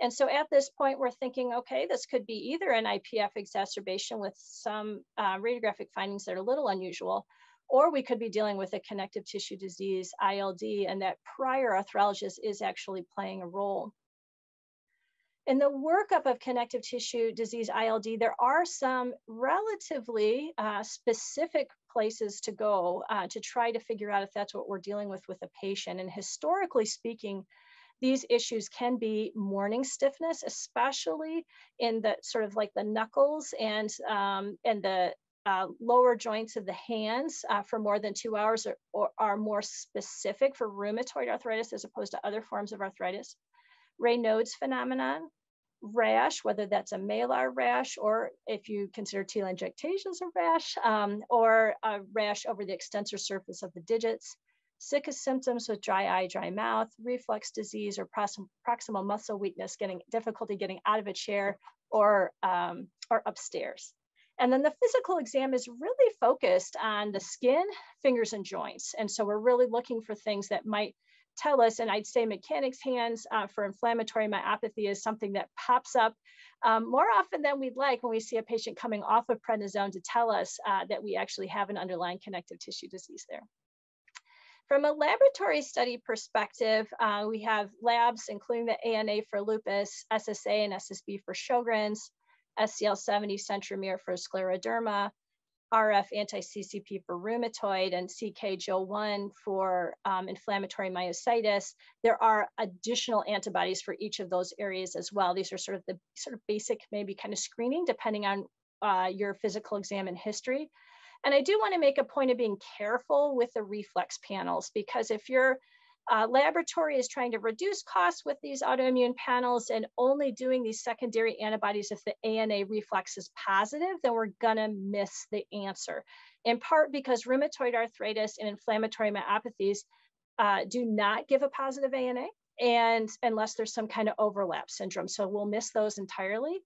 And so at this point, we're thinking, okay, this could be either an IPF exacerbation with some uh, radiographic findings that are a little unusual, or we could be dealing with a connective tissue disease, ILD, and that prior arthralgias is actually playing a role. In the workup of connective tissue disease ILD, there are some relatively uh, specific places to go uh, to try to figure out if that's what we're dealing with with a patient. And historically speaking, these issues can be morning stiffness, especially in the sort of like the knuckles and, um, and the uh, lower joints of the hands uh, for more than two hours or, or, are more specific for rheumatoid arthritis as opposed to other forms of arthritis. Raynaud's phenomenon, rash, whether that's a malar rash or if you consider telangiectasia as a rash, um, or a rash over the extensor surface of the digits, sicca symptoms with dry eye, dry mouth, reflux disease, or proximal muscle weakness, getting difficulty getting out of a chair or, um, or upstairs. And then the physical exam is really focused on the skin, fingers, and joints. And so we're really looking for things that might tell us, and I'd say mechanics hands uh, for inflammatory myopathy is something that pops up um, more often than we'd like when we see a patient coming off of prednisone to tell us uh, that we actually have an underlying connective tissue disease there. From a laboratory study perspective, uh, we have labs including the ANA for lupus, SSA and SSB for Sjogren's, SCL70 centromere for scleroderma, RF anti-CCP for rheumatoid and CK-Jo-1 for um, inflammatory myositis. There are additional antibodies for each of those areas as well. These are sort of the sort of basic, maybe kind of screening depending on uh, your physical exam and history. And I do want to make a point of being careful with the reflex panels because if you're uh, laboratory is trying to reduce costs with these autoimmune panels and only doing these secondary antibodies if the ANA reflex is positive, then we're gonna miss the answer. In part because rheumatoid arthritis and inflammatory myopathies uh, do not give a positive ANA and unless there's some kind of overlap syndrome. So we'll miss those entirely.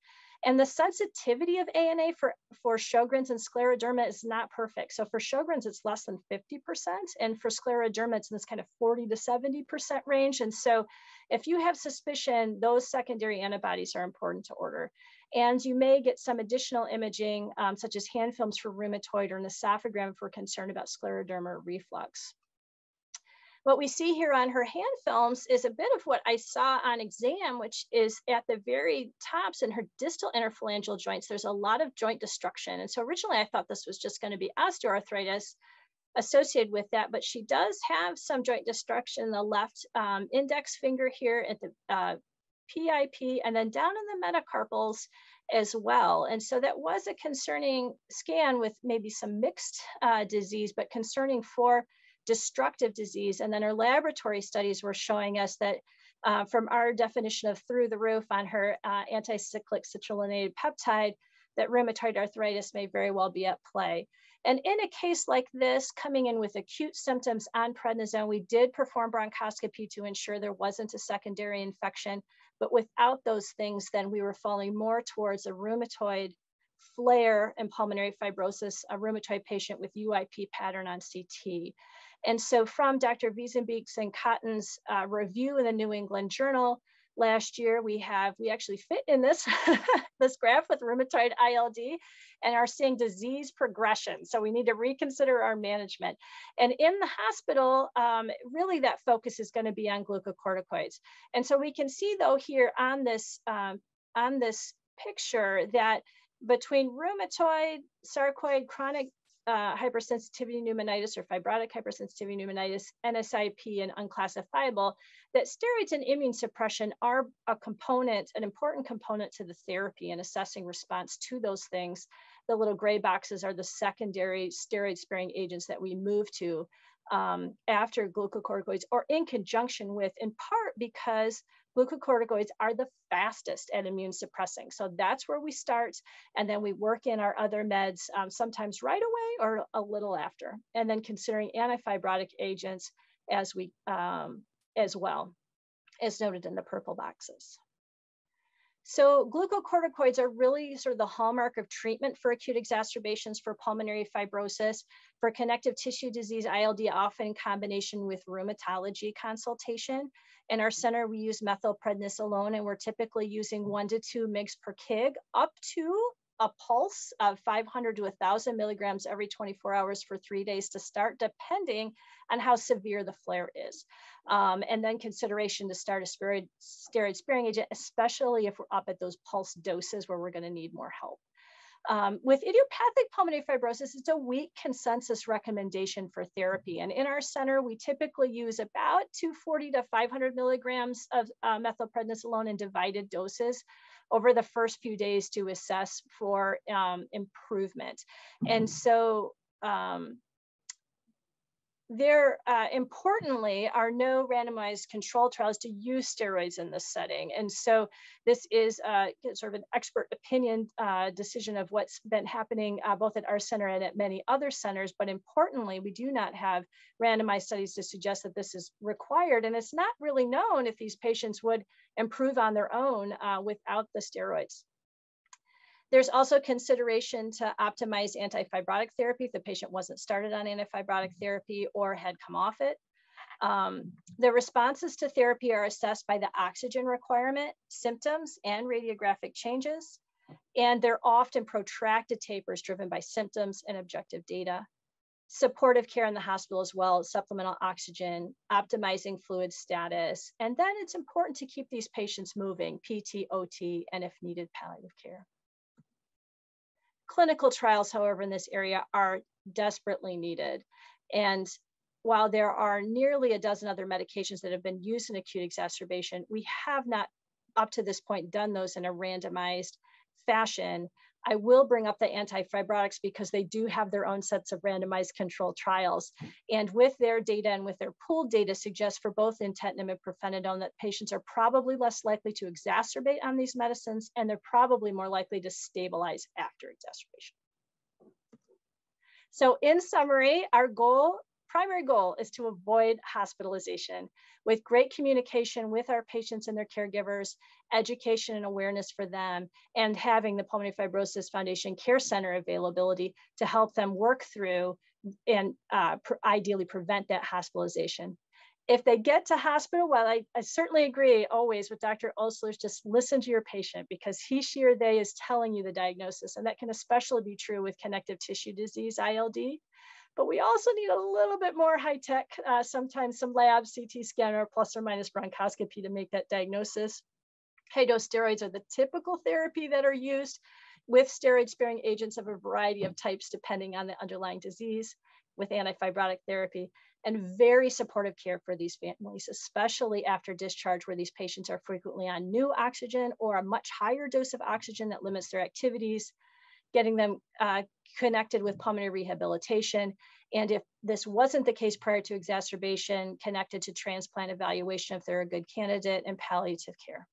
And the sensitivity of ANA for, for Sjogren's and scleroderma is not perfect. So for Sjogren's, it's less than 50%. And for scleroderma, it's in this kind of 40 to 70% range. And so if you have suspicion, those secondary antibodies are important to order. And you may get some additional imaging, um, such as hand films for rheumatoid or an esophagram if we're concerned about scleroderma reflux. What we see here on her hand films is a bit of what I saw on exam, which is at the very tops in her distal interphalangeal joints, there's a lot of joint destruction. And so originally I thought this was just gonna be osteoarthritis associated with that, but she does have some joint destruction in the left um, index finger here at the uh, PIP and then down in the metacarpals as well. And so that was a concerning scan with maybe some mixed uh, disease, but concerning for destructive disease. And then our laboratory studies were showing us that uh, from our definition of through the roof on her uh, anticyclic citrullinated peptide, that rheumatoid arthritis may very well be at play. And in a case like this, coming in with acute symptoms on prednisone, we did perform bronchoscopy to ensure there wasn't a secondary infection. But without those things, then we were falling more towards a rheumatoid flare and pulmonary fibrosis, a rheumatoid patient with UIP pattern on CT. And so from Dr. Wijsenbeek's and Cottin's uh, review in the New England Journal last year, we have, we actually fit in this, this graph with rheumatoid ILD and are seeing disease progression. So we need to reconsider our management. And in the hospital, um, really that focus is gonna be on glucocorticoids. And so we can see though here on this, um, on this picture that between rheumatoid, sarcoid, chronic uh, hypersensitivity pneumonitis or fibrotic hypersensitivity pneumonitis, NSIP, and unclassifiable, that steroids and immune suppression are a component, an important component to the therapy and assessing response to those things. The little gray boxes are the secondary steroid sparing agents that we move to um, after glucocorticoids or in conjunction with, in part because glucocorticoids are the fastest at immune suppressing. So that's where we start. And then we work in our other meds, um, sometimes right away or a little after. And then considering antifibrotic agents as we um, as well, as noted in the purple boxes. So glucocorticoids are really sort of the hallmark of treatment for acute exacerbations for pulmonary fibrosis, for connective tissue disease, ILD, often in combination with rheumatology consultation. In our center, we use methylprednisolone, and we're typically using one to two mgs per kg up to a pulse of 500 to 1,000 milligrams every 24 hours for three days to start, depending on how severe the flare is. Um, and then consideration to start a steroid, steroid sparing agent, especially if we're up at those pulse doses where we're going to need more help. Um, with idiopathic pulmonary fibrosis, it's a weak consensus recommendation for therapy. And in our center, we typically use about 240 to 500 milligrams of uh, methylprednisolone in divided doses over the first few days to assess for um, improvement. And so um, there, uh, importantly, are no randomized control trials to use steroids in this setting. And so this is uh, sort of an expert opinion uh, decision of what's been happening uh, both at our center and at many other centers. But importantly, we do not have randomized studies to suggest that this is required. And it's not really known if these patients would improve on their own uh, without the steroids. There's also consideration to optimize antifibrotic therapy if the patient wasn't started on antifibrotic therapy or had come off it. Um, the responses to therapy are assessed by the oxygen requirement, symptoms, and radiographic changes. And they're often protracted tapers driven by symptoms and objective data. Supportive care in the hospital as well, supplemental oxygen, optimizing fluid status. And then it's important to keep these patients moving, PT, OT, and if needed, palliative care. Clinical trials, however, in this area are desperately needed. And while there are nearly a dozen other medications that have been used in acute exacerbation, we have not up to this point done those in a randomized fashion I will bring up the antifibrotics because they do have their own sets of randomized control trials. And with their data and with their pooled data suggests for both nintedanib and pirfenidone that patients are probably less likely to exacerbate on these medicines and they're probably more likely to stabilize after exacerbation. So in summary, our goal primary goal is to avoid hospitalization with great communication with our patients and their caregivers, education and awareness for them, and having the Pulmonary Fibrosis Foundation Care Center availability to help them work through and uh, ideally prevent that hospitalization. If they get to hospital, well, I, I certainly agree always with Dr. Osler's just listen to your patient because he, she, or they is telling you the diagnosis. And that can especially be true with connective tissue disease, ILD. But we also need a little bit more high tech, uh, sometimes some lab CT scanner plus or minus bronchoscopy to make that diagnosis. High dose steroids are the typical therapy that are used with steroid sparing agents of a variety of types depending on the underlying disease with antifibrotic therapy and very supportive care for these families, especially after discharge where these patients are frequently on new oxygen or a much higher dose of oxygen that limits their activities, getting them uh, connected with pulmonary rehabilitation. And if this wasn't the case prior to exacerbation, connected to transplant evaluation if they're a good candidate and palliative care.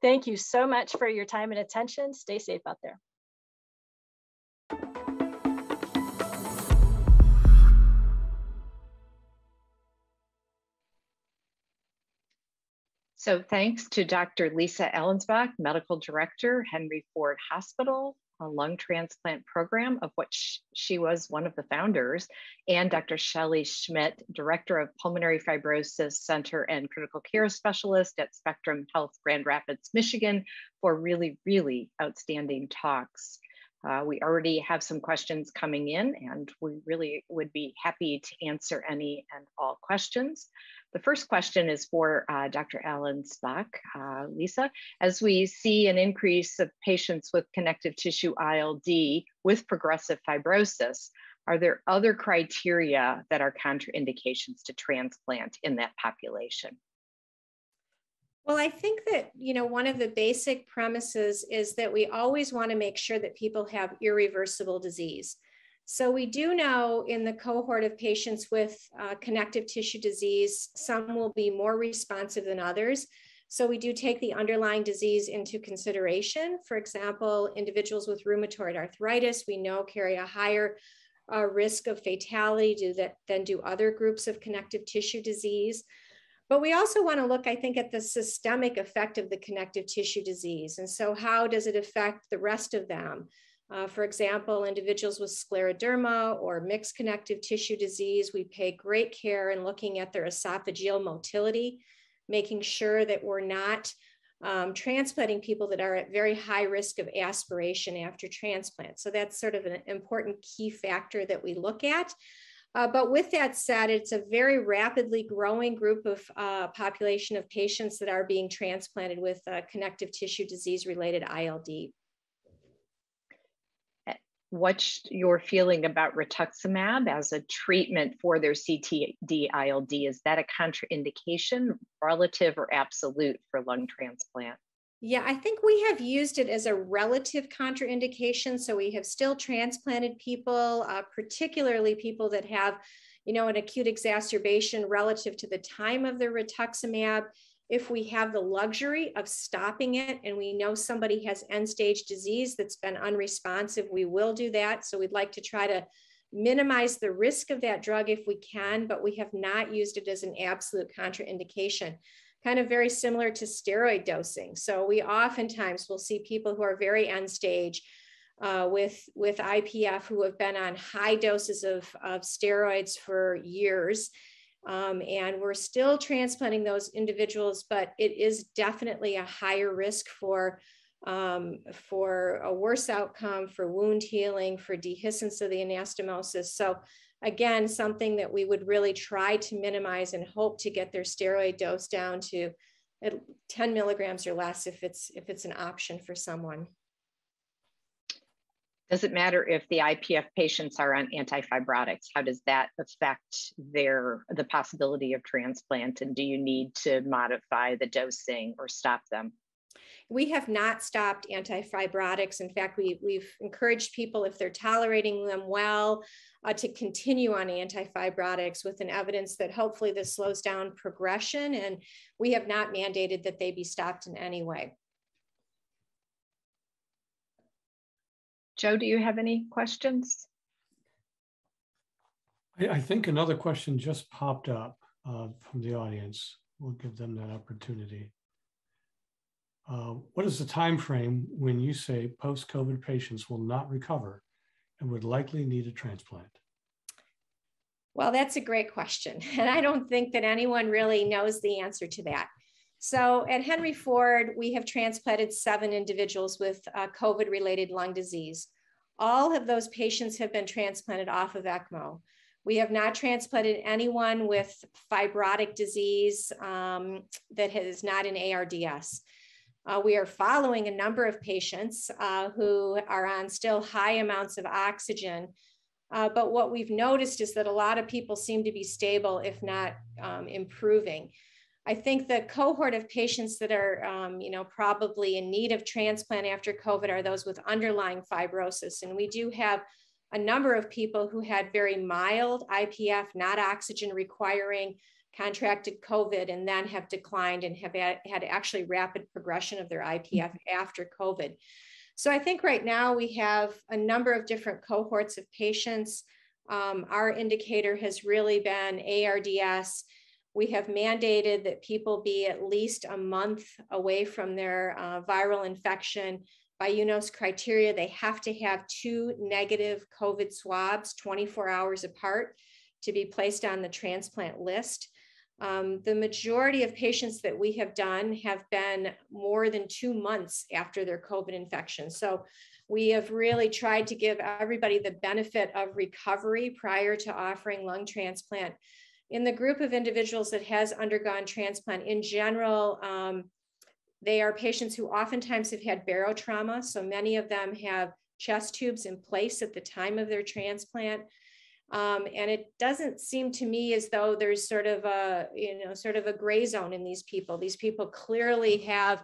Thank you so much for your time and attention. Stay safe out there. So thanks to Dr. Lisa Allenspach, Medical Director, Henry Ford Hospital, a lung transplant program of which she was one of the founders, and Dr. Shelley Schmidt, Director of Pulmonary Fibrosis Center and Critical Care Specialist at Spectrum Health Grand Rapids, Michigan, for really, really outstanding talks. Uh, we already have some questions coming in and we really would be happy to answer any and all questions. The first question is for uh, Dr. Allenspach, uh, Lisa. As we see an increase of patients with connective tissue ILD with progressive fibrosis, are there other criteria that are contraindications to transplant in that population? Well, I think that, you know, one of the basic premises is that we always want to make sure that people have irreversible disease. So we do know in the cohort of patients with uh, connective tissue disease, some will be more responsive than others. So we do take the underlying disease into consideration. For example, individuals with rheumatoid arthritis, we know carry a higher uh, risk of fatality do that, than do other groups of connective tissue disease. But we also want to look, I think, at the systemic effect of the connective tissue disease. And so, how does it affect the rest of them? Uh, for example, individuals with scleroderma or mixed connective tissue disease, we pay great care in looking at their esophageal motility, making sure that we're not um, transplanting people that are at very high risk of aspiration after transplant. So that's sort of an important key factor that we look at. Uh, but with that said, it's a very rapidly growing group of uh, population of patients that are being transplanted with uh, connective tissue disease related ILD. What's your feeling about rituximab as a treatment for their CTD ILD? Is that a contraindication, relative or absolute for lung transplant? Yeah, I think we have used it as a relative contraindication. So we have still transplanted people, uh, particularly people that have, you know, an acute exacerbation relative to the time of the rituximab. If we have the luxury of stopping it and we know somebody has end stage disease that's been unresponsive, we will do that. So we'd like to try to minimize the risk of that drug if we can, but we have not used it as an absolute contraindication kind of very similar to steroid dosing. So we oftentimes will see people who are very end stage uh, with, with IPF who have been on high doses of, of steroids for years. Um, and we're still transplanting those individuals, but it is definitely a higher risk for um, for a worse outcome, for wound healing, for dehiscence of the anastomosis. So again, something that we would really try to minimize and hope to get their steroid dose down to 10 milligrams or less if it's if it's an option for someone. Does it matter if the IPF patients are on antifibrotics? How does that affect their the possibility of transplant? And do you need to modify the dosing or stop them? We have not stopped antifibrotics. In fact, we, we've encouraged people, if they're tolerating them well, uh, to continue on antifibrotics with an evidence that hopefully this slows down progression. And we have not mandated that they be stopped in any way. Joe, do you have any questions? I, I think another question just popped up uh, from the audience. We'll give them that opportunity. Uh, what is the time frame when you say post-COVID patients will not recover and would likely need a transplant? Well, that's a great question. And I don't think that anyone really knows the answer to that. So at Henry Ford, we have transplanted seven individuals with uh, COVID related lung disease. All of those patients have been transplanted off of ECMO. We have not transplanted anyone with fibrotic disease um, that is not an ARDS. Uh, we are following a number of patients uh, who are on still high amounts of oxygen. Uh, but what we've noticed is that a lot of people seem to be stable, if not um, improving. I think the cohort of patients that are, um, you know, probably in need of transplant after COVID are those with underlying fibrosis. And we do have a number of people who had very mild IPF, not oxygen requiring, contracted COVID, and then have declined and have had, actually rapid progression of their IPF after COVID. So I think right now we have a number of different cohorts of patients. Um, our indicator has really been ARDS we have mandated that people be at least a month away from their uh, viral infection. By UNOS criteria, they have to have two negative COVID swabs 24 hours apart to be placed on the transplant list. Um, the majority of patients that we have done have been more than two months after their COVID infection. So we have really tried to give everybody the benefit of recovery prior to offering lung transplant in the group of individuals that has undergone transplant in general, um, they are patients who oftentimes have had barotrauma. So many of them have chest tubes in place at the time of their transplant. Um, and it doesn't seem to me as though there's sort of a, you know, sort of a gray zone in these people. These people clearly have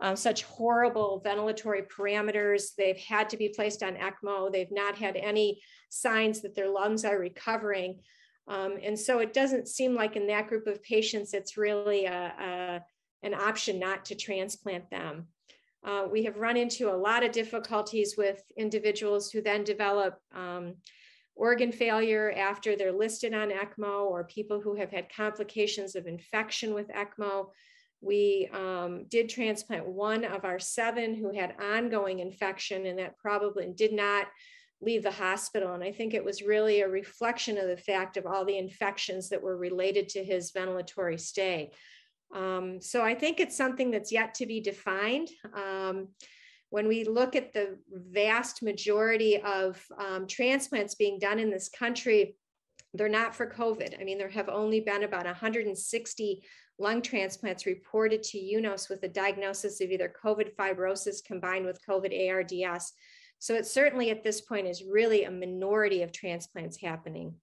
um, such horrible ventilatory parameters. They've had to be placed on ECMO. They've not had any signs that their lungs are recovering. Um, and so it doesn't seem like in that group of patients, it's really a, a an option not to transplant them. Uh, we have run into a lot of difficulties with individuals who then develop um, organ failure after they're listed on ECMO or people who have had complications of infection with ECMO. We um, did transplant one of our seven who had ongoing infection and that probably did not leave the hospital. And I think it was really a reflection of the fact of all the infections that were related to his ventilatory stay. Um, so I think it's something that's yet to be defined. Um, when we look at the vast majority of um, transplants being done in this country, they're not for COVID. I mean, there have only been about 160 lung transplants reported to UNOS with a diagnosis of either COVID fibrosis combined with COVID ARDS. So it certainly at this point is really a minority of transplants happening.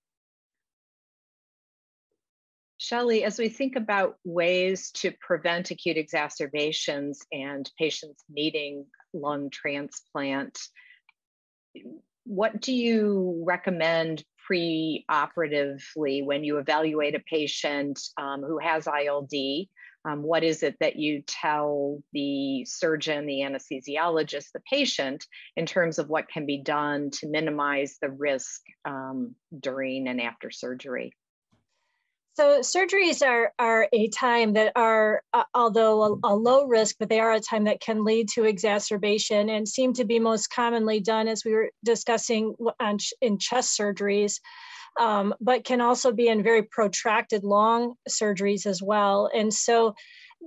Shelley, as we think about ways to prevent acute exacerbations and patients needing lung transplant, what do you recommend pre-operatively when you evaluate a patient um, who has ILD um, what is it that you tell the surgeon, the anesthesiologist, the patient in terms of what can be done to minimize the risk um, during and after surgery? So surgeries are, are a time that are, uh, although a, a, low risk, but they are a time that can lead to exacerbation and seem to be most commonly done as we were discussing on, in chest surgeries um, but can also be in very protracted long surgeries as well. And so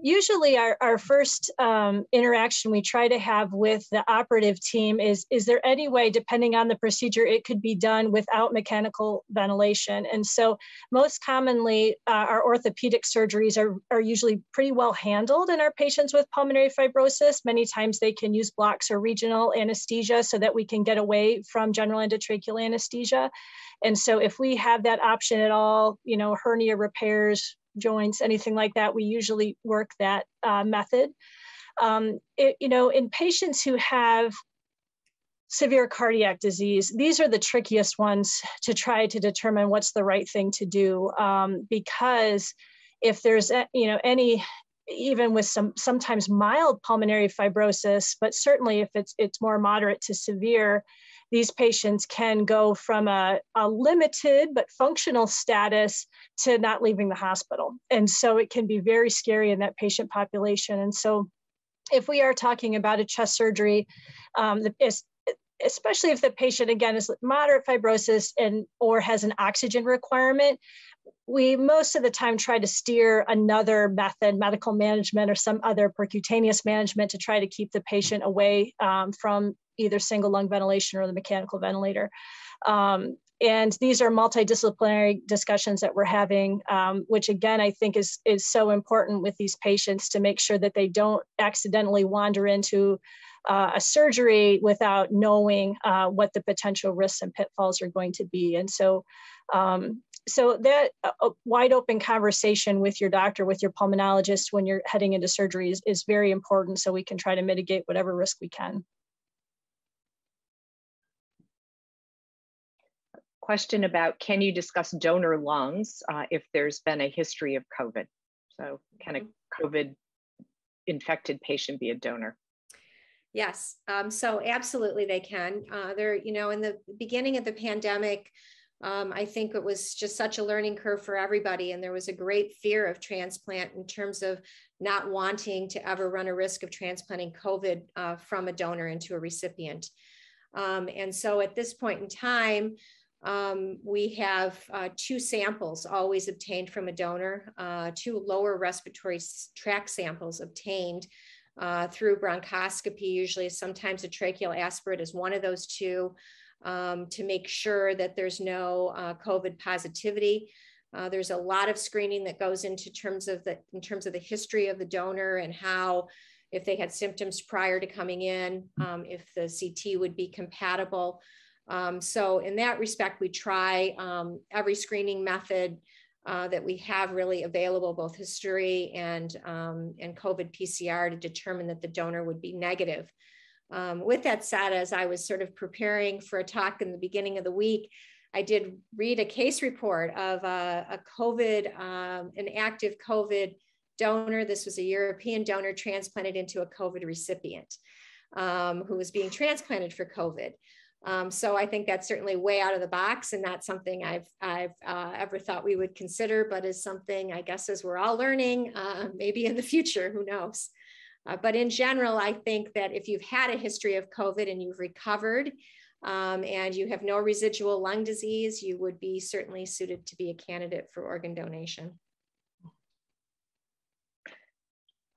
usually our, our first um, interaction we try to have with the operative team is is there any way depending on the procedure it could be done without mechanical ventilation? And so most commonly uh, our orthopedic surgeries are, are usually pretty well handled in our patients with pulmonary fibrosis. Many times they can use blocks or regional anesthesia so that we can get away from general endotracheal anesthesia. And so if we have that option at all, you know, hernia repairs, joints, anything like that, we usually work that uh, method. Um, it, you know, in patients who have severe cardiac disease, these are the trickiest ones to try to determine what's the right thing to do um, because if there's, you know, any even with some sometimes mild pulmonary fibrosis, but certainly if it's it's more moderate to severe, these patients can go from a, a limited but functional status to not leaving the hospital. And so it can be very scary in that patient population. And so if we are talking about a chest surgery, um, especially if the patient again is moderate fibrosis and or has an oxygen requirement, we most of the time try to steer another method, medical management or some other percutaneous management to try to keep the patient away um, from either single lung ventilation or the mechanical ventilator. Um, and these are multidisciplinary discussions that we're having, um, which again, I think is, is so important with these patients to make sure that they don't accidentally wander into uh, a surgery without knowing uh, what the potential risks and pitfalls are going to be. And so, um, so that uh, wide open conversation with your doctor, with your pulmonologist when you're heading into surgery is, is very important so we can try to mitigate whatever risk we can. Question about can you discuss donor lungs uh, if there's been a history of COVID? So can a mm-hmm. COVID infected patient be a donor? Yes, um, so absolutely they can. Uh, they're, you know, in the beginning of the pandemic, um, I think it was just such a learning curve for everybody. And there was a great fear of transplant in terms of not wanting to ever run a risk of transplanting COVID uh, from a donor into a recipient. Um, and so at this point in time, um, we have uh, two samples always obtained from a donor, uh, two lower respiratory tract samples obtained uh, through bronchoscopy, usually sometimes a tracheal aspirate is one of those two um, to make sure that there's no uh, COVID positivity. Uh, there's a lot of screening that goes into terms of the in terms of the history of the donor and how if they had symptoms prior to coming in, um, if the CT would be compatible. Um, so in that respect, we try um, every screening method uh, that we have really available, both history and, um, and COVID PCR to determine that the donor would be negative. Um, with that said, as I was sort of preparing for a talk in the beginning of the week, I did read a case report of a, a COVID, um, an active COVID donor. This was a European donor transplanted into a COVID recipient um, who was being transplanted for COVID. Um, so I think that's certainly way out of the box and not something I've, I've uh, ever thought we would consider, but is something I guess as we're all learning, uh, maybe in the future, who knows. Uh, but in general, I think that if you've had a history of COVID and you've recovered um, and you have no residual lung disease, you would be certainly suited to be a candidate for organ donation.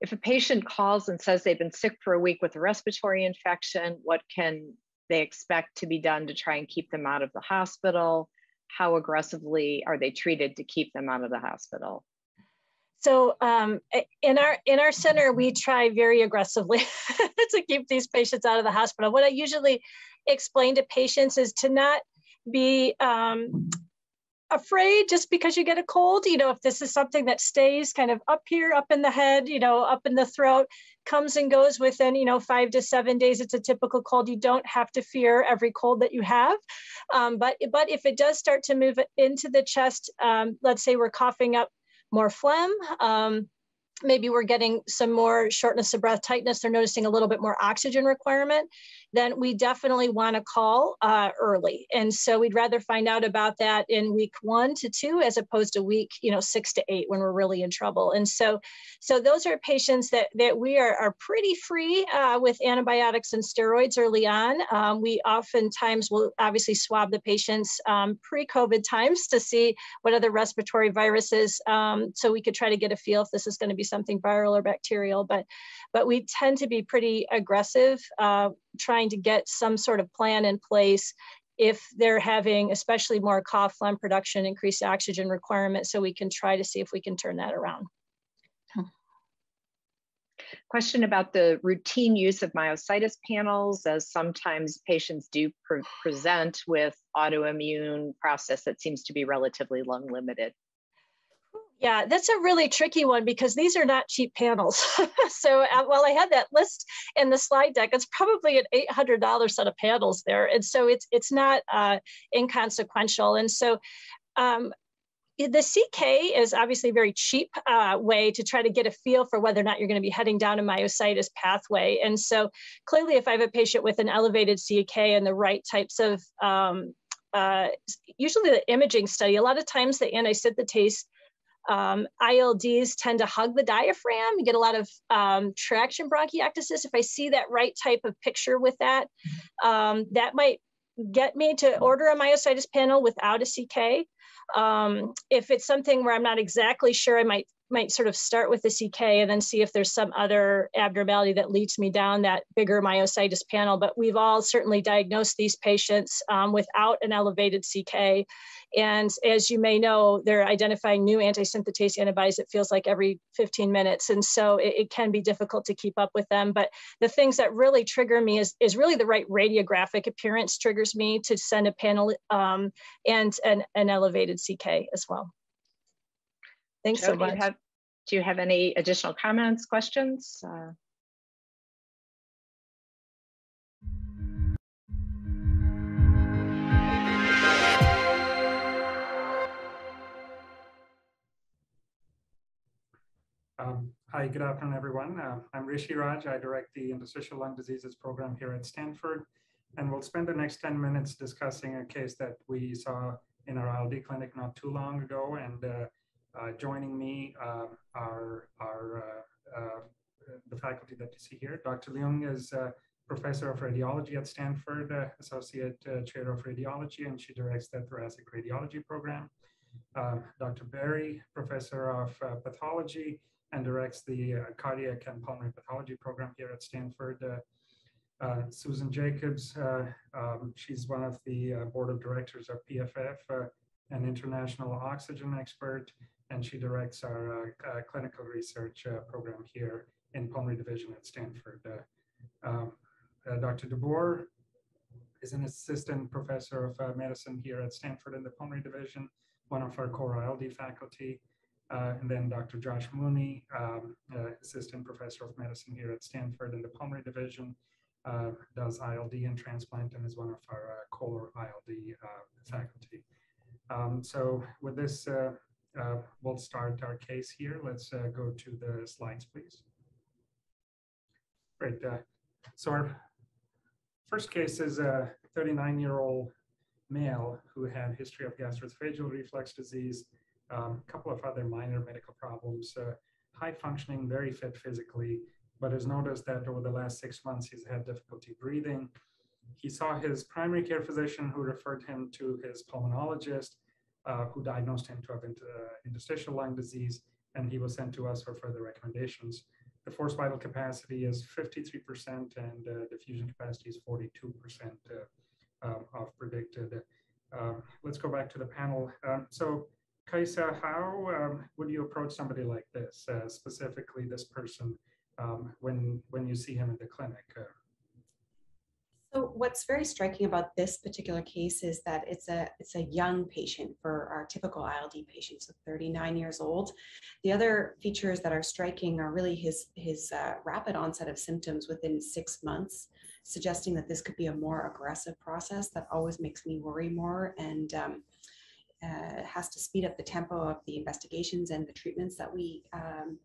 If a patient calls and says they've been sick for a week with a respiratory infection, what can they expect to be done to try and keep them out of the hospital? How aggressively are they treated to keep them out of the hospital? So um, in our in our center, we try very aggressively to keep these patients out of the hospital. What I usually explain to patients is to not be um, afraid just because you get a cold. You know, if this is something that stays kind of up here, up in the head, you know, up in the throat, comes and goes within you know five to seven days. It's a typical cold. You don't have to fear every cold that you have, um, but but if it does start to move into the chest, um, let's say we're coughing up more phlegm. Um, maybe we're getting some more shortness of breath, tightness, they're noticing a little bit more oxygen requirement then we definitely want to call uh, early. And so we'd rather find out about that in week one to two as opposed to week, you know, six to eight when we're really in trouble. And so, so those are patients that that we are, are pretty free uh, with antibiotics and steroids early on. Um, we oftentimes will obviously swab the patients um, pre-COVID times to see what other respiratory viruses, um, so we could try to get a feel if this is going to be something viral or bacterial. But, but we tend to be pretty aggressive. Uh, trying to get some sort of plan in place if they're having especially more cough, phlegm production, increased oxygen requirement, so we can try to see if we can turn that around. Question about the routine use of myositis panels, as sometimes patients do pre present with autoimmune process that seems to be relatively lung limited. Yeah, that's a really tricky one because these are not cheap panels. so uh, while I had that list in the slide deck, it's probably an $800 set of panels there. And so it's, it's not uh, inconsequential. And so um, the CK is obviously a very cheap uh, way to try to get a feel for whether or not you're going to be heading down a myositis pathway. And so clearly, if I have a patient with an elevated CK and the right types of, um, uh, usually the imaging study, a lot of times the antisynthetase um, ILDs tend to hug the diaphragm. You get a lot of um, traction bronchiectasis. If I see that right type of picture with that, um, that might get me to order a myositis panel without a CK. Um, if it's something where I'm not exactly sure, I might might sort of start with the CK and then see if there's some other abnormality that leads me down that bigger myositis panel. But we've all certainly diagnosed these patients um, without an elevated CK. And as you may know, they're identifying new antisynthetase antibodies, it feels like every 15 minutes. And so it, it, can be difficult to keep up with them. But the things that really trigger me is, is really the right radiographic appearance triggers me to send a panel um, and an, an elevated CK as well. Thanks Joe, so much. Do you, have, do you have any additional comments, questions? Uh, Um, hi, good afternoon, everyone. Uh, I'm Rishi Raj. I direct the interstitial lung diseases program here at Stanford. And we'll spend the next 10 minutes discussing a case that we saw in our ILD clinic not too long ago. And uh, uh, joining me uh, are, are uh, uh, the faculty that you see here. Dr. Leung is professor of radiology at Stanford, associate chair of radiology, and she directs the thoracic radiology program. Dr. Berry, professor of pathology, and directs the uh, cardiac and pulmonary pathology program here at Stanford. Uh, uh, Susan Jacobs, um, she's one of the board of directors of PFF, an international oxygen expert, and she directs our clinical research program here in pulmonary division at Stanford. Um, Dr. DeBoer is an assistant professor of uh, medicine here at Stanford in the pulmonary division, one of our core ILD faculty. Uh, and then Dr. Josh Mooney, um, uh, assistant professor of medicine here at Stanford in the pulmonary division, uh, does ILD and transplant and is one of our uh, core ILD uh, faculty. Um, so with this, uh, we'll start our case here. Let's go to the slides, please. Great. so our first case is a 39-year-old male who had history of gastroesophageal reflux disease, a um, couple of other minor medical problems, uh, high functioning, very fit physically, but has noticed that over the last six months he's had difficulty breathing. He saw his primary care physician who referred him to his pulmonologist, uh, who diagnosed him to have uh, interstitial lung disease, and he was sent to us for further recommendations. The forced vital capacity is 53% and uh, diffusion capacity is 42% uh, um, of predicted. Um, let's go back to the panel. Um, so Kaisa, how um, would you approach somebody like this, uh, specifically this person, um, when when you see him in the clinic? Uh, so what's very striking about this particular case is that it's a it's a young patient for our typical ILD patients, so 39 years old. The other features that are striking are really his his uh, rapid onset of symptoms within six months, suggesting that this could be a more aggressive process. That always makes me worry more and. Um, uh, has to speed up the tempo of the investigations and the treatments that we um,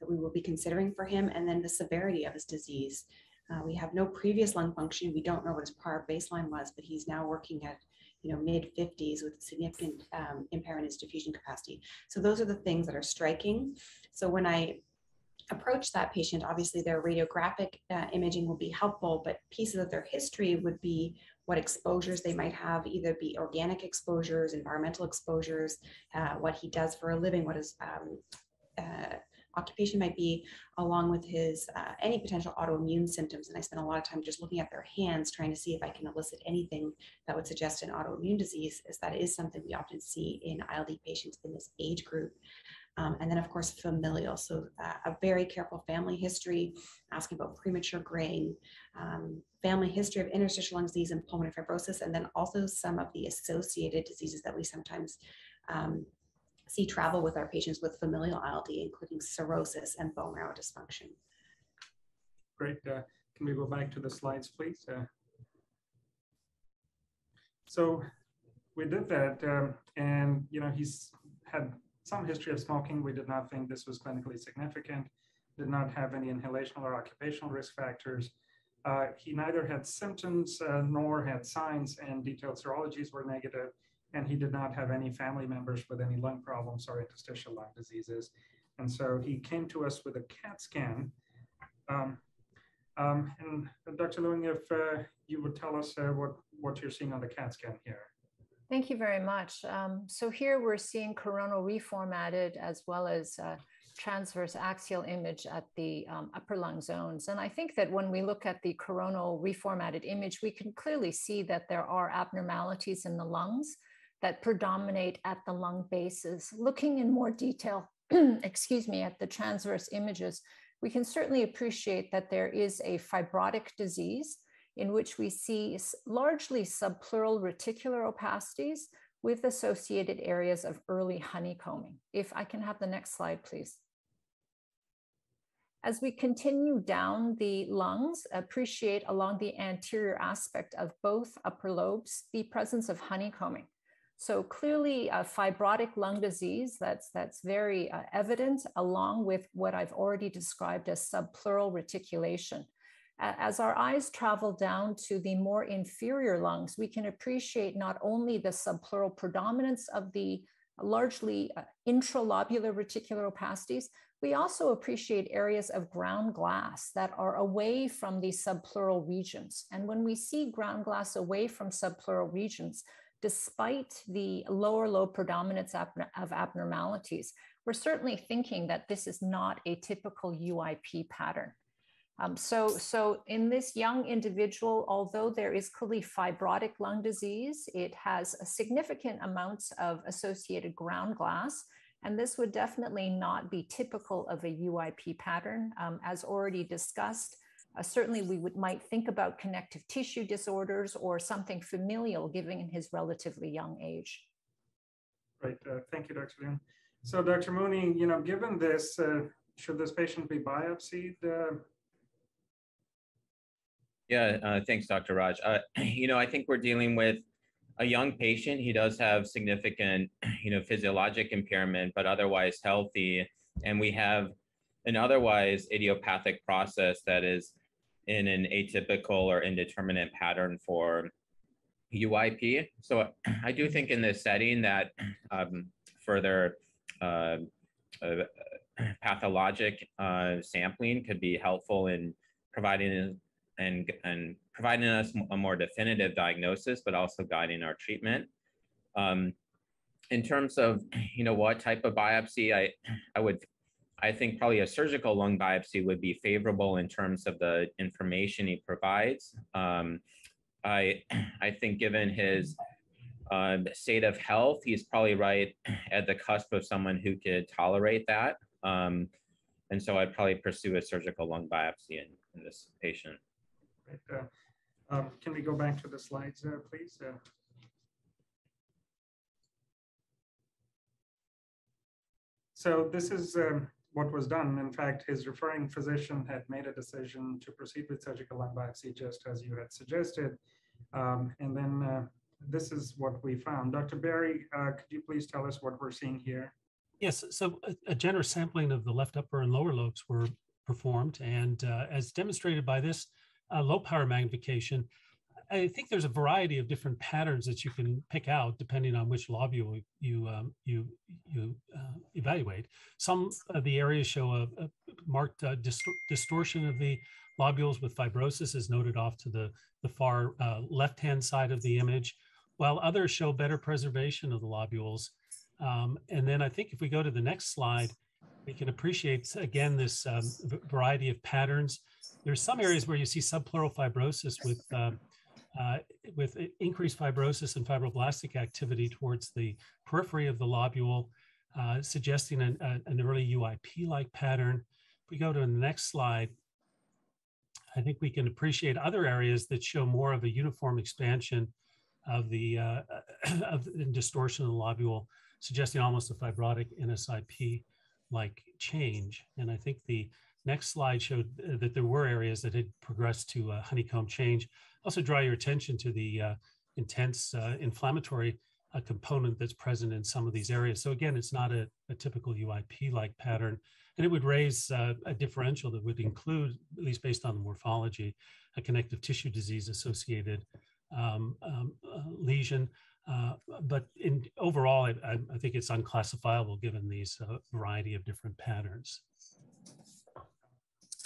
that we will be considering for him, and then the severity of his disease. Uh, we have no previous lung function. We don't know what his prior baseline was, but he's now working at you know mid 50s with significant um, impairment in his diffusion capacity. So those are the things that are striking. So when I approach that patient, obviously their radiographic uh, imaging will be helpful, but pieces of their history would be what exposures they might have, either be organic exposures, environmental exposures, uh, what he does for a living, what his um, uh, occupation might be, along with his uh, any potential autoimmune symptoms. And I spend a lot of time just looking at their hands, trying to see if I can elicit anything that would suggest an autoimmune disease, as that is something we often see in ILD patients in this age group. Um, and then, of course, familial. So, uh, a very careful family history, asking about premature graying, um, family history of interstitial lung disease and pulmonary fibrosis, and then also some of the associated diseases that we sometimes um, see travel with our patients with familial ILD, including cirrhosis and bone marrow dysfunction. Great. Uh, can we go back to the slides, please? Uh, so we did that, um, and you know he's had some history of smoking. We did not think this was clinically significant, did not have any inhalational or occupational risk factors. Uh, he neither had symptoms uh, nor had signs, and detailed serologies were negative, and he did not have any family members with any lung problems or interstitial lung diseases. And so he came to us with a CAT scan. Um, um, and uh, Dr. Leung, if uh, you would tell us uh, what, what you're seeing on the CAT scan here. Thank you very much. Um, so here we're seeing coronal reformatted as well as uh, transverse axial image at the um, upper lung zones. And I think that when we look at the coronal reformatted image, we can clearly see that there are abnormalities in the lungs that predominate at the lung bases. Looking in more detail, excuse me, at the transverse images, we can certainly appreciate that there is a fibrotic disease in which we see largely subpleural reticular opacities with associated areas of early honeycombing. If I can have the next slide, please. As we continue down the lungs, appreciate along the anterior aspect of both upper lobes the presence of honeycombing. So clearly a fibrotic lung disease that's, that's very uh, evident along with what I've already described as subpleural reticulation. As our eyes travel down to the more inferior lungs, we can appreciate not only the subpleural predominance of the largely uh, intralobular reticular opacities, we also appreciate areas of ground glass that are away from the subpleural regions. And when we see ground glass away from subpleural regions, despite the lower lobe predominance of abnormalities, we're certainly thinking that this is not a typical UIP pattern. Um, so, so in this young individual, although there is clearly fibrotic lung disease, it has a significant amounts of associated ground glass, and this would definitely not be typical of a UIP pattern. Um, as already discussed, uh, certainly, we would, might think about connective tissue disorders or something familial given his relatively young age. Right. Uh, thank you, Dr. Leung. So, Dr. Mooney, you know, given this, uh, should this patient be biopsied? Yeah, uh, thanks, Dr. Raj. Uh, you know, I think we're dealing with a young patient. He does have significant, you know, physiologic impairment, but otherwise healthy. And we have an otherwise idiopathic process that is in an atypical or indeterminate pattern for UIP. So I do think in this setting that um, further uh, uh, pathologic uh, sampling could be helpful in providing and, and providing us a more definitive diagnosis, but also guiding our treatment. Um, in terms of, you know, what type of biopsy, I, I would I think probably a surgical lung biopsy would be favorable in terms of the information he provides. Um, I, I think given his uh, state of health, he's probably right at the cusp of someone who could tolerate that. Um, and so I'd probably pursue a surgical lung biopsy in, in this patient. Right. Uh, um, can we go back to the slides, please? Uh, so this is um, what was done. In fact, his referring physician had made a decision to proceed with surgical lung biopsy, just as you had suggested. Um, and then uh, this is what we found. Dr. Berry, uh, could you please tell us what we're seeing here? Yes, so a, a generous sampling of the left upper and lower lobes were performed. And uh, as demonstrated by this uh, low power magnification, I think there's a variety of different patterns that you can pick out depending on which lobule you um, you you uh, evaluate. Some of the areas show a, a marked uh, distortion of the lobules with fibrosis, as noted off to the the far uh, left-hand side of the image, while others show better preservation of the lobules. Um, and then I think if we go to the next slide, we can appreciate again this um, variety of patterns. There's some areas where you see subpleural fibrosis with uh, uh, with increased fibrosis and fibroblastic activity towards the periphery of the lobule, uh, suggesting an, an early UIP-like pattern. If we go to the next slide, I think we can appreciate other areas that show more of a uniform expansion of the, uh, of the distortion of the lobule, suggesting almost a fibrotic NSIP-like change. And I think the next slide showed uh, that there were areas that had progressed to a honeycomb change also draw your attention to the uh, intense uh, inflammatory a component that's present in some of these areas. So again, it's not a, a typical UIP-like pattern, and it would raise uh, a differential that would include, at least based on the morphology, a connective tissue disease associated um, um, uh, lesion. Uh, but in overall, I, I, think it's unclassifiable given these uh, variety of different patterns.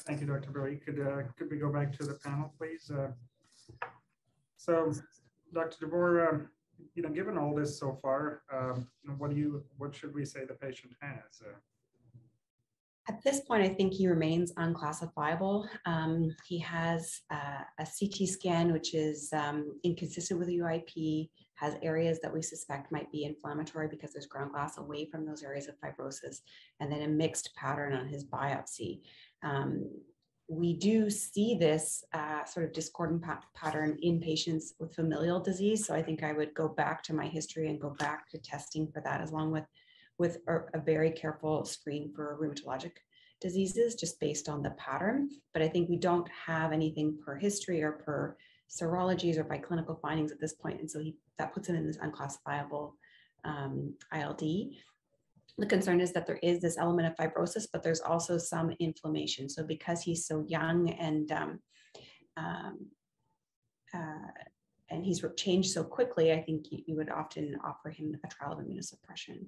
Thank you, Dr. Bowie. Could, uh, could we go back to the panel, please? Uh, so, Dr. DeBoer, um, you know, given all this so far, um, what do you, what should we say the patient has? Uh, at this point, I think he remains unclassifiable. Um, he has uh, a CT scan, which is um, inconsistent with UIP, has areas that we suspect might be inflammatory because there's ground glass away from those areas of fibrosis, and then a mixed pattern on his biopsy. Um, we do see this uh, sort of discordant pa pattern in patients with familial disease. So I think I would go back to my history and go back to testing for that, as long with with a, a very careful screen for rheumatologic diseases, just based on the pattern. But I think we don't have anything per history or per serologies or by clinical findings at this point, and so he, that puts him in this unclassifiable um, ILD. The concern is that there is this element of fibrosis, but there's also some inflammation. So because he's so young and um, um, uh, and he's changed so quickly, I think you, would often offer him a trial of immunosuppression.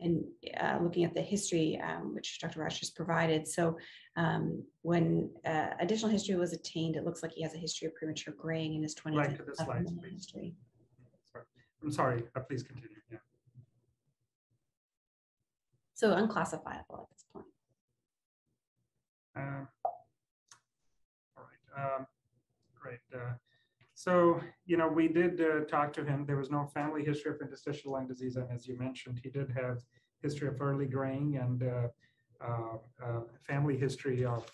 And uh, looking at the history, um, which Dr. Just provided. So um, when uh, additional history was attained, it looks like he has a history of premature graying in his 20s. Right to the slides. History. Sorry. I'm sorry, uh, please continue. Yeah. So unclassifiable at this point. Uh, all right, um, great. Uh, so, you know, we did uh, talk to him. There was no family history of interstitial lung disease. And as you mentioned, he did have history of early graying and uh, uh, uh family history of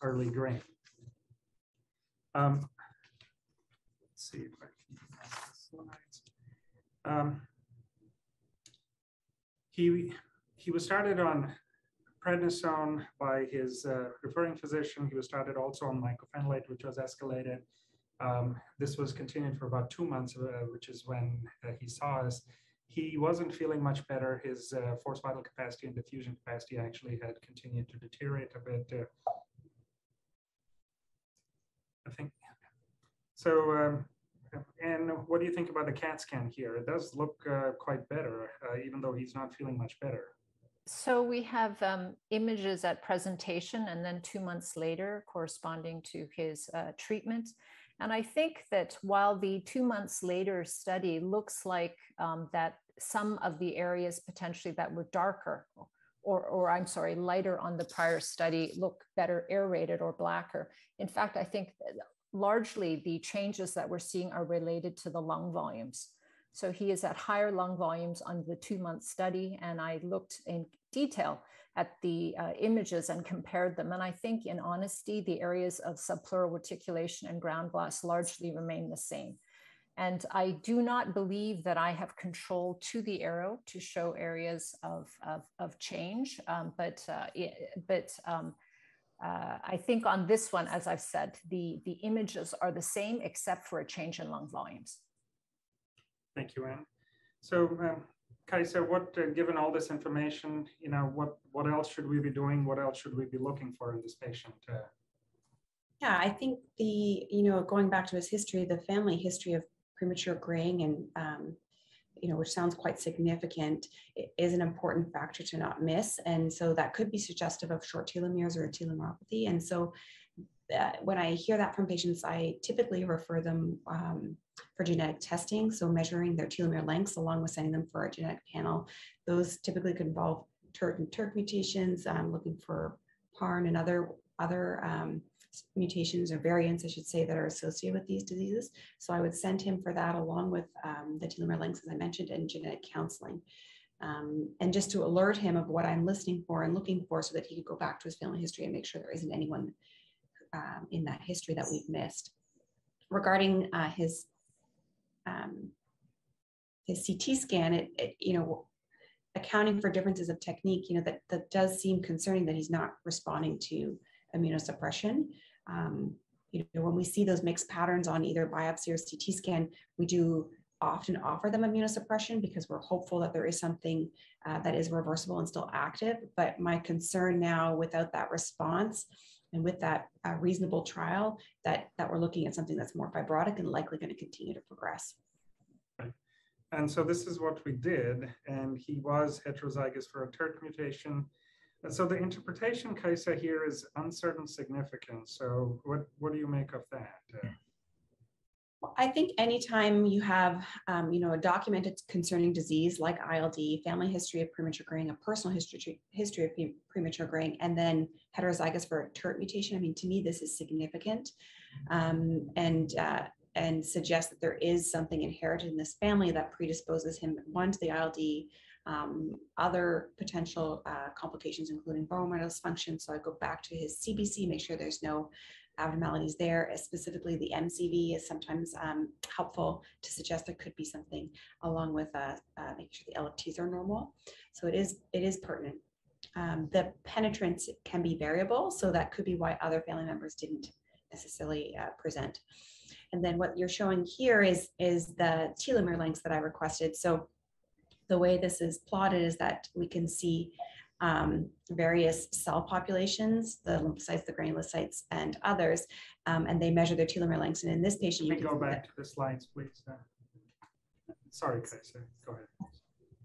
early graying. Um, let's see if I can slides. Um, he he was started on prednisone by his uh, referring physician. He was started also on mycophenolate, which was escalated. Um, this was continued for about two months, uh, which is when uh, he saw us. He wasn't feeling much better. His uh, forced vital capacity and diffusion capacity actually had continued to deteriorate a bit. Uh, I think so. Um, and what do you think about the CAT scan here? It does look uh, quite better, uh, even though he's not feeling much better. So we have um, images at presentation and then two months later corresponding to his uh, treatment. And I think that while the two months later study looks like um, that some of the areas potentially that were darker or, or I'm sorry, lighter on the prior study look better aerated or blacker. In fact, I think largely the changes that we're seeing are related to the lung volumes. So he is at higher lung volumes on the two month study. And I looked in detail at the uh, images and compared them. And I think, in honesty, the areas of subpleural reticulation and ground glass largely remain the same. And I do not believe that I have control to the arrow to show areas of, of, of change. Um, but uh, it, but um, uh, I think on this one, as I've said, the, the images are the same except for a change in lung volumes. Thank you, Anne. So, um, Kaisa, what, uh, given all this information, you know, what, what else should we be doing? What else should we be looking for in this patient? Uh, yeah, I think the, you know, going back to his history, the family history of premature graying and, um, you know, which sounds quite significant, is an important factor to not miss. And so that could be suggestive of short telomeres or a telomeropathy. And so when I hear that from patients, I typically refer them um, for genetic testing. So measuring their telomere lengths along with sending them for a genetic panel. Those typically could involve TERT and TERC mutations, um, looking for PARN and other, other um, mutations or variants, I should say, that are associated with these diseases. So I would send him for that along with um, the telomere lengths, as I mentioned, and genetic counseling. Um, and just to alert him of what I'm listening for and looking for so that he could go back to his family history and make sure there isn't anyone um, in that history that we've missed. Regarding uh, his um, his CT scan, it, it, you know accounting for differences of technique, you know that that does seem concerning that he's not responding to immunosuppression. Um, you know, when we see those mixed patterns on either biopsy or CT scan, we do often offer them immunosuppression because we're hopeful that there is something uh, that is reversible and still active. But my concern now, without that response and with that uh, reasonable trial, that that we're looking at something that's more fibrotic and likely going to continue to progress. And so this is what we did, and he was heterozygous for a TERT mutation. And so the interpretation, Kaisa, here is uncertain significance. So what, what do you make of that? Uh, I think anytime you have, um, you know, a documented concerning disease like ILD, family history of premature graying, a personal history history of premature graying, and then heterozygous for a TERT mutation, I mean, to me, this is significant, um, and uh, and suggests that there is something inherited in this family that predisposes him one to the ILD, um, other potential uh, complications, including bone marrow dysfunction. So I go back to his CBC, make sure there's no abnormalities there, specifically the MCV is sometimes um, helpful to suggest there could be something along with uh, uh, making sure the LFTs are normal. So it is, it is pertinent. Um, the penetrance can be variable, so that could be why other family members didn't necessarily uh, present. And then what you're showing here is, is the telomere lengths that I requested. So the way this is plotted is that we can see um, various cell populations, the lymphocytes, the granulocytes, and others, um, and they measure their telomere lengths. And in this patient, you can go back to the slides, please. Uh, sorry, Kaisa, go ahead.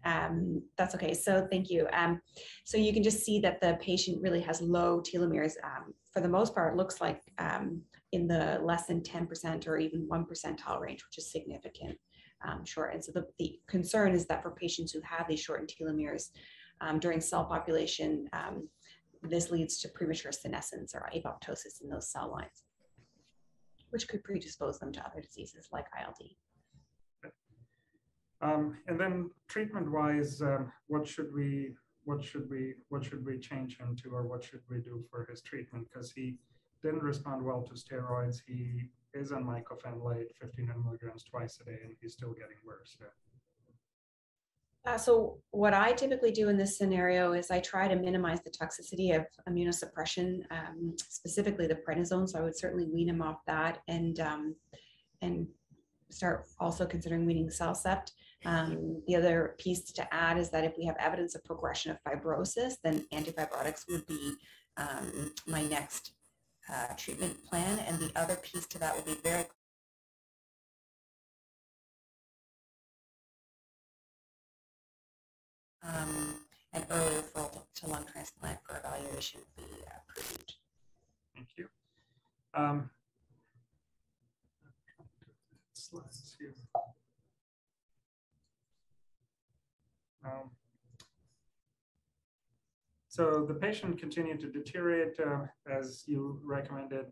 Um, that's okay. So thank you. Um, so you can just see that the patient really has low telomeres. Um, for the most part, it looks like um, in the less than 10% or even 1 percentile range, which is significant um, short. And so the, the concern is that for patients who have these shortened telomeres, um, during cell population, um, this leads to premature senescence or apoptosis in those cell lines, which could predispose them to other diseases like ILD. Um, and then treatment-wise, um, what should we what should we what should we change him to, or what should we do for his treatment? Because he didn't respond well to steroids. He is on mycophenolate, 1500 milligrams twice a day, and he's still getting worse. Uh, so what I typically do in this scenario is I try to minimize the toxicity of immunosuppression, um, specifically the prednisone. So I would certainly wean him off that and um, and start also considering weaning CellCept. Um, the other piece to add is that if we have evidence of progression of fibrosis, then antifibrotics would be um, my next uh, treatment plan. And the other piece to that would be very um, an early referral to lung transplant for evaluation be approved. Thank you. Um. Um, so the patient continued to deteriorate uh, as you recommended.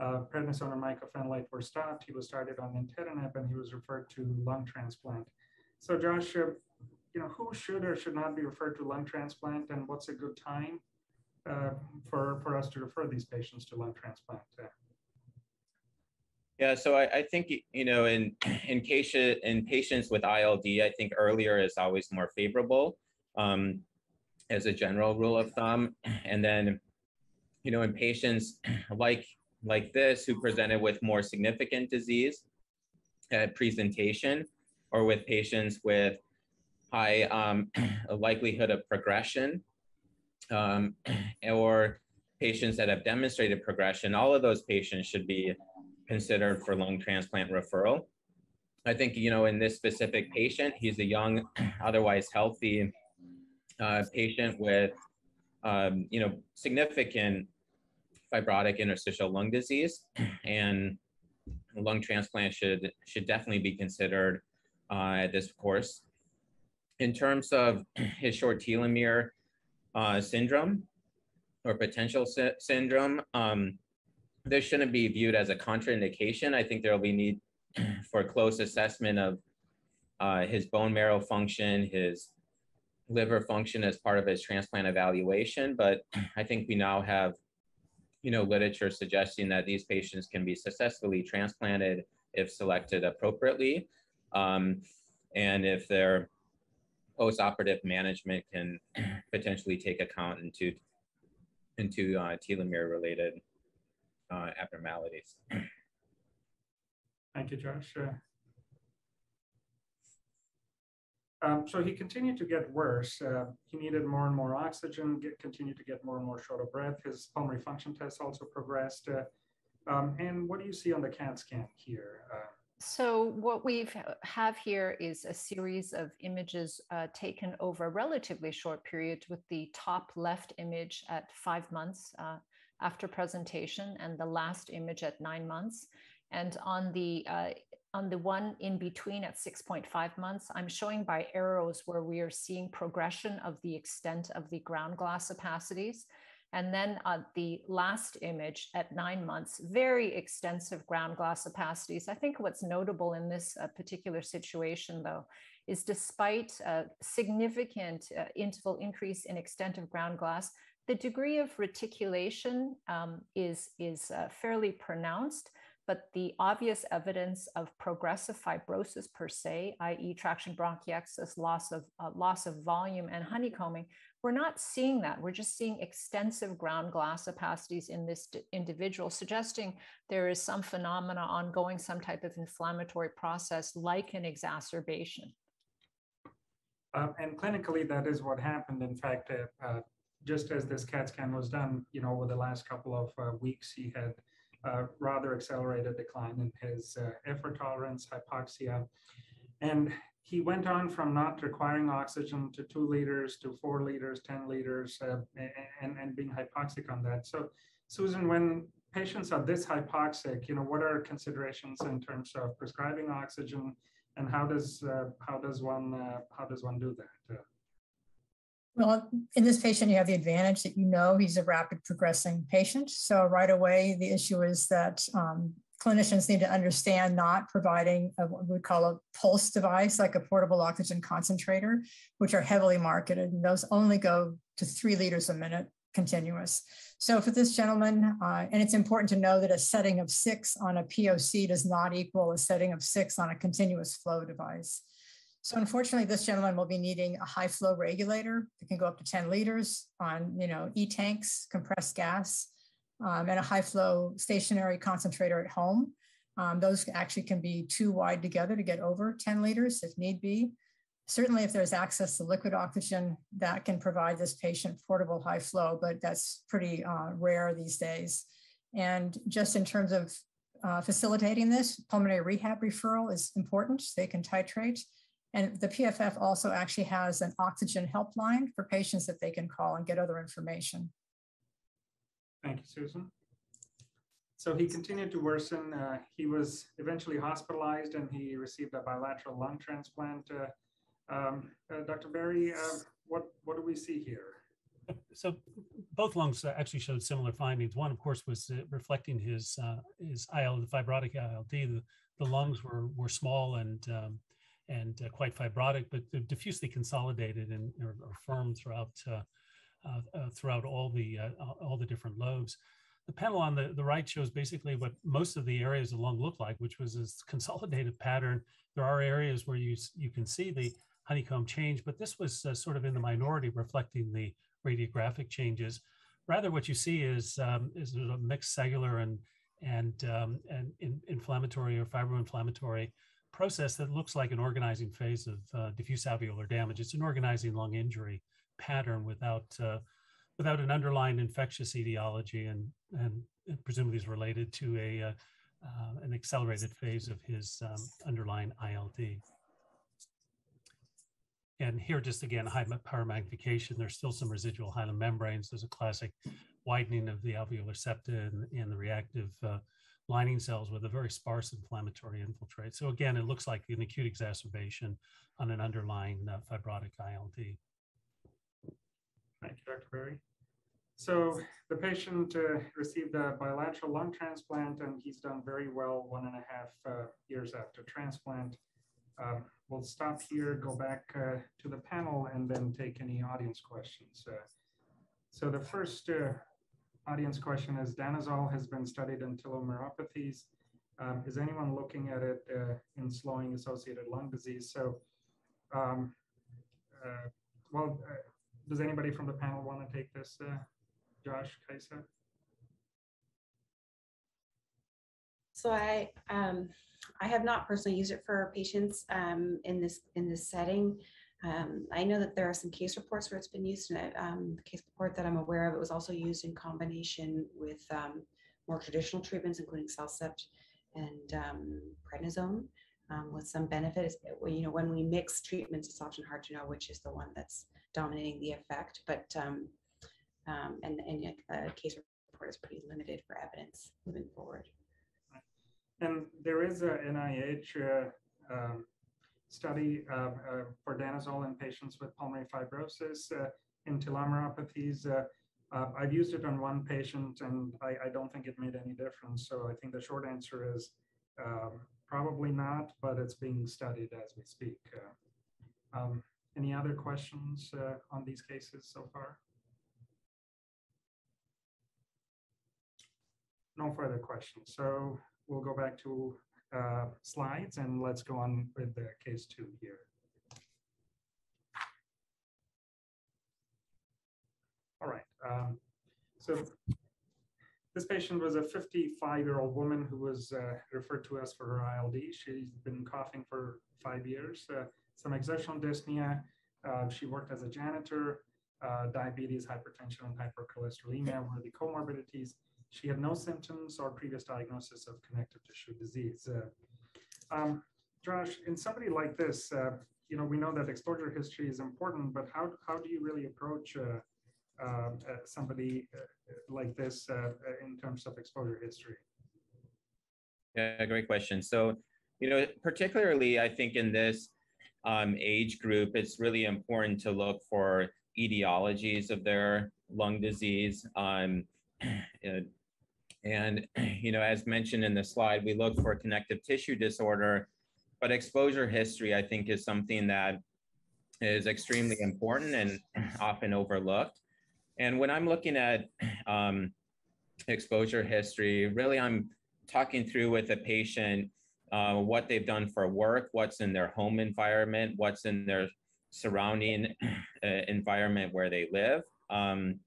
Uh, prednisone and mycophenolate were stopped. He was started on nintedanib and he was referred to lung transplant. So Josh, uh, you know, who should or should not be referred to lung transplant and what's a good time uh, for, for us to refer these patients to lung transplant? Uh, yeah, so I, I, think you know, in in case in patients with ILD, I think earlier is always more favorable, um, as a general rule of thumb. And then, you know, in patients like like this who presented with more significant disease at presentation, or with patients with high um, likelihood of progression um, or patients that have demonstrated progression, all of those patients should be considered for lung transplant referral. I think, you know, in this specific patient, he's a young, otherwise healthy uh, patient with, um, you know, significant fibrotic interstitial lung disease and lung transplant should, should definitely be considered uh, at this course in terms of his short telomere uh, syndrome or potential sy syndrome, um, this shouldn't be viewed as a contraindication. I think there will be need for close assessment of uh, his bone marrow function, his liver function as part of his transplant evaluation. But I think we now have, you know, literature suggesting that these patients can be successfully transplanted if selected appropriately. Um, and if they're post-operative management can potentially take account into into uh, telomere related uh, abnormalities. Thank you, Josh. Uh, Um, so he continued to get worse. Uh, he needed more and more oxygen, get, continued to get more and more short of breath. His pulmonary function tests also progressed. Uh, um, and what do you see on the CAT scan here? Uh, so what we have here is a series of images uh, taken over a relatively short period with the top left image at five months uh, after presentation and the last image at nine months. And on the uh, on the one in between at 6.5 months, I'm showing by arrows where we are seeing progression of the extent of the ground glass opacities. And then uh, the last image at nine months, very extensive ground glass opacities. I think what's notable in this uh, particular situation, though, is despite a significant uh, interval increase in extent of ground glass, the degree of reticulation um, is, is uh, fairly pronounced but the obvious evidence of progressive fibrosis per se, i.e. traction bronchiectasis, loss of, uh, loss of volume and honeycombing, we're not seeing that. We're just seeing extensive ground glass opacities in this individual, suggesting there is some phenomena ongoing, some type of inflammatory process like an exacerbation. Uh, and clinically, that is what happened. In fact, uh, uh just as this CAT scan was done, you know, over the last couple of uh, weeks, he had uh, rather accelerated decline in his uh, effort tolerance, hypoxia. And he went on from not requiring oxygen to two liters to four liters, 10 liters, uh, and, and being hypoxic on that. So, Susan, when patients are this hypoxic, you know, what are considerations in terms of prescribing oxygen and how does, uh, how does one, uh, how does one do that? Well, in this patient, you have the advantage that you know he's a rapid progressing patient. So right away, the issue is that um, clinicians need to understand not providing a, what we call a pulse device, like a portable oxygen concentrator, which are heavily marketed. And those only go to three liters a minute continuous. So for this gentleman, uh, and it's important to know that a setting of six on a POC does not equal a setting of six on a continuous flow device. So unfortunately, this gentleman will be needing a high flow regulator that can go up to 10 liters on, you know, e-tanks, compressed gas, um, and a high flow stationary concentrator at home. Um, those actually can be too wide together to get over 10 liters if need be. Certainly, if there's access to liquid oxygen, that can provide this patient portable high flow, but that's pretty uh, rare these days. And just in terms of uh, facilitating this, pulmonary rehab referral is important. They can titrate. And the PFF also actually has an oxygen helpline for patients that they can call and get other information. Thank you, Susan. So he continued to worsen. Uh, he was eventually hospitalized and he received a bilateral lung transplant. Uh, um, uh, Dr. Berry, uh, what, what do we see here? So both lungs actually showed similar findings. One, of course, was uh, reflecting his uh, his IL, the fibrotic ILD. The, the lungs were were small and um, and uh, quite fibrotic, but diffusely consolidated and or, or firm throughout uh, uh, uh throughout all the all the different lobes. The panel on the, the right shows basically what most of the areas of the lung look like, which was this consolidated pattern. There are areas where you you can see the honeycomb change, but this was sort of in the minority, reflecting the radiographic changes. Rather, what you see is um, is a mixed cellular and and um, and in, inflammatory or fibroinflammatory process that looks like an organizing phase of uh, diffuse alveolar damage. It's an organizing lung injury pattern without uh, without an underlying infectious etiology, and and presumably is related to a uh, uh, an accelerated phase of his um, underlying ILD. And here, just again, high power magnification. There's still some residual hyaline membranes. There's a classic widening of the alveolar septa and, and the reactive uh, lining cells with a very sparse inflammatory infiltrate. So again, it looks like an acute exacerbation on an underlying uh, fibrotic ILD. Thank you, Dr. Berry. So the patient uh, received a bilateral lung transplant and he's done very well one and a half uh, years after transplant. Um, we'll stop here, go back uh, to the panel and then take any audience questions. Uh, so the first uh, audience question is danazol has been studied in telomeropathies. Um, is anyone looking at it uh, in slowing associated lung disease? So, um, uh, well, uh, does anybody from the panel want to take this? Uh, Josh, Kaisa? So I, um, I have not personally used it for patients um, in this in this setting. Um, I know that there are some case reports where it's been used, and um, the case report that I'm aware of, it was also used in combination with um, more traditional treatments, including CellCept and um, prednisone, um, with some benefit. You know, when we mix treatments, it's often hard to know which is the one that's dominating the effect. But um, and and a case report is pretty limited for evidence moving forward. And there is a NIH uh, study uh, uh, for danazol in patients with pulmonary fibrosis uh, in telomeropathies. Uh, uh, I've used it on one patient and I, I, don't think it made any difference. So I think the short answer is um, probably not, but it's being studied as we speak. Um, any other questions on these cases so far? No further questions. So we'll go back to uh, slides and let's go on with the case two here. All right. Um, so this patient was a 55-year-old woman who was uh, referred to us for her ILD. She's been coughing for five years, uh, some exertional dyspnea. Uh, she worked as a janitor. Uh, diabetes, hypertension, and hypercholesterolemia were the comorbidities. She had no symptoms or previous diagnosis of connective tissue disease. Uh, um, Josh, in somebody like this, uh, you know, we know that exposure history is important, but how, how do you really approach uh, uh somebody like this uh, in terms of exposure history? Yeah, great question. So, you know, particularly I think in this um, age group, it's really important to look for etiologies of their lung disease. Um, and, you know, as mentioned in the slide, we look for connective tissue disorder, but exposure history, I think, is something that is extremely important and often overlooked. And when I'm looking at um, exposure history, really I'm talking through with a patient uh, what they've done for work, what's in their home environment, what's in their surrounding uh, environment where they live. Um,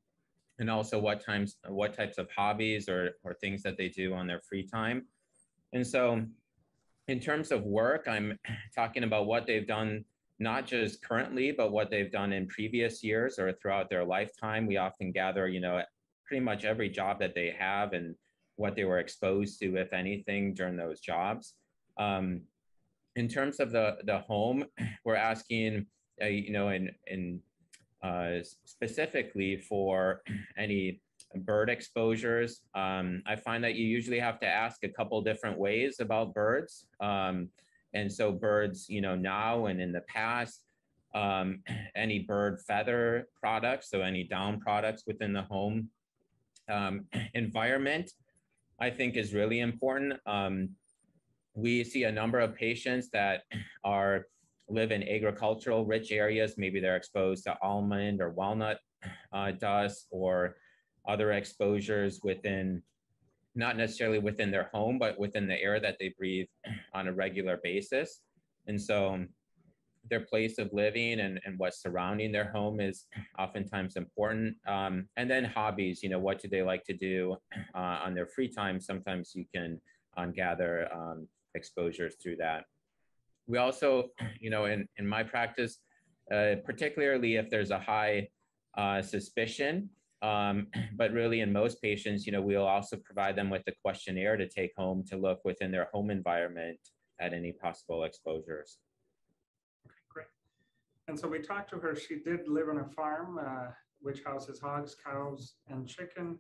and also what times what types of hobbies or, or things that they do on their free time. And so in terms of work i'm talking about what they've done not just currently but what they've done in previous years or throughout their lifetime. We often gather you know pretty much every job that they have and what they were exposed to if anything during those jobs. Um, in terms of the the home we're asking uh, you know in in uh, specifically for any bird exposures. Um, I find that you usually have to ask a couple different ways about birds. Um, and so birds, you know, now and in the past, um, any bird feather products, so any down products within the home um, environment, I think is really important. Um, we see a number of patients that are live in agricultural rich areas, maybe they're exposed to almond or walnut uh, dust or other exposures within, not necessarily within their home, but within the air that they breathe on a regular basis. And so their place of living and, and what's surrounding their home is oftentimes important. Um, and then hobbies, you know, what do they like to do uh, on their free time? Sometimes you can um, gather um, exposures through that. We also, you know, in, in my practice, uh, particularly if there's a high uh, suspicion, um, but really in most patients, you know, we'll also provide them with a questionnaire to take home to look within their home environment at any possible exposures. Great. And so we talked to her, she did live on a farm, uh, which houses hogs, cows, and chicken.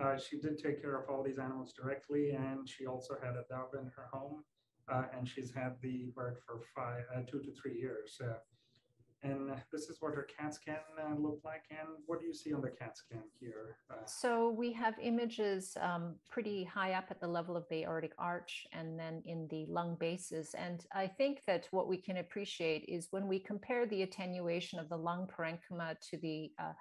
Uh, she did take care of all these animals directly, and she also had a dove in her home uh, and she's had the bird for five, uh, two to three years. Uh, and this is what her CAT scan uh, looked like. And what do you see on the CAT scan here? Uh, so we have images um, pretty high up at the level of the aortic arch and then in the lung bases. And I think that what we can appreciate is when we compare the attenuation of the lung parenchyma to the uh,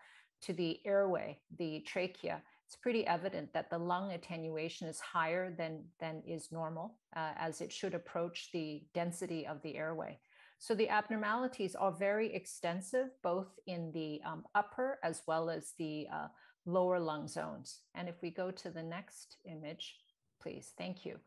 to the airway, the trachea, it's pretty evident that the lung attenuation is higher than, than is normal, uh, as it should approach the density of the airway. So the abnormalities are very extensive, both in the um, upper as well as the uh, lower lung zones. And if we go to the next image, please, thank you.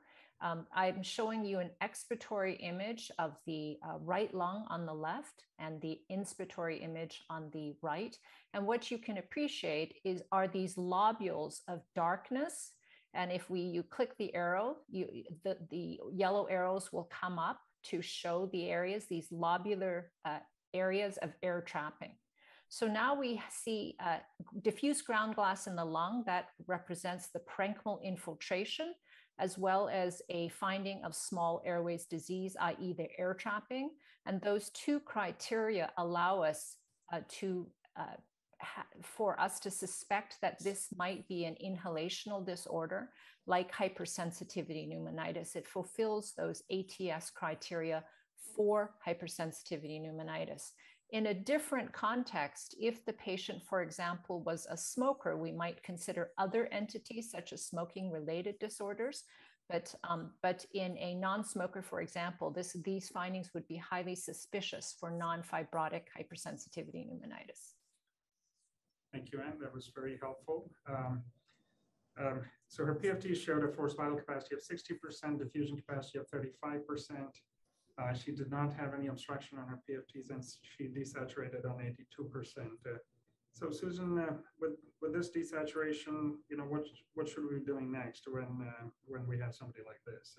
Um, I'm showing you an expiratory image of the uh, right lung on the left and the inspiratory image on the right. And what you can appreciate is are these lobules of darkness. And if we you click the arrow, you, the, the yellow arrows will come up to show the areas, these lobular uh, areas of air trapping. So now we see uh, diffuse ground glass in the lung that represents the parenchymal infiltration, as well as a finding of small airways disease, i.e. the air trapping. And those two criteria allow us uh, to uh, for us to suspect that this might be an inhalational disorder like hypersensitivity pneumonitis. It fulfills those ATS criteria for hypersensitivity pneumonitis. In a different context, if the patient, for example, was a smoker, we might consider other entities such as smoking related disorders. But, um, but in a non-smoker, for example, this, these findings would be highly suspicious for non-fibrotic hypersensitivity pneumonitis. Thank you, Anne. That was very helpful. Um, um, so her PFT showed a forced vital capacity of 60%, diffusion capacity of 35%. Uh, she did not have any obstruction on her PFTs and she desaturated on 82%. Uh, so Susan, uh, with, with this desaturation, you know, what, what should we be doing next when, uh, when we have somebody like this?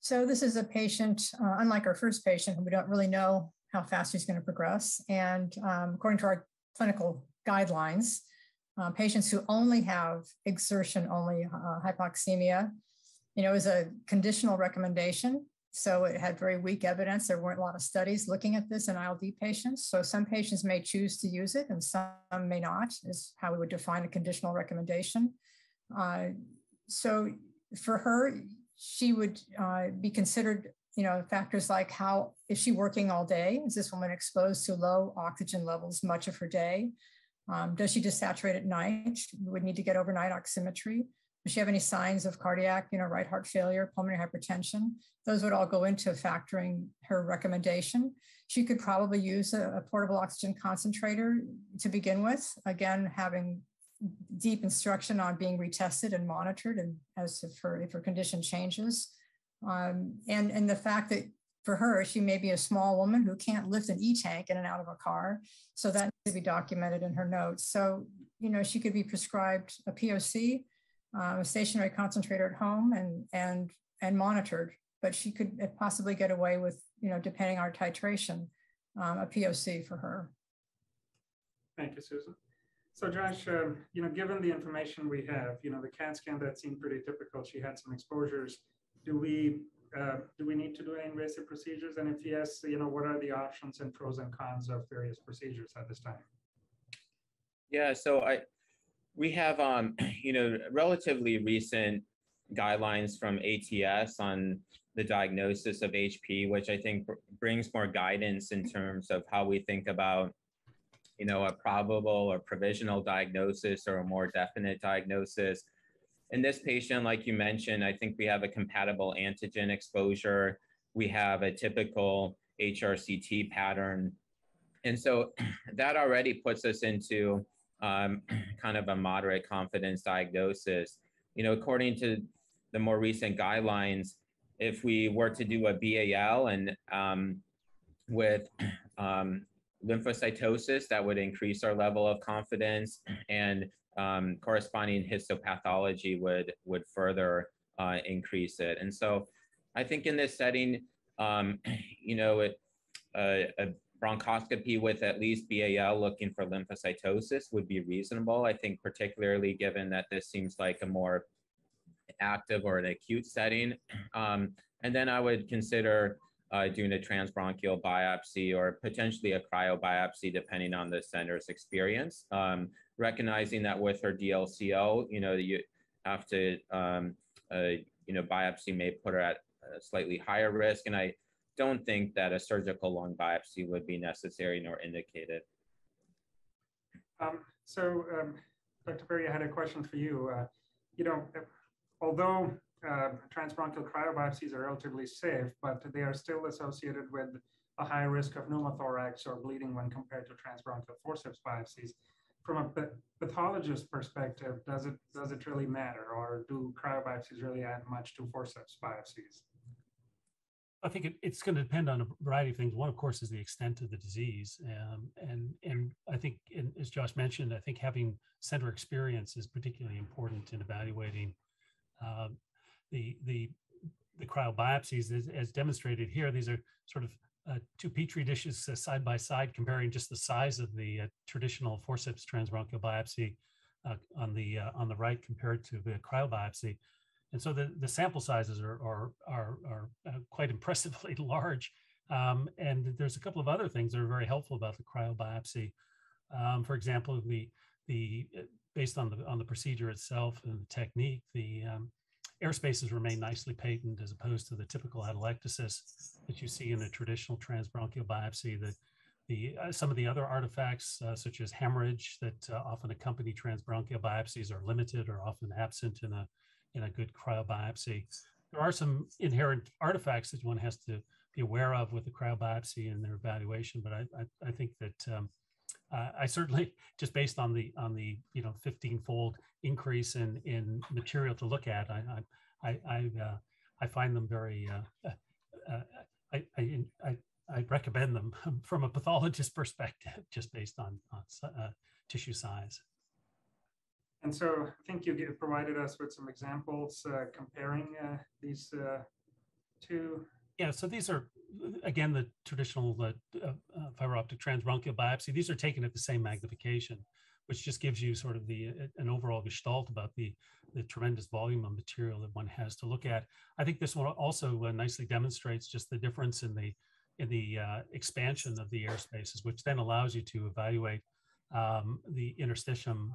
So this is a patient, uh, unlike our first patient, we don't really know how fast he's going to progress. And um, according to our clinical guidelines, uh, patients who only have exertion only uh, hypoxemia, you know, is a conditional recommendation. So it had very weak evidence. There weren't a lot of studies looking at this in ILD patients. So some patients may choose to use it and some may not, is how we would define a conditional recommendation. Uh, so for her, she would uh, be considered, you know, factors like how is she working all day? Is this woman exposed to low oxygen levels much of her day? Um, does she just saturate at night? We would need to get overnight oximetry. Does she have any signs of cardiac, you know, right heart failure, pulmonary hypertension? Those would all go into factoring her recommendation. She could probably use a, a portable oxygen concentrator to begin with. Again, having deep instruction on being retested and monitored and as if her, if her condition changes. Um, and, and the fact that for her, she may be a small woman who can't lift an e-tank in and out of a car. So that needs to be documented in her notes. So, you know, she could be prescribed a POC, uh, a stationary concentrator at home and, and, and monitored, but she could possibly get away with, you know, depending on titration, um, a POC for her. Thank you, Susan. So Josh, um, you know, given the information we have, you know, the CAT scan that seemed pretty typical, she had some exposures. Do we uh, do we need to do any invasive procedures? And if yes, you know, what are the options and pros and cons of various procedures at this time? Yeah, so I, we have, um, you know, relatively recent guidelines from ATS on the diagnosis of HP, which I think brings more guidance in terms of how we think about, you know, a probable or provisional diagnosis or a more definite diagnosis in this patient, like you mentioned, I think we have a compatible antigen exposure. We have a typical HRCT pattern. And so that already puts us into um, kind of a moderate confidence diagnosis. You know, according to the more recent guidelines, if we were to do a BAL and um, with um, lymphocytosis, that would increase our level of confidence. And um, corresponding histopathology would would further uh, increase it. And so, I think in this setting, um, you know, it, uh, a bronchoscopy with at least BAL looking for lymphocytosis would be reasonable. I think particularly given that this seems like a more active or an acute setting. Um, and then I would consider uh, doing a transbronchial biopsy or potentially a cryobiopsy, depending on the center's experience. Um, recognizing that with her DLCO, you know, you have to, um, uh, you know, biopsy may put her at a slightly higher risk. And I don't think that a surgical lung biopsy would be necessary nor indicated. Um, so, um, Dr. Berry, I had a question for you. Uh, you know, although uh, transbronchial cryobiopsies are relatively safe, but they are still associated with a high risk of pneumothorax or bleeding when compared to transbronchial forceps biopsies. from a pathologist perspective, does it does it really matter, or do cryobiopsies really add much to forceps biopsies? I think it, it's going to depend on a variety of things. One, of course, is the extent of the disease, um, and and I think, in, as Josh mentioned, I think having center experience is particularly important in evaluating uh, the the the cryobiopsies. As, as, demonstrated here, these are sort of uh, two petri dishes uh, side by side, comparing just the size of the uh, traditional forceps transbronchial biopsy uh, on the uh, on the right compared to the cryobiopsy. And so the, the sample sizes are, are, are, are uh, quite impressively large. Um, and there's a couple of other things that are very helpful about the cryobiopsy. Um, for example, the, the, uh, based on the, on the procedure itself and the technique, the um, air spaces remain nicely patent as opposed to the typical atelectasis that you see in a traditional transbronchial biopsy. The, the, uh, some of the other artifacts, uh, such as hemorrhage that uh, often accompany transbronchial biopsies are limited or often absent in a in a good cryobiopsy. There are some inherent artifacts that one has to be aware of with the cryobiopsy and their evaluation, but I, I, I think that um, uh, I certainly, just based on the on the you know 15-fold increase in in material to look at, I I I, uh, I find them very uh, uh, uh I, I, I I recommend them from a pathologist perspective, just based on, on uh, tissue size. And so I think you provided us with some examples uh, comparing uh, these uh, two. Yeah, so these are, again, the traditional uh, uh, fiber optic transbronchial biopsy. These are taken at the same magnification, which just gives you sort of the an overall gestalt about the, the tremendous volume of material that one has to look at. I think this one also uh, nicely demonstrates just the difference in the in the expansion of the air spaces, which then allows you to evaluate um, the interstitium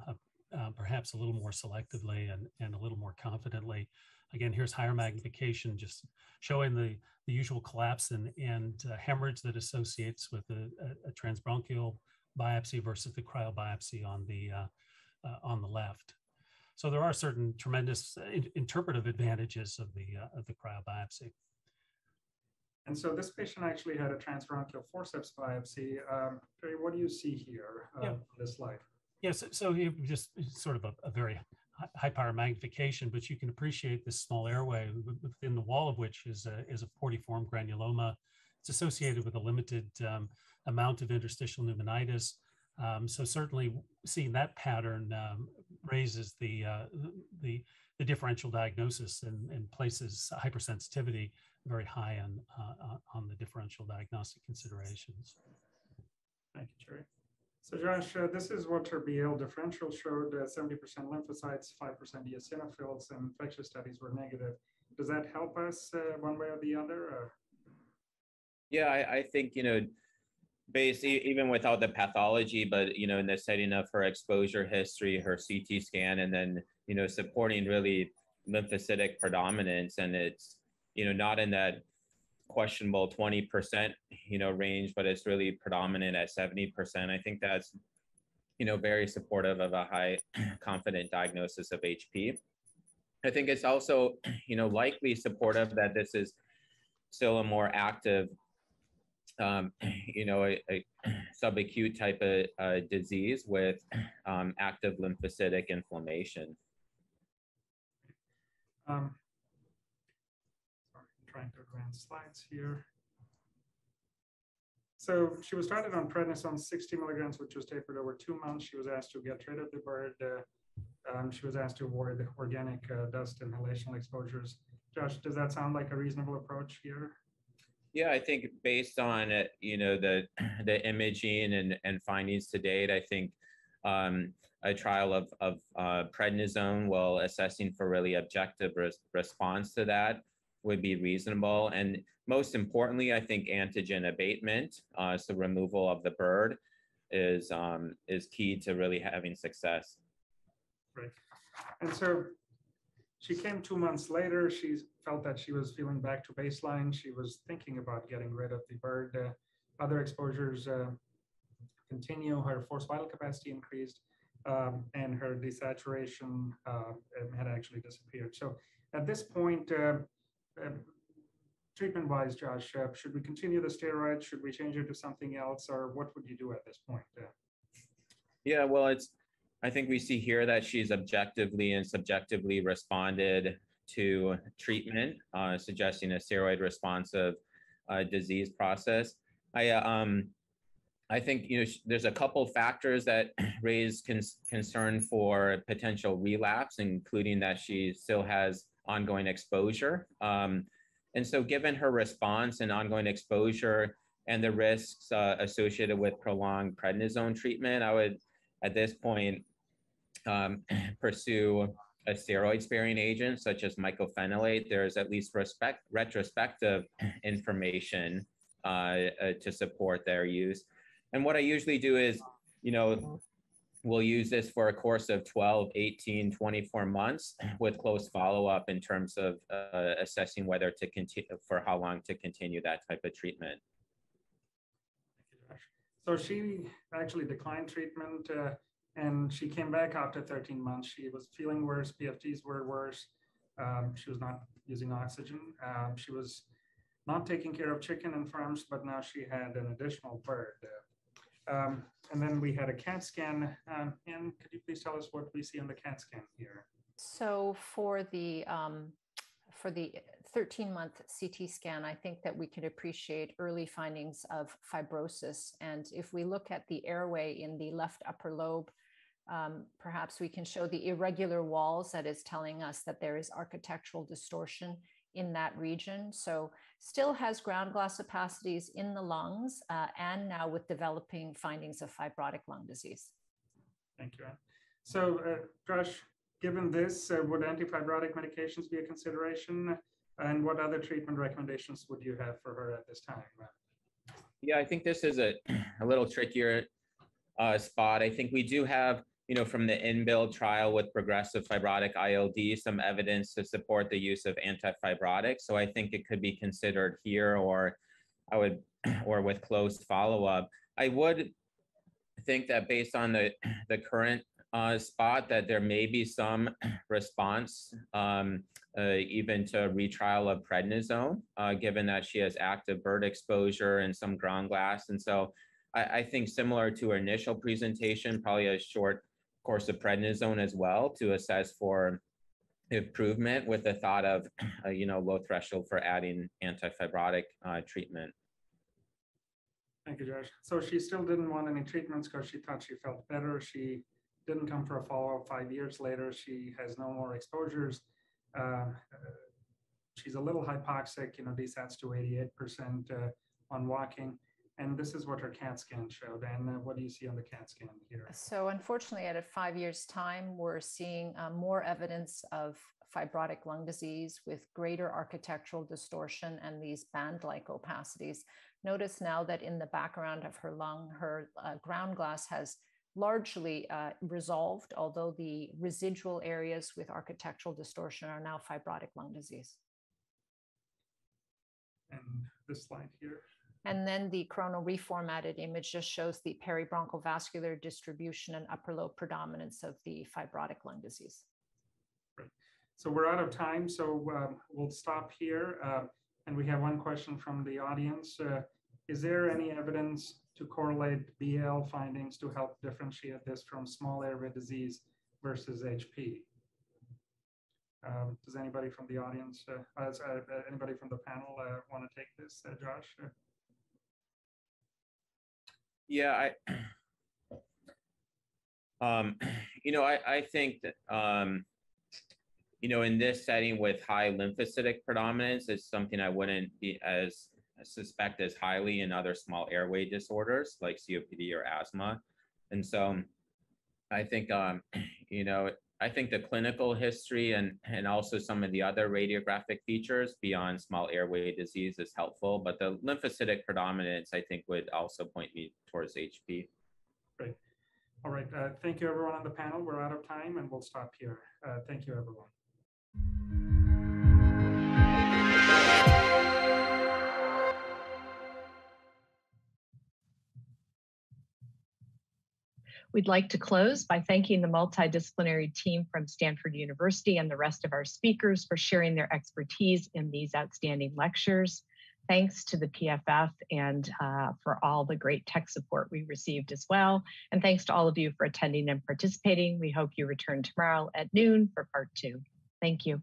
uh, perhaps a little more selectively and, and a little more confidently. Again, here's higher magnification, just showing the, the usual collapse and, and uh, hemorrhage that associates with a, a, a, transbronchial biopsy versus the cryobiopsy on the, uh, uh on the left. So there are certain tremendous uh, in, interpretive advantages of the, uh, of the cryobiopsy. And so this patient actually had a transbronchial forceps biopsy. Um, what do you see here yeah. on this slide? Yes, so it just sort of a, a, very high power magnification, but you can appreciate this small airway within the wall of which is a, is a poorly formed granuloma. It's associated with a limited um, amount of interstitial pneumonitis. Um, so certainly seeing that pattern um, raises the, uh, the, the differential diagnosis and, and places hypersensitivity very high on, uh, on the differential diagnostic considerations. Thank you, Jerry. So Josh, uh, this is what our BAL differential showed, 70% uh, lymphocytes, 5% eosinophils, and infectious studies were negative. Does that help us uh, one way or the other? Or? Yeah, I, I, think, you know, based even without the pathology, but, you know, in the setting of her exposure history, her CT scan, and then, you know, supporting really lymphocytic predominance, and it's, you know, not in that questionable 20% you know range but it's really predominant at 70% i think that's you know very supportive of a high confident diagnosis of hp i think it's also you know likely supportive that this is still a more active um, you know a, a subacute type of uh, disease with um, active lymphocytic inflammation. Um, trying to advance slides here. So she was started on prednisone 60 milligrams, which was tapered over two months. She was asked to get rid of the bird. Uh, um, she was asked to avoid organic uh, dust inhalational exposures. Josh, does that sound like a reasonable approach here? Yeah, I think based on uh, you know the the imaging and and findings to date, I think um, a trial of of uh, prednisone while assessing for really objective res response to that would be reasonable. And most importantly, I think antigen abatement, uh, so removal of the bird, is um, is key to really having success. Right. And so she came two months later. She felt that she was feeling back to baseline. She was thinking about getting rid of the bird. Uh, other exposures uh, continue. Her forced vital capacity increased, um, and her desaturation uh, had actually disappeared. So at this point, uh, treatment wise, Josh, uh, should we continue the steroids? Should we change it to something else? Or what would you do at this point? Uh, Yeah, well, it's, I think we see here that she's objectively and subjectively responded to treatment, uh, suggesting a steroid responsive uh, disease process. I, uh, um, I think you know there's a couple factors that raise cons concern for potential relapse, including that she still has ongoing exposure. Um, and so, given her response and ongoing exposure and the risks uh, associated with prolonged prednisone treatment, I would, at this point, um, pursue a steroid-sparing agent such as mycophenolate. There's at least respect, retrospective information uh, uh, to support their use. And what I usually do is, you know, we'll use this for a course of 12, 18, 24 months with close follow-up in terms of uh, assessing whether to continue, for how long to continue that type of treatment. So she actually declined treatment uh, and she came back after 13 months. She was feeling worse, PFTs were worse. Um, she was not using oxygen. Um, she was not taking care of chicken and farms, but now she had an additional bird. Um, and then we had a CAT scan. Um, and could you please tell us what we see on the CAT scan here? So for the um, for the 13 month CT scan, I think that we can appreciate early findings of fibrosis. And if we look at the airway in the left upper lobe, um, perhaps we can show the irregular walls that is telling us that there is architectural distortion in that region. So still has ground glass opacities in the lungs uh, and now with developing findings of fibrotic lung disease. Thank you. So uh, Josh, given this, uh, would antifibrotic medications be a consideration? And what other treatment recommendations would you have for her at this time? Yeah, I think this is a, a little trickier uh, spot. I think we do have you know, from the INBUILD trial with progressive fibrotic ILD, some evidence to support the use of antifibrotics. So I think it could be considered here or I would, or with close follow-up. I would think that based on the, the current uh, spot that there may be some response um, uh, even to retrial of prednisone, uh, given that she has active bird exposure and some ground glass. And so I, I think similar to her initial presentation, probably a short course of prednisone as well to assess for improvement with the thought of, uh, you know, low threshold for adding antifibrotic uh, treatment. Thank you, Josh. So she still didn't want any treatments because she thought she felt better. She didn't come for a follow-up five years later. She has no more exposures. Uh, she's a little hypoxic, you know, desats to 88% uh, on walking. And this is what her CAT scan showed. And uh, what do you see on the CAT scan here? So unfortunately, at a five years time, we're seeing uh, more evidence of fibrotic lung disease with greater architectural distortion and these band-like opacities. Notice now that in the background of her lung, her uh, ground glass has largely uh, resolved, although the residual areas with architectural distortion are now fibrotic lung disease. And this slide here. And then the coronal reformatted image just shows the peribronchial vascular distribution and upper lobe predominance of the fibrotic lung disease. Right. So we're out of time, so um, we'll stop here. Uh, and we have one question from the audience. Uh, is there any evidence to correlate BAL findings to help differentiate this from small airway disease versus HP? Um, does anybody from the audience, uh, uh, uh anybody from the panel uh, want to take this, Josh? Yeah, I, um, you know, I, I think that, um, you know, in this setting with high lymphocytic predominance is something I wouldn't be as suspect as highly in other small airway disorders like COPD or asthma. And so I think, um, you know, I think the clinical history and, and also some of the other radiographic features beyond small airway disease is helpful, but the lymphocytic predominance, I think, would also point me towards HP. Great. All right. Uh, thank you, everyone on the panel. We're out of time and we'll stop here. Uh, thank you, everyone. We'd like to close by thanking the multidisciplinary team from Stanford University and the rest of our speakers for sharing their expertise in these outstanding lectures. Thanks to the PFF and uh, for all the great tech support we received as well. And thanks to all of you for attending and participating. We hope you return tomorrow at noon for part two. Thank you.